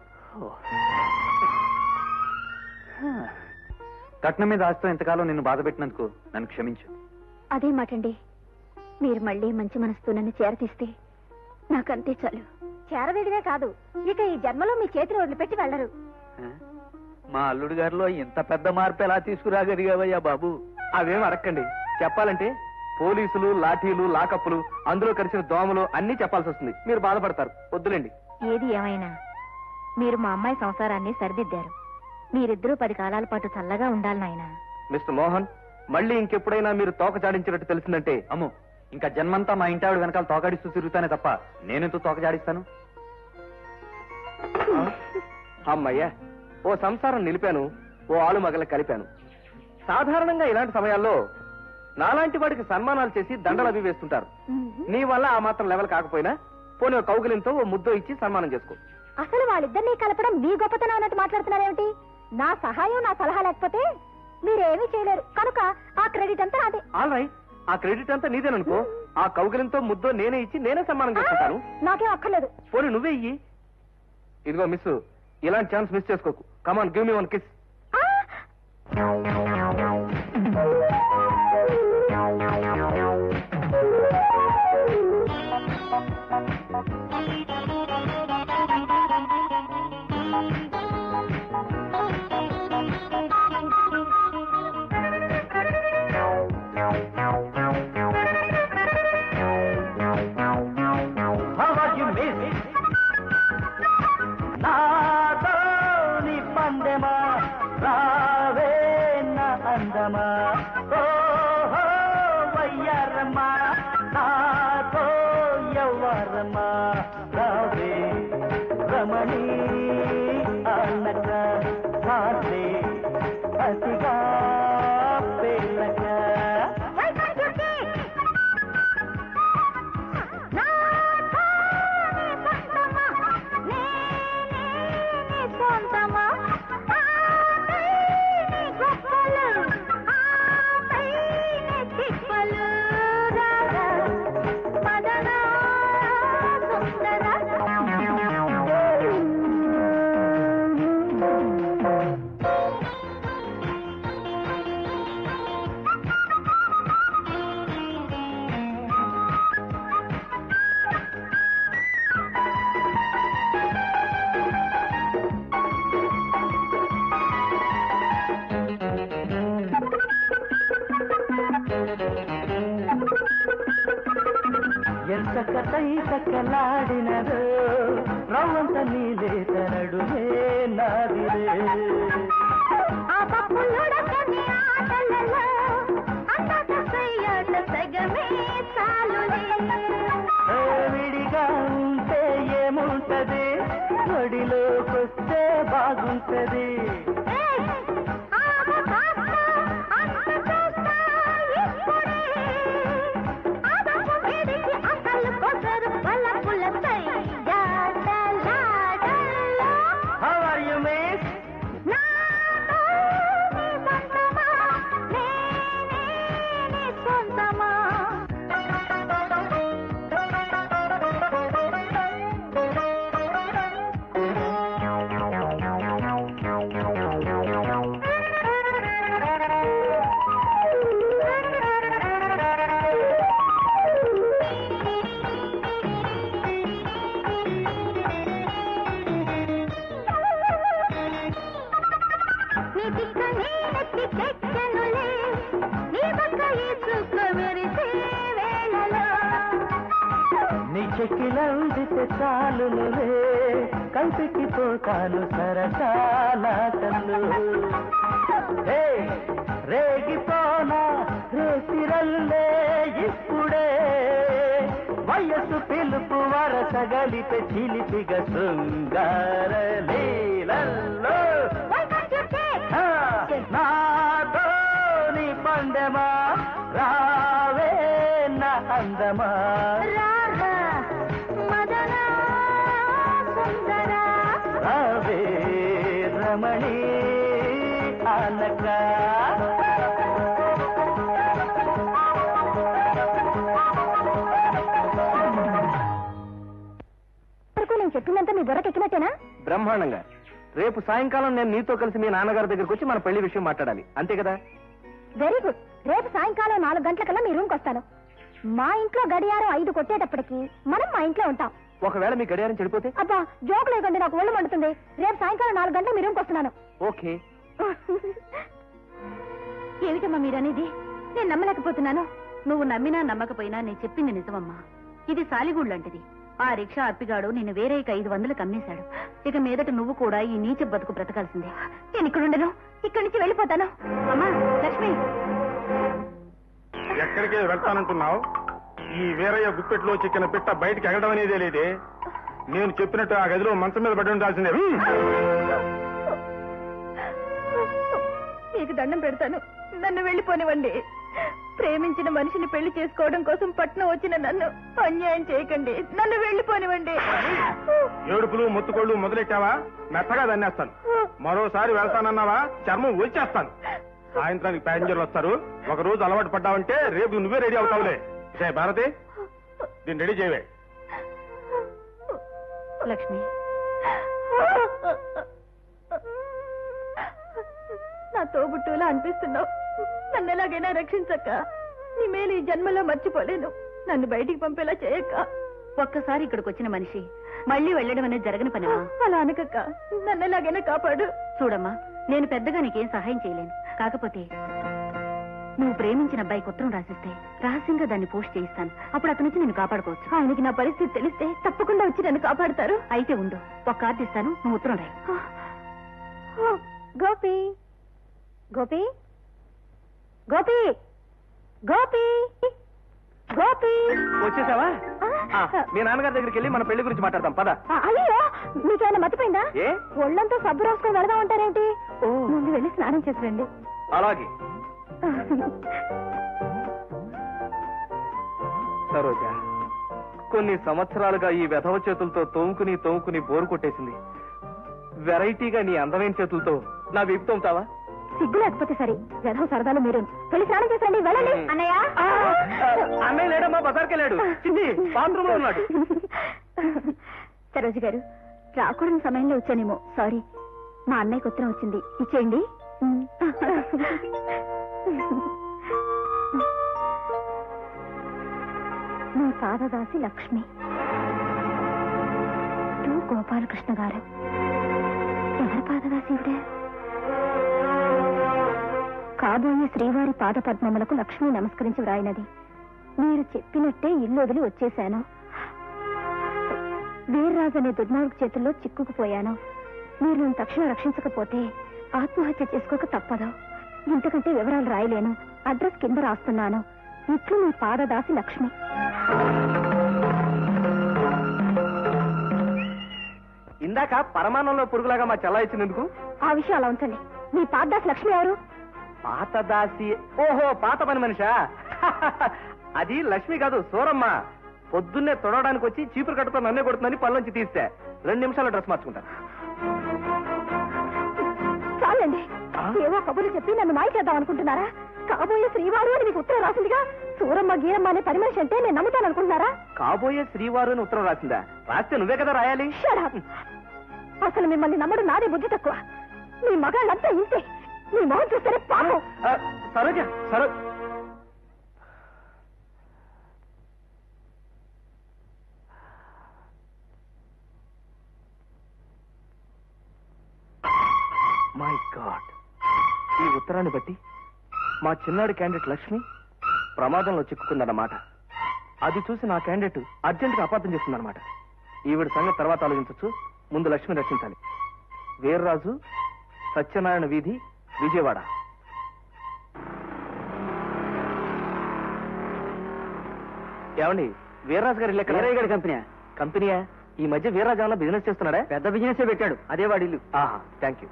కట్నం మీద ఆస్తో ఎంతకాలం నిన్ను బాధ పెట్టినందుకు నన్ను క్షమించు. అదే మాటండి. మీరు మళ్ళీ మంచి మనసుతో నన్ను చేరతీస్తే నాకంతే చాలు. చేరవేయడమే కాదు. ఇక ఈ జన్మలో మీ చేతిని వదిలిపెట్టి వెళ్ళరు. మా అల్లుడు గారిలో ఇంత పెద్ద మార్పు ఎలా తీసుకురాగలిగావయ్యా బాబు? అవేం అడక్కండి. చెప్పాలంటే పోలీసులు లాఠీలు లాకప్పులు అందులో కలిసిన దోమలు అన్ని చెప్పాల్సి వస్తుంది. మీరు బాధపడతారు. వద్దులేండి. ఏది ఏమైనా? మీరు మా అమ్మాయి సంసారాన్ని సరిదిద్దారు. మీరిద్దరూ పది కాలాల పాటు చల్లగా ఉండాలి నాయనా. మిస్టర్ మోహన్ మళ్ళీ ఇంకెప్పుడైనా మీరు తోక చాడించినట్టు తెలిసిందంటే అమ్ము ఇంకా జన్మంతా మా ఇంటి ఆవిడ వెనకాల తోకాడిస్తూ తిరుగుతానే తప్ప నేనెందుకు తోక జాడిస్తాను? అమ్మయ్యా ఓ సంసారం నిలిపాను ఓ ఆలు మగల కలిపాను. సాధారణంగా ఇలాంటి సమయాల్లో నాలాంటి వాడికి సన్మానాలు చేసి దండలు అవి వేస్తుంటారు. నీ వల్ల ఆ మాత్రం లెవెల్ కాకపోయినా పోనీ ఓ కౌగిలింతో ఓ ముద్దో ఇచ్చి సన్మానం చేసుకో. అసలు వాళ్ళిద్దరినీ కలపడం మీ గొప్పతనం అన్నట్టు మాట్లాడుతున్నారేమిటి? నా సహాయం నా సలహా లేకపోతే మీరేమీ చేయలేరు. కనుక ఆ క్రెడిట్ అంతా నాదే. ఆల్ రైట్ ఆ క్రెడిట్ అంతా నీదేననుకో. ఆ కౌగిలింతో ముద్దో నేనే ఇచ్చి నేనే సన్మానం చేసుకుంటాను. నాకేం అక్కర్లేదు. పోనీ నువ్వే ఇయ్యి. ఇదిగో మిస్ ఇలాంటి ఛాన్స్ మిస్ చేసుకోకు. Come on give me one kiss చక్కతై చక్కలాడినదో రవ్వంత నీలే తనడుమే నాదిరే విడిగా ఉంటే ఏముంటది? ఒడిలోకొస్తే బాగుంటది. వరసగలిపే చిలిపిగ శృంగార లీలల్లో Why can't you take? ఆ, నాతో నీ పండెమా రావే నా అందమా. రావే రమణి చెప్పిందంతా మీ బుర్రకెక్కినట్టేనా బ్రహ్మాండంగా. రేపు సాయంకాలం నేను నీతో కలిసి మీ నాన్నగారి దగ్గరికి వచ్చి మన పెళ్ళి విషయం మాట్లాడాలి. అంతే కదా? వెరీ గుడ్ రేపు సాయంకాలం నాలుగు గంటలకల్లా మీ రూమ్కి వస్తాను. మా ఇంట్లో గడియారం ఐదు కొట్టేటప్పటికి మనం మా ఇంట్లో ఉంటాం. ఒకవేళ మీ గడియారం చెడిపోతే? అబ్బా జోక్ లేకండి నాకు ఒళ్ళు మండుతుంది. రేపు సాయంకాలం నాలుగు గంటలకు మీ రూమ్కి వస్తున్నాను. ఓకే. ఏమిటమ్మా మీరనేది? నేను నమ్మలేకపోతున్నాను. నువ్వు నమ్మినా నమ్మకపోయినా నేను చెప్పింది నిజమమ్మా. ఇది సాలిగూడు లాంటిది ఆ రిక్షా అప్పిగాడు నిన్ను వేరే ఐదు వందలకు అమ్మేశాడు ఇక మీదట నువ్వు కూడా ఈ నీచ బతుకు బ్రతకాల్సిందే. నేను ఇక్కడ ఉండను. ఇక్కడి నుంచి వెళ్ళిపోతాను. అమ్మా లక్ష్మి. ఎక్కడికి వెళ్తానంటున్నావు? ఈ వీరయ్య గుప్పెట్లో చిక్కిన పిట్ట బయటికి ఎగడం అనేదే లేదే. నేను చెప్పినట్టు ఆ గదిలో మంచం మీద పడి ఉండాల్సిందే. మీకు దండం పెడతాను. నన్ను వెళ్ళిపోనివ్వండి. ప్రేమించిన మనిషిని పెళ్ళి చేసుకోవడం కోసం పట్నం వచ్చిన నన్ను అన్యాయం చేయకండి. నన్ను వెళ్ళిపోనివ్వండి. ఏడుపులు మొత్తుకోళ్ళు మొదలెట్టావా? మెత్తగా దన్నేస్తాను. మరోసారి వెళ్తానన్నావా? చర్మం వచ్చేస్తాను సాయంత్రానికి ప్యాసింజర్లు వస్తారు. ఒక రోజు అలవాటు పడ్డావంటే రేపు నువ్వే రెడీ అవుతావులే. సే భారతి. దీన్ని రెడీ చేయవే. లక్ష్మి. నా తోబుట్టులా అనిపిస్తున్నావు. నన్ను ఎలాగైనా రక్షించక్క. నీ మేలు ఈ జన్మలో మర్చిపోలేను. నన్ను బయటికి పంపేలా చేయక్క. ఒక్కసారి ఇక్కడికి వచ్చిన మనిషి మళ్ళీ వెళ్ళడం అనేది జరగని పనివా అలా అనకక్క. నన్ను ఎలాగైనా కాపాడు. చూడమ్మా నేను పెద్దగా నీకేం సహాయం చేయలేను. కాకపోతే నువ్వు ప్రేమించిన అబ్బాయికి ఉత్తరం రాసిస్తే రహస్యంగా దాన్ని పోస్ట్ చేయిస్తాను. అప్పుడు అతను వచ్చి నేను కాపాడుకోవచ్చు. ఆయనకి నా పరిస్థితి తెలిస్తే తప్పకుండా వచ్చి నన్ను కాపాడతారు. అయితే ఉండు ఒక కార్డు ఇస్తాను నువ్వు ఉత్తరం రాయి. గోపి. గోపి? గోపి! గోపి! గోపి! వచ్చేసావా? ఆ, మీ నాన్నగారి దగ్గరికి వెళ్ళి మన పెళ్ళి గురించి మాట్లాడదాం పద. ఆ, అయ్యో మీకేమైనా మర్చిపోయిందా ఏ? ఒళ్ళంతా సబ్బు రాసుకొని వెళదాం అంటారేంటి. ముందు వెళ్ళి స్నానం చేసి రండి. అలాగే. సరోజ కొన్ని సంవత్సరాలుగా ఈ వెధవ చేతులతో తోముకుని తోముకుని బోరు కొట్టేసింది. వెరైటీగా నీ అందమైన చేతులతో నా వీపు తోముతావా? సిగ్గు లేకపోతే సరే. వెధవ సరదాలు మీరు. వెళ్ళి స్నానం చేసి రండి వెళ్ళండి. అన్నయ్య. అన్నయ్య లేడమ్మా బజార్కి వెళ్ళాడు. బాత్రూమ్లో ఉన్నాడు. సరోజు గారు రాకూడని సమయంలో వచ్చానేమో. సారీ మా అన్నయ్యకి ఉత్తరం వచ్చింది. ఇచ్చేయండి. మీ పాదదాసి లక్ష్మి. టు గోపాలకృష్ణ గారు. ఎవరి పాదదాసి ఇవిడే కాబోయే శ్రీవారి పాదపద్మములకు లక్ష్మి నమస్కరించి వ్రాయినది. మీరు చెప్పినట్టే ఇల్లు వదిలి వచ్చేశాను. వీర్రాజు అనే దుర్మార్గు చేతుల్లో చిక్కుకుపోయాను. మీరు నన్ను తక్షణం రక్షించకపోతే ఆత్మహత్య చేసుకోక తప్పదు. ఇంతకంటే వివరాలు రాయలేను. అడ్రస్ కింద రాస్తున్నాను. ఇట్లు మీ పాదదాసి లక్ష్మి. ఇందాక పరమాణంలో పురుగులాగా మా చెల్ల ఇచ్చినందుకు ఆ విషయం అలా ఉంచండి. మీ పాదదాసి లక్ష్మి ఎవరు? పాత దాసి ఓహో పాత పని మనిషా? అది లక్ష్మి కాదు సూరమ్మ. పొద్దున్నే తొడవడానికి వచ్చి చీపురు కట్టుతో నన్నే కొడుతుందని పళ్ళొంచి తీస్తే రెండు నిమిషాల్లో డ్రెస్ మార్చుకుంటాను చాలండి. ఏవో కబుర్లు చెప్పి నన్ను మాయ చేద్దాం అనుకుంటున్నారా? కాబోయే శ్రీవారు అని మీకు ఉత్తరం రాసిందిగా? సూరమ్మ గీరమ్మ అనే పని మనిషి అంటే నేను నమ్ముతాను అనుకుంటున్నారా? కాబోయే శ్రీవారు అని ఉత్తరం రాసిందా? రాస్తే నువ్వే కదా రాయాలి. అసలు మిమ్మల్ని నమ్మడం నాదే బుద్ధి తక్కువ. మీ మగాళ్ళంతా ఇంతే. మీ మొహం చూస్తేనే పాపం. సరోజ సరో మై గాడ్ ఈ ఉత్తరాన్ని బట్టి మా చిన్నాడి క్యాండిడేట్ లక్ష్మి ప్రమాదంలో చిక్కుకుందన్నమాట. అది చూసి నా క్యాండిడేట్ అర్జెంటుగా అపార్థం చేస్తుందన్నమాట ఈవిడ సంగతి తర్వాత ఆలోచించవచ్చు ముందు లక్ష్మిని రక్షించాలి. వీర్రాజు సత్యనారాయణ వీధి విజయవాడ. ఏమండి వీర్రాజు గారు లెక్క వీరయ్య గారి కంపెనీ కంపెనీయా? ఈ మధ్య వీర్రాజు ఏమన్నా బిజినెస్ చేస్తున్నాడా? పెద్ద బిజినెస్ పెట్టాడు. అదే వాడి ఇల్లు. ఆహా థ్యాంక్ యూ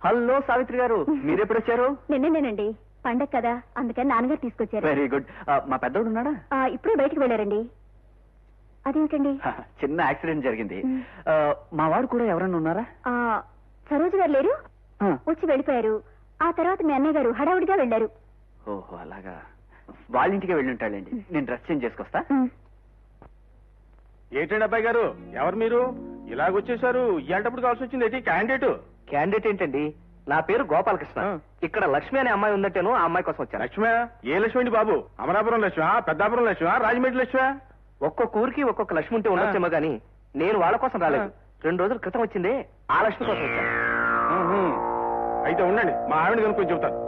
హలో సావిత్రి గారు మీరు ఎప్పుడు వచ్చారు నిన్నేనండి పండగ కదా అందుకని నాన్నగారు తీసుకొచ్చారు. వెరీ గుడ్ మా పెద్దోడు ఉన్నాడా? ఆ, ఇప్పుడే బయటికి వెళ్ళారండి. అదేమిటండి? చిన్న యాక్సిడెంట్ జరిగింది. మా వాడు కూడా ఎవరన్నా ఉన్నారా? ఆ, సరోజు గారు లేరు. వచ్చి వెళ్ళిపోయారు. ఆ తర్వాత మీ అన్నయ్య గారు హడావుడిగా వెళ్ళారు. ఓహో అలాగా. వాళ్ళ ఇంటికి వెళ్ళి ఉంటాడండి నేను డ్రెస్ చేంజ్ చేసుకొస్తా. ఏంటండి అబ్బాయి గారు? ఎవరు మీరు? ఇలాగొచ్చేసారు. ఇయ్యాలటప్పుడు కావాల్సి వచ్చింది ఏంటి? క్యాండిడేట్? క్యాండిడేట్ ఏంటండి? నా పేరు గోపాలకృష్ణ. ఇక్కడ లక్ష్మి అనే అమ్మాయి ఉందంటేను ఆ అమ్మాయి కోసం వచ్చాను. లక్ష్మ ఏ లక్ష్మి అండి బాబు? అమరాపురం లక్ష్మ? పెద్దాపురం లక్ష్మ? రాజమండ్రి లక్ష్మ? ఒక్కొక్క ఊరికి ఒక్కొక్క లక్ష్మి ఉంటే ఉండొచ్చేమో గానీ నేను వాళ్ళ కోసం రాలేదు. రెండు రోజుల క్రితం వచ్చిందే ఆ లక్ష్మి కోసం వచ్చాను అయితే ఉండండి మా ఆవిడ కనుక్కొని చెబుతాను.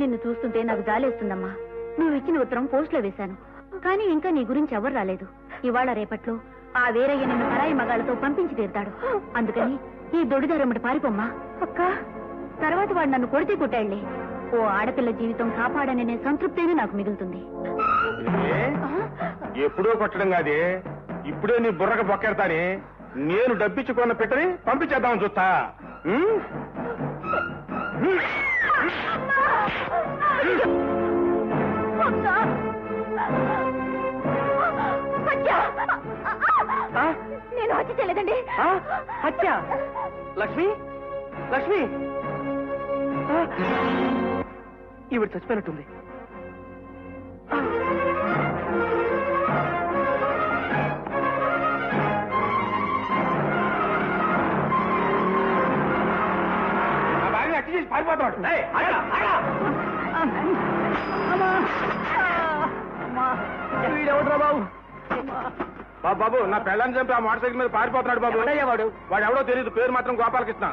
నిన్ను చూస్తుంటే నాకు జాలేస్తుందమ్మా. నువ్వు ఇచ్చిన ఉత్తరం పోస్ట్లో వేశాను. కానీ ఇంకా నీ గురించి ఎవరు రాలేదు. ఇవాళ రేపట్లో ఆ వేరయ్య నిన్ను పరాయి మగాళ్ళతో పంపించి తీరుతాడు. అందుకని ఈ దొడిదారమ్మటి పారిపోమ్మా. అక్క తర్వాత వాడు నన్ను కొడితే కొట్టాళ్ళే ఓ ఆడపిల్ల జీవితం కాపాడననే సంతృప్తేనే నాకు మిగులుతుంది? ఎప్పుడో కొట్టడం కాదే. ఇప్పుడే నీ బుర్రక బొక్కెడతాని. నేను డబ్బిచ్చుకున్న పెట్టని పంపించేద్దామని చూస్తా? నేను హత్య చేయలేదండి? హత్య? లక్ష్మి? లక్ష్మి? ఈవిడ చచ్చిపోయినట్టుంది. పారిపోతాడు. వీడెవడ్రా బాబు? బాబు బాబు నా పెళ్ళాన్ని చంపి ఆ మోటార్ సైకిల్ మీద పారిపోతున్నాడు బాబు. వాడు? వాడు ఎవడో తెలియదు పేరు మాత్రం Gopalakrishna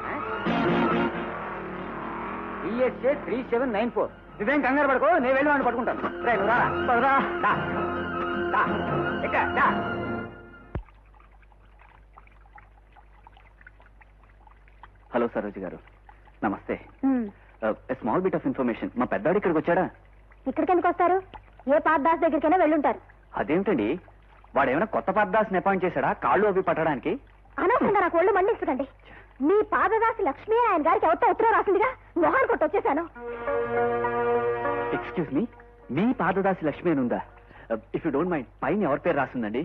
ESA three seven nine four. నువ్వేం కంగారు పడుకో నేను వెళ్ళి వాడిని పట్టుకుంటాను. రే, నువ్వు రారా. పదరా. దా. దా. ఎక్క, దా. హలో సరోజ్ గారు. నమస్తే. స్మాల్ బిట్ ఆఫ్ ఇన్ఫర్మేషన్ మా పెద్దాడు ఇక్కడికి వచ్చాడా? ఇక్కడికి ఎందుకు వస్తారు? ఏ పాదాస్ దగ్గరికైనా వెళ్ళుంటారు. అదేమిటండి? వాడేమైనా కొత్త పద్దాస్ని అపాయింట్ చేశాడా? కాళ్ళు అవి పట్టడానికి? అనవసరంగా నాకు ఒళ్ళు మండించకండి మీ పాదదాసి లక్ష్మి ఆయన గారికి ఎవరితో ఉత్తరం రాసిందిగా? మొహాన్ కొట్టి వచ్చేసాను ఎక్స్క్యూజ్ మీ మీ పాదదాసి లక్ష్మి అని ఉందా ఇఫ్ యూ డోంట్ మైండ్ పైన ఎవరి పేరు రాసిందండి?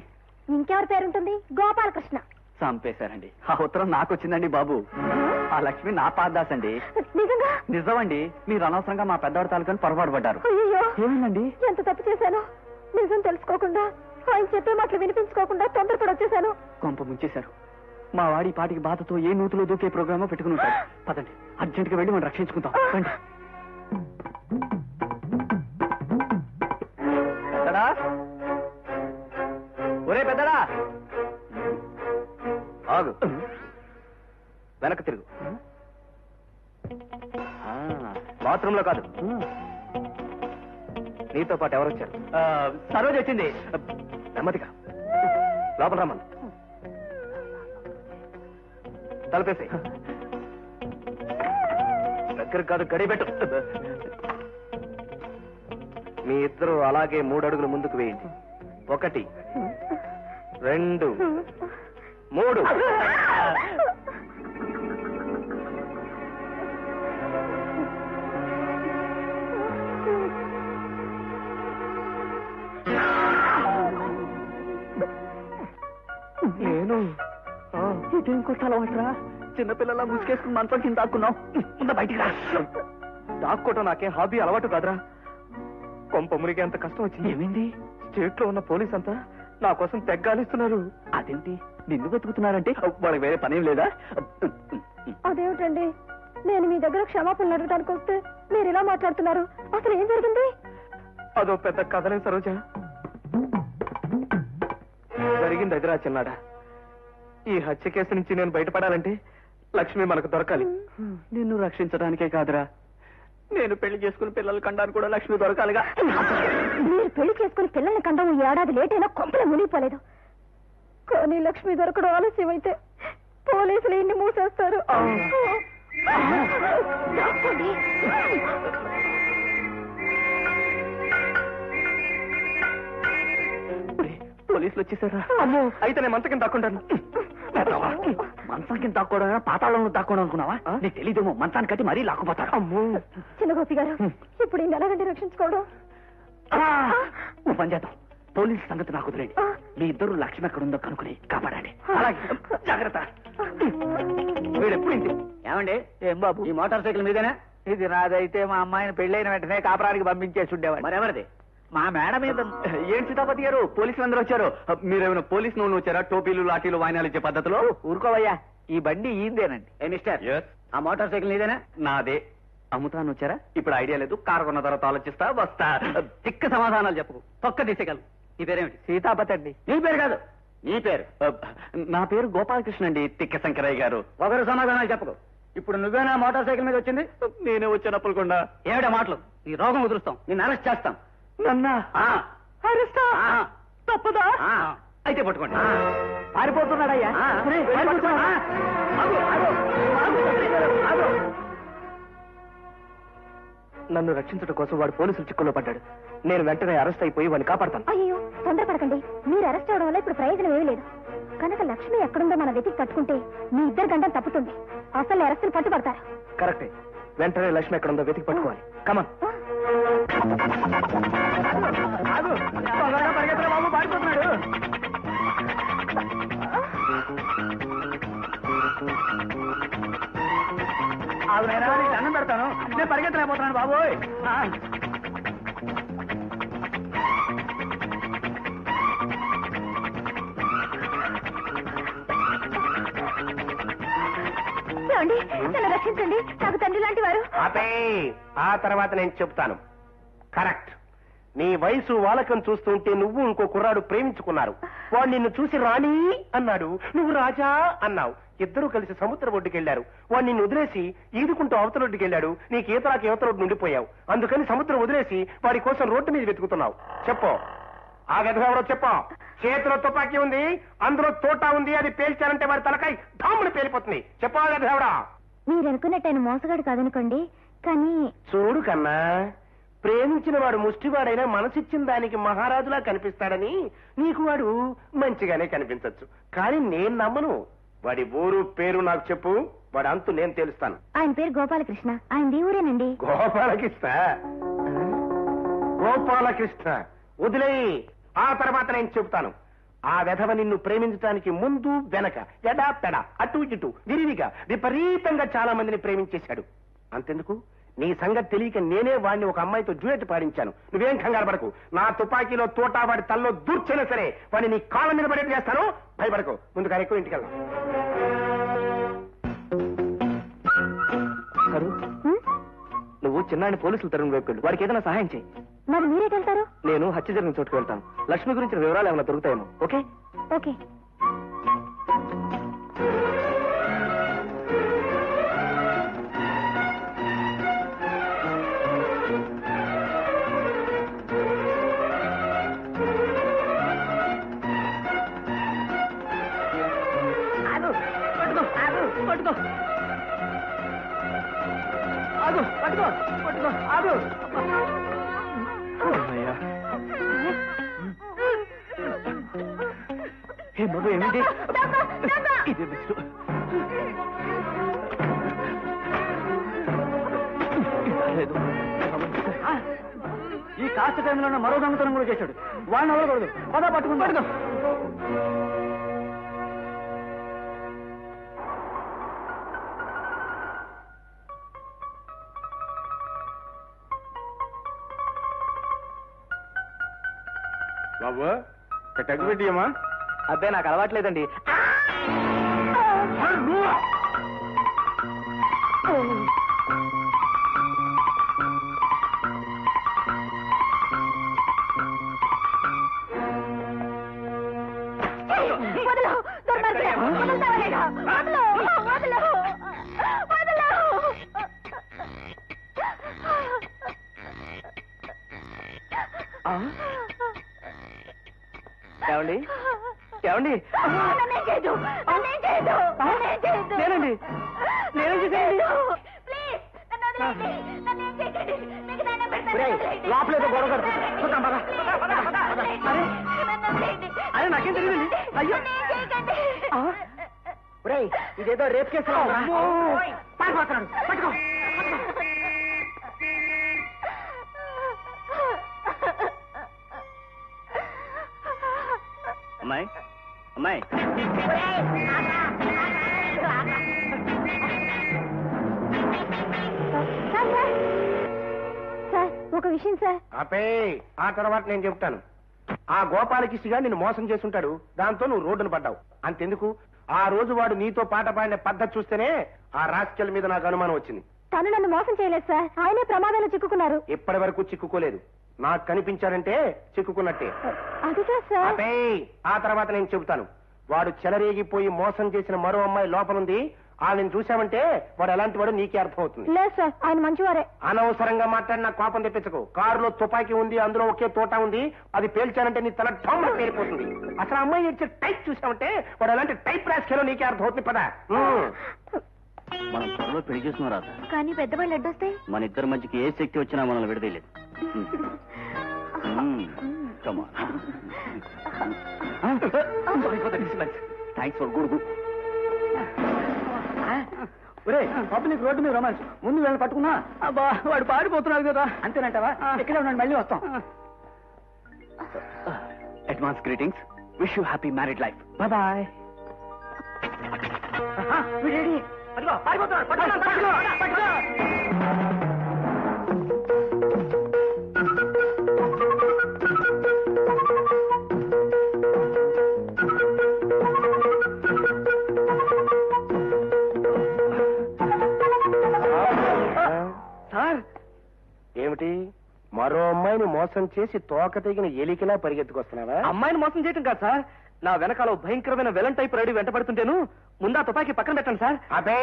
ఇంకెవరి పేరుంటుంది? గోపాలకృష్ణ. చంపేశారండి. ఆ ఉత్తరం నాకు వచ్చిందండి బాబు. ఆ? లక్ష్మి నా పాదదాస్ అండి నిజంగా? నిజమండి. మీరు అనవసరంగా మా పెద్దవాడి తాలూకాని పొరపాటు పడ్డారు. అయ్యో ఏమైందండి? ఎంత తప్పు చేశాను? నిజం తెలుసుకోకుండా ఆయన చెప్పే మాటలు వినిపించుకోకుండా తొందరపడి వచ్చేసాను కొంప ముంచేశారు. మా వాడి పాటికి బాధతో ఏ నూతులో దూకే ప్రోగ్రామో పెట్టుకుని ఉంటాడు. పదండి అర్జెంట్గా వెళ్ళి మనం రక్షించుకుందాం. రండి. పెద్దడా ఒరే పెద్దడా ఆగు. వెనక్కి తిరుగు. ఆ, బాత్రూమ్లో కాదు. నీతో పాటు ఎవరు వచ్చారు? సరోజ వచ్చింది. నెమ్మదిగా. లోపల రమ్మను. తలపేసి దగ్గర కాదు గడి పెట్టు మీ ఇద్దరు అలాగే మూడు అడుగులు ముందుకు వేయండి. ఒకటి రెండు మూడు. నేను? ఇదేం కొట్టాలవట్రా చిన్నపిల్లల ముసుకేసుకుని మంచం కింద దాక్కున్నావు. ముందు బయటికి రా. దాక్కోవటం నాకేం హాబీ అలవాటు కాదురా. కొంప మునిగే అంత కష్టం వచ్చింది. ఏమైంది? స్టేట్లో ఉన్న పోలీస్ అంతా నా కోసం తెగ్గాలిస్తున్నారు. అదేంటి? నిన్ను వెతుకుతున్నారంటే వాళ్ళకి వేరే పనేం లేదా? అదేమిటండి? నేను మీ దగ్గర క్షమాపణ అడగడానికి వస్తే మీరు ఇలా మాట్లాడుతున్నారు. అసలు ఏం జరిగింది? అదో పెద్ద కథలే సరోజ. జరిగింది ఎదురా చిన్నాడా. ఈ హత్య కేసు నుంచి నేను బయటపడాలంటే లక్ష్మి మనకు దొరకాలి. నిన్ను రక్షించడానికే కాదురా. నేను పెళ్ళి చేసుకుని పిల్లలు కండానికి కూడా లక్ష్మి దొరకాలిగా. మీరు పెళ్ళి చేసుకుని పిల్లల్ని కండం ఈ ఏడాది లేట్ అయినా కొంపలు మునిగిపోలేదు. కానీ లక్ష్మి దొరకడం ఆలస్యం అయితే పోలీసులు ఇన్ని మూసేస్తారు. పోలీసులు వచ్చేసారా? అమ్మో. అయితే నేను మంతకం తక్కుంటాను మంచం కింద దాక్కోవడం పాతాళంలో దాక్కోవడం అనుకున్నావా నీకు తెలీదేమో మంచాన్ని కట్టి మరీ లాక్కుపోతాడు అమ్మో. చిన్న గోపి గారు ఇప్పుడు ఈ ఎలాగంటే రక్షించుకోవడం. పని చేద్దాం. పోలీసు సంగతి నాకు వదిలేండి మీ ఇద్దరు లక్ష్మి ఎక్కడ ఉందో కనుక్కుని కాపాడండి. అలాగే. జాగ్రత్త. వీడెప్పుడు ఏమండి? ఏం బాబు? ఈ మోటార్ సైకిల్ మీదేనా? ఇది నాదైతే మా అమ్మాయిని పెళ్ళైన వెంటనే కాపురానికి పంపించేసి ఉండేవాడు మరెవరిది? మా మేడ మీద ఏం సీతాపతి గారు? పోలీసులు అందరూ వచ్చారు. మీరేమైనా పోలీసు నూనె వచ్చారా? టోపీలు లాఠీలు వాయినాలు ఇచ్చే పద్ధతిలో? ఊరుకోవయ్యా. ఈ బండి ఈందేనండి ఏ మిస్టర్? ఆ మోటార్ సైకిల్ నీదేనా? నాదే. అమ్ముతాను వచ్చారా? ఇప్పుడు ఐడియా లేదు. కారు కొన్న తర్వాత ఆలోచిస్తా వస్తా. తిక్క సమాధానాలు చెప్పు తొక్క తీసేగలరు ఈ పేరేమిటి? సీతాపతి అండి. నీ పేరు కాదు. నీ పేరు. నా పేరు గోపాలకృష్ణ అండి తిక్క శంకరయ్య గారు. ఒకరు సమాధానాలు చెప్పకు. ఇప్పుడు నువ్వేనా మోటార్ సైకిల్ మీద వచ్చింది? నేనే వచ్చానప్పుడు కొండ ఏమిటా మాటలు? నీ రోగం కుదురుస్తాం నిన్ను అరెస్ట్ చేస్తాం. నన్నా. ఆ. అరెస్టా ఆ. తప్పదా? ఆ. అయితే పట్టుకోండి. ఆ. పారిపోతున్నాడయ్యా. నన్ను రక్షించడం కోసం వాడు పోలీసుల చిక్కుల్లో పడ్డాడు. నేను వెంటనే అరెస్ట్ అయిపోయి వాడిని కాపాడతాను. అయ్యో తొందరపడకండి. మీరు అరెస్ట్ అవడం వల్ల ఇప్పుడు ప్రయోజనం ఏమీ లేదు. కనుక లక్ష్మి ఎక్కడుందో మన వెతికి కట్టుకుంటే మీ ఇద్దరు గంటలు తప్పుతుంది. అసలు అరెస్టులు పట్టుబడతారు. కరెక్టే. వెంటనే లక్ష్మి ఎక్కడ ఉందో వెతికి పట్టుకోవాలి. కమన్. తొందరగా పరిగెత్తరా బాబు పారిపోతున్నాడు. ఆగు నేనా నీకు దండం పెడతాను. నేను పరిగెత్తలేకపోతున్నాను బాబోయ్. ఆ. ఏమండి నన్ను రక్షించండి. నాకు తండ్రి లాంటి వారు. ఆపే. ఆ తర్వాత నేను చెప్తాను. కరెక్ట్. నీ వయసు వాలకం చూస్తుంటే నువ్వు ఇంకో కుర్రాడు ప్రేమించుకున్నారు. వాడు నిన్ను చూసి రాణి అన్నాడు. నువ్వు రాజా అన్నావు. ఇద్దరూ కలిసి సముద్ర ఒడ్డుకెళ్ళారు వాడు నిన్ను వదిలేసి ఈదుకుంటూ అవతల ఒడ్డుకి వెళ్ళాడు నీకు ఈతలాకి యువతల ఒడ్డు ఉండిపోయావు అందుకని సముద్రం వదిలేసి వాడి కోసం రోడ్డు మీద వెతుకుతున్నావు. చెప్పు. ఆ ఎవరో చెప్పు. చేతిలో తుపాకీ ఉంది అందులో తోట ఉంది అది పేల్చారంటే వాడి తలకాయ ధాముని పేలిపోతుంది. చెప్పా ఎవడా మీరు అనుకున్నట్టు ఆయన మోసగాడు కాదనుకోండి కానీ చూడు కన్నా. ప్రేమించిన వాడు ముష్టివాడైనా మనసిచ్చిన దానికి మహారాజులా కనిపిస్తాడని నీకు వాడు మంచిగానే కనిపించొచ్చు. కానీ నేను నమ్మను. వాడి ఊరు పేరు నాకు చెప్పు. వాడి అంతు నేను తెలుస్తాను. ఆయన పేరు గోపాలకృష్ణ. ఆయన ఊరేనండి గోపాలకృష్ణ? గోపాలకృష్ణ వదిలేయి. ఆ తర్వాత నేను చెప్తాను ఆ వెధవ నిన్ను ప్రేమించడానికి ముందు వెనక ఎడా పెడ అటు ఇటు విరివిగా విపరీతంగా చాలా మందిని ప్రేమించేశాడు. అంతెందుకు? నీ సంగతి తెలియక నేనే వాడిని ఒక అమ్మాయితో జూయట్ పాడించాను. నువ్వేం కంగారు పడకు. నా తుపాకీలో తోటా వాడి తల్లో దూర్చైనా సరే వాడిని నీ కాళ్ళ మీద పడేట్టు చేస్తాను. భయపడకు. ముందు కానీ ఎక్కువ ఇంటికి వెళ్దాం? నువ్వు చిన్నాడిని పోలీసులు తరుణ్ వైపు వెళ్ళు. వాడికి ఏదైనా సహాయం చేయి. మరి మీరేట్ వెళ్తారు నేను హత్య జరిగిన చోటుకు వెళ్తాను. లక్ష్మి గురించిన వివరాలు ఏమైనా దొరుకుతాయేమో. ఓకే? ఓకే. ఏ బాబు ఏమిటి? ఇది బెస్ట్ లేదు. ఈ కాస్త టైంలో మరో దొంగతనం కూడా చేశాడు. వాడిని అవ్వకూడదు. పదా పట్టుకుని పట్టుకో. బాబు టెక్ పెట్టియమ్మా అబ్బే నాకు అలవాట్లేదండి. వదలు. దుర్మార్గుడా. వదులుతావా లేదా? పట్టుకో. అమ్మాయి అమ్మాయి. Sir sir. సార్ ఒక విషయం సార్. ఆపే ఆ తర్వాత నేను చెప్తాను. ఆ గోపాలకృష్ణగా నిన్ను మోసం చేసుంటాడు దాంతో నువ్వు రోడ్డును పడ్డావు. అంతెందుకు? ఆ రోజు వాడు నీతో పాట పాడిన పద్ధతి చూస్తేనే ఆ రాస్కెల్ మీద నాకు అనుమానం వచ్చింది. తను నన్ను మోసం చేయలేదు సార్. ఆయనే ప్రమాదంలో చిక్కుకున్నారు. ఇప్పటి వరకు చిక్కుకోలేదు. నాకు కనిపించాడంటే చిక్కుకున్నట్టే. అదిగా సార్. ఆపే ఆ తర్వాత నేను చెబుతాను. వాడు చెలరేగిపోయి మోసం చేసిన మరో అమ్మాయి లోపలుంది. ఆమెను చూశామంటే వాడు ఎలాంటి వాడు నీకే అర్థమవుతుంది లేదు సార్ ఆయన మంచివారే. అనవసరంగా మాట్లాడి నాకు కోపం తెప్పించకు. కారులో తుపాకీ ఉంది అందులో ఒకే తోట ఉంది అది పేల్చానంటే నీ తల ఠోమ్మ పేరిపోతుంది అసలు అమ్మాయి ఇచ్చే టైప్ చూసామంటే వాడు ఎలాంటి టైప్ రాసుకెలో నీకే అర్థమవుతుంది పదా. మనం త్వరలో పెళ్ళి చేసుకున్నాం రాదా కానీ పెద్దవాళ్ళు అడ్డొస్తే మన ఇద్దరి మధ్యకి ఏ శక్తి వచ్చినా మనల్ని విడదీయలేదు. థ్యాంక్స్ ఫర్ గుడ్ గుడ్ ఒరే పబ్లిక్ రోడ్డు మీద రొమాన్స్. ముందు వెళ్ళి పట్టుకున్నా అబ్బా వాడు పారిపోతున్నాడు కదా. అంతేనంటావా? ఇక్కడే ఉన్నాడు మళ్ళీ వస్తాం. Advance greetings wish you happy married life bye bye పారిపోతున్నాడు. పట్టుకున్నా, పట్టుకో, పట్టుకో. ఏమిటి? మరో అమ్మాయిని మోసం చేసి తోక తెగిన ఎలికిలా పరిగెత్తుకొస్తున్నావా? అమ్మాయిని మోసం చేయటం కాదు సార్. నా వెనకాల ఓ భయంకరమైన వెలన్ టైప్ రెడీ వెంటబడుతుంటేను ముందా తుపాకీ పక్కన పెట్టండి సార్. అబే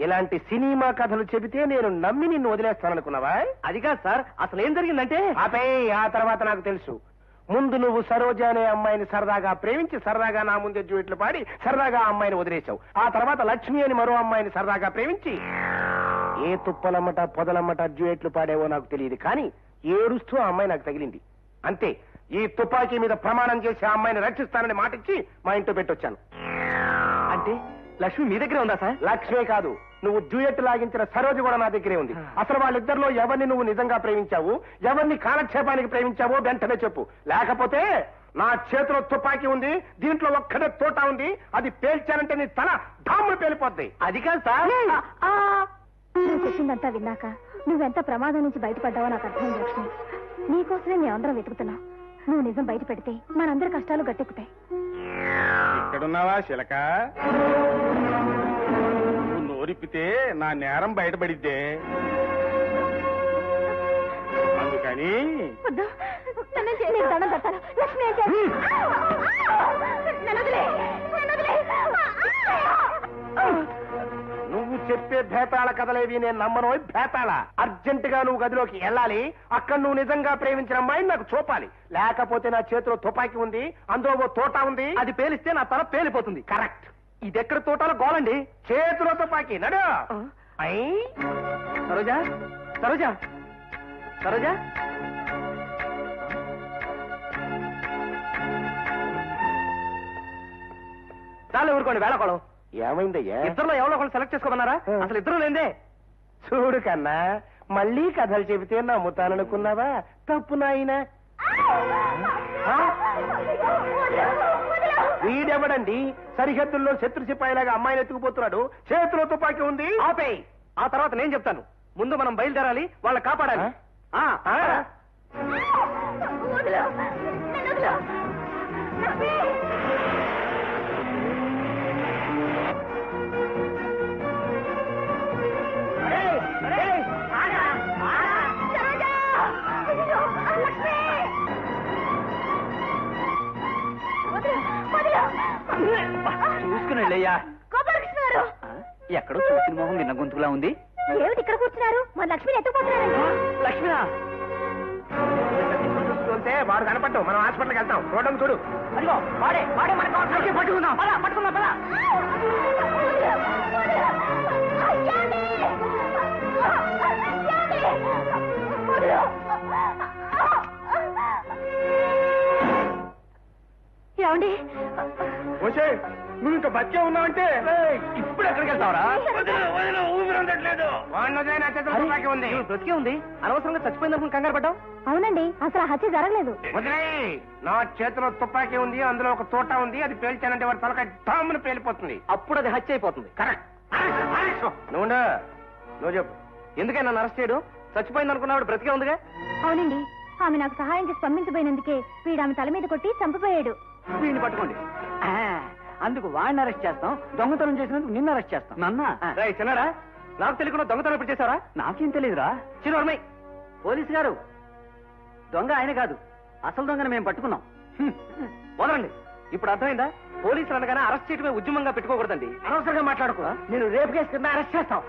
ఇలాంటి సినిమా కథలు చెబితే నేను నమ్మి నిన్ను వదిలేస్తాననుకున్నావా? అది కాదు సార్. అసలు ఏం జరిగిందంటే అబే ఆ తర్వాత నాకు తెలుసు. ముందు నువ్వు సరోజ అనే అమ్మాయిని సరదాగా ప్రేమించి సరదాగా నా ముందే జూయిట్లు పాడి సరదాగా ఆ అమ్మాయిని వదిలేశావు. ఆ తర్వాత లక్ష్మి అని మరో అమ్మాయిని సరదాగా ప్రేమించి ఏ తుప్పలమ్మట పొదలమ్మట డ్యూయెట్లు పాడేవో నాకు తెలియదు. కానీ ఏడుస్తూ ఆ అమ్మాయి నాకు తగిలింది. అంతే ఈ తుపాకీ మీద ప్రమాణం చేసి ఆ అమ్మాయిని రక్షిస్తానని మాటిచ్చి మా ఇంట్లో పెట్టొచ్చాను అంటే లక్ష్మి మీ దగ్గరే ఉందా సార్? లక్ష్మే కాదు నువ్వు డ్యూయెట్ లాగించిన సరోజ కూడా నా దగ్గరే ఉంది. అసలు వాళ్ళిద్దరిలో ఎవరిని నువ్వు నిజంగా ప్రేమించావు? ఎవరిని కాలక్షేపానికి ప్రేమించావో వెంటనే చెప్పు. లేకపోతే నా చేతిలో తుపాకీ ఉంది దీంట్లో ఒక్కడే తోట ఉంది అది పేల్చానంటే నీ తల ఢాములు పేలిపోద్ది. అది కాదు సార్. నువ్వు చెప్పిందంతా విన్నాక నువ్వెంత ప్రమాదం నుంచి బయటపడ్డావో నాకు అర్థమైంది లక్ష్మి. నీకోసమే మేమందరం వెతుకుతున్నాం. నువ్వు నిజం బయట పెడితే మనందరి కష్టాలు గట్టెక్కుతాయి. ఇక్కడున్నావా శిలక? నువ్వు నోరిప్పితే నా నేరం బయటపడిద్దే. అందుకని. నువ్వు చెప్పే భేతాళ కథలేవి నేను నమ్మను. భేతాళ అర్జెంట్గా నువ్వు గదిలోకి వెళ్ళాలి. అక్కడ నువ్వు నిజంగా ప్రేమించిన అమ్మాయిని నాకు చూపాలి. లేకపోతే నా చేతిలో తుపాకీ ఉంది అందులో ఓ తోట ఉంది. అది పేలిస్తే నా తల పేలిపోతుంది. కరెక్ట్. ఇది ఎక్కడ తోటాలో గోలండి? చేతిలో తుపాకీ నడు. ఐ. సరోజా సరోజా సరోజా. చాలు ఊరుకోండి వేళకోళం ఏమైందయ్యా? ఇద్దరులో ఎవరో ఒకరు సెలెక్ట్ చేసుకోమన్నారా? అసలు ఇద్దరు లేదే చూడు కన్నా మళ్ళీ కథలు చెబితే నమ్ముతాననుకున్నావా? తప్పు నాయనా? వీడెవడండి? సరిహద్దుల్లో శత్రు సిపాయిలాగా అమ్మాయిని ఎత్తుకుపోతున్నాడు. చేతిలో తుపాకీ ఉంది. ఆపేయ్ ఆ తర్వాత నేను చెప్తాను. ముందు మనం బయలుదేరాలి వాళ్ళని కాపాడాలి. ఆ, ఆ? చూసుకుని వెళ్ళయ్యా. గోపాలకృష్ణ గారు ఎక్కడో చూసిన మొహం విన్న గొంతులా ఉంది. ఏమిటి ఇక్కడ కూర్చున్నారు? మన లక్ష్మిని ఎత్తుకుపోతున్నారండి లక్ష్మినా చూస్తుంటే వాడు కనపడ్డు మనం హాస్పిటల్కి వెళ్తాం. చూడడం చూడు. అదిగో వాడే వాడే మనకు అవసరం పట్టుకుందాం. పద పట్టుకుందాం పద. ఏమండి? వచ్చే నువ్వు ఇంకా బతికే ఉన్నావంటే ఇప్పుడు ఎక్కడికి వెళ్తావరా? చేతిలో తుపాకీ ఉంది. బ్రతికే ఉంది? అనవసరంగా చచ్చిపోయిందనుకుని కంగారు పడ్డావు? అవునండి అసలు హత్య జరగలేదు. వదిలేయ్ నా చేతిలో తుపాకీ ఉంది అందులో ఒక తోట ఉంది అది పేల్చానంటే వాడి తలకాయ డామ్ను పేలిపోతుంది. అప్పుడు అది హత్య అయిపోతుంది. కరెక్ట్. నువ్వు. నువ్వు చెప్పు. ఎందుకే నన్ను అరెస్ట్ చేయడం? చచ్చిపోయింది అనుకున్నాడు బ్రతికే ఉందిగా? అవునండి ఆమె నాకు సహాయం చేసి పంపించబోయినందుకే వీడు ఆమె తల మీద కొట్టి చంపిపోయాడు వీడిని పట్టుకోండి. ఆ, అందుకు వాడిని అరెస్ట్ చేస్తాం. దొంగతనం చేసినందుకు నిన్ను అరెస్ట్ చేస్తాం. నన్న రేయ్, చిన్నాడా నాకు తెలియకుండా దొంగతనం ఇప్పుడు చేశారా నాకేం తెలియదురా చిన్నోర్మై పోలీసు గారు దొంగ ఆయన కాదు అసలు దొంగను మేము పట్టుకున్నాం. హ్మ్. వదలండి ఇప్పుడు అర్థమైందా? పోలీసులు అనగానే అరెస్ట్ చేయడమే ఉద్యమంగా పెట్టుకోకూడదండి. అనవసరంగా మాట్లాడుకో. నేను రేపు కేసు కింద అరెస్ట్ చేస్తాం.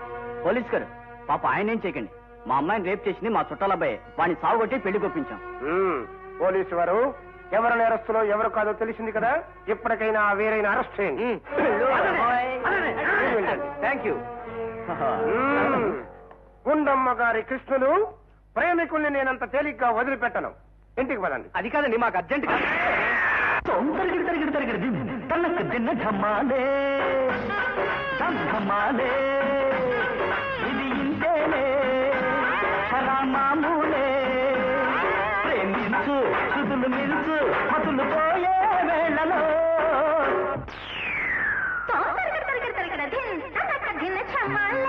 పోలీసు గారు పాప ఆయన ఏం చేయకండి. మా అమ్మాయిని రేపు చేసింది మా చుట్టాల అబ్బాయి. వాడిని సాగుకొట్టి పెళ్ళి కొప్పించాం. మ్మ్. పోలీసు వారు ఎవరు నేరస్తులో ఎవరు కాదో తెలిసింది కదా? ఇప్పటికైనా ఆ వేరైన అరెస్ట్ చేయండి. Thank you. మ్మ్. గుండమ్మ గారి కృష్ణుడు ప్రేమికుల్ని నేనంత తేలిగ్గా వదిలిపెట్టను. ఇంటికి పదండి అది కాదండి మాకు అర్జెంట్ తరిగిడి తరిగిడి తరిగిడి తనకు దిన్న ఢమ్మాలే ఢమ్మాలే ఇది ఇంతేలే. మామూలే. మెరుపులు మెరుపు హతులు పోయే వేళలో తొందరగా తొలగి తొలగడ ధిన్ తొందరగా ధిన్ చమ్మాలి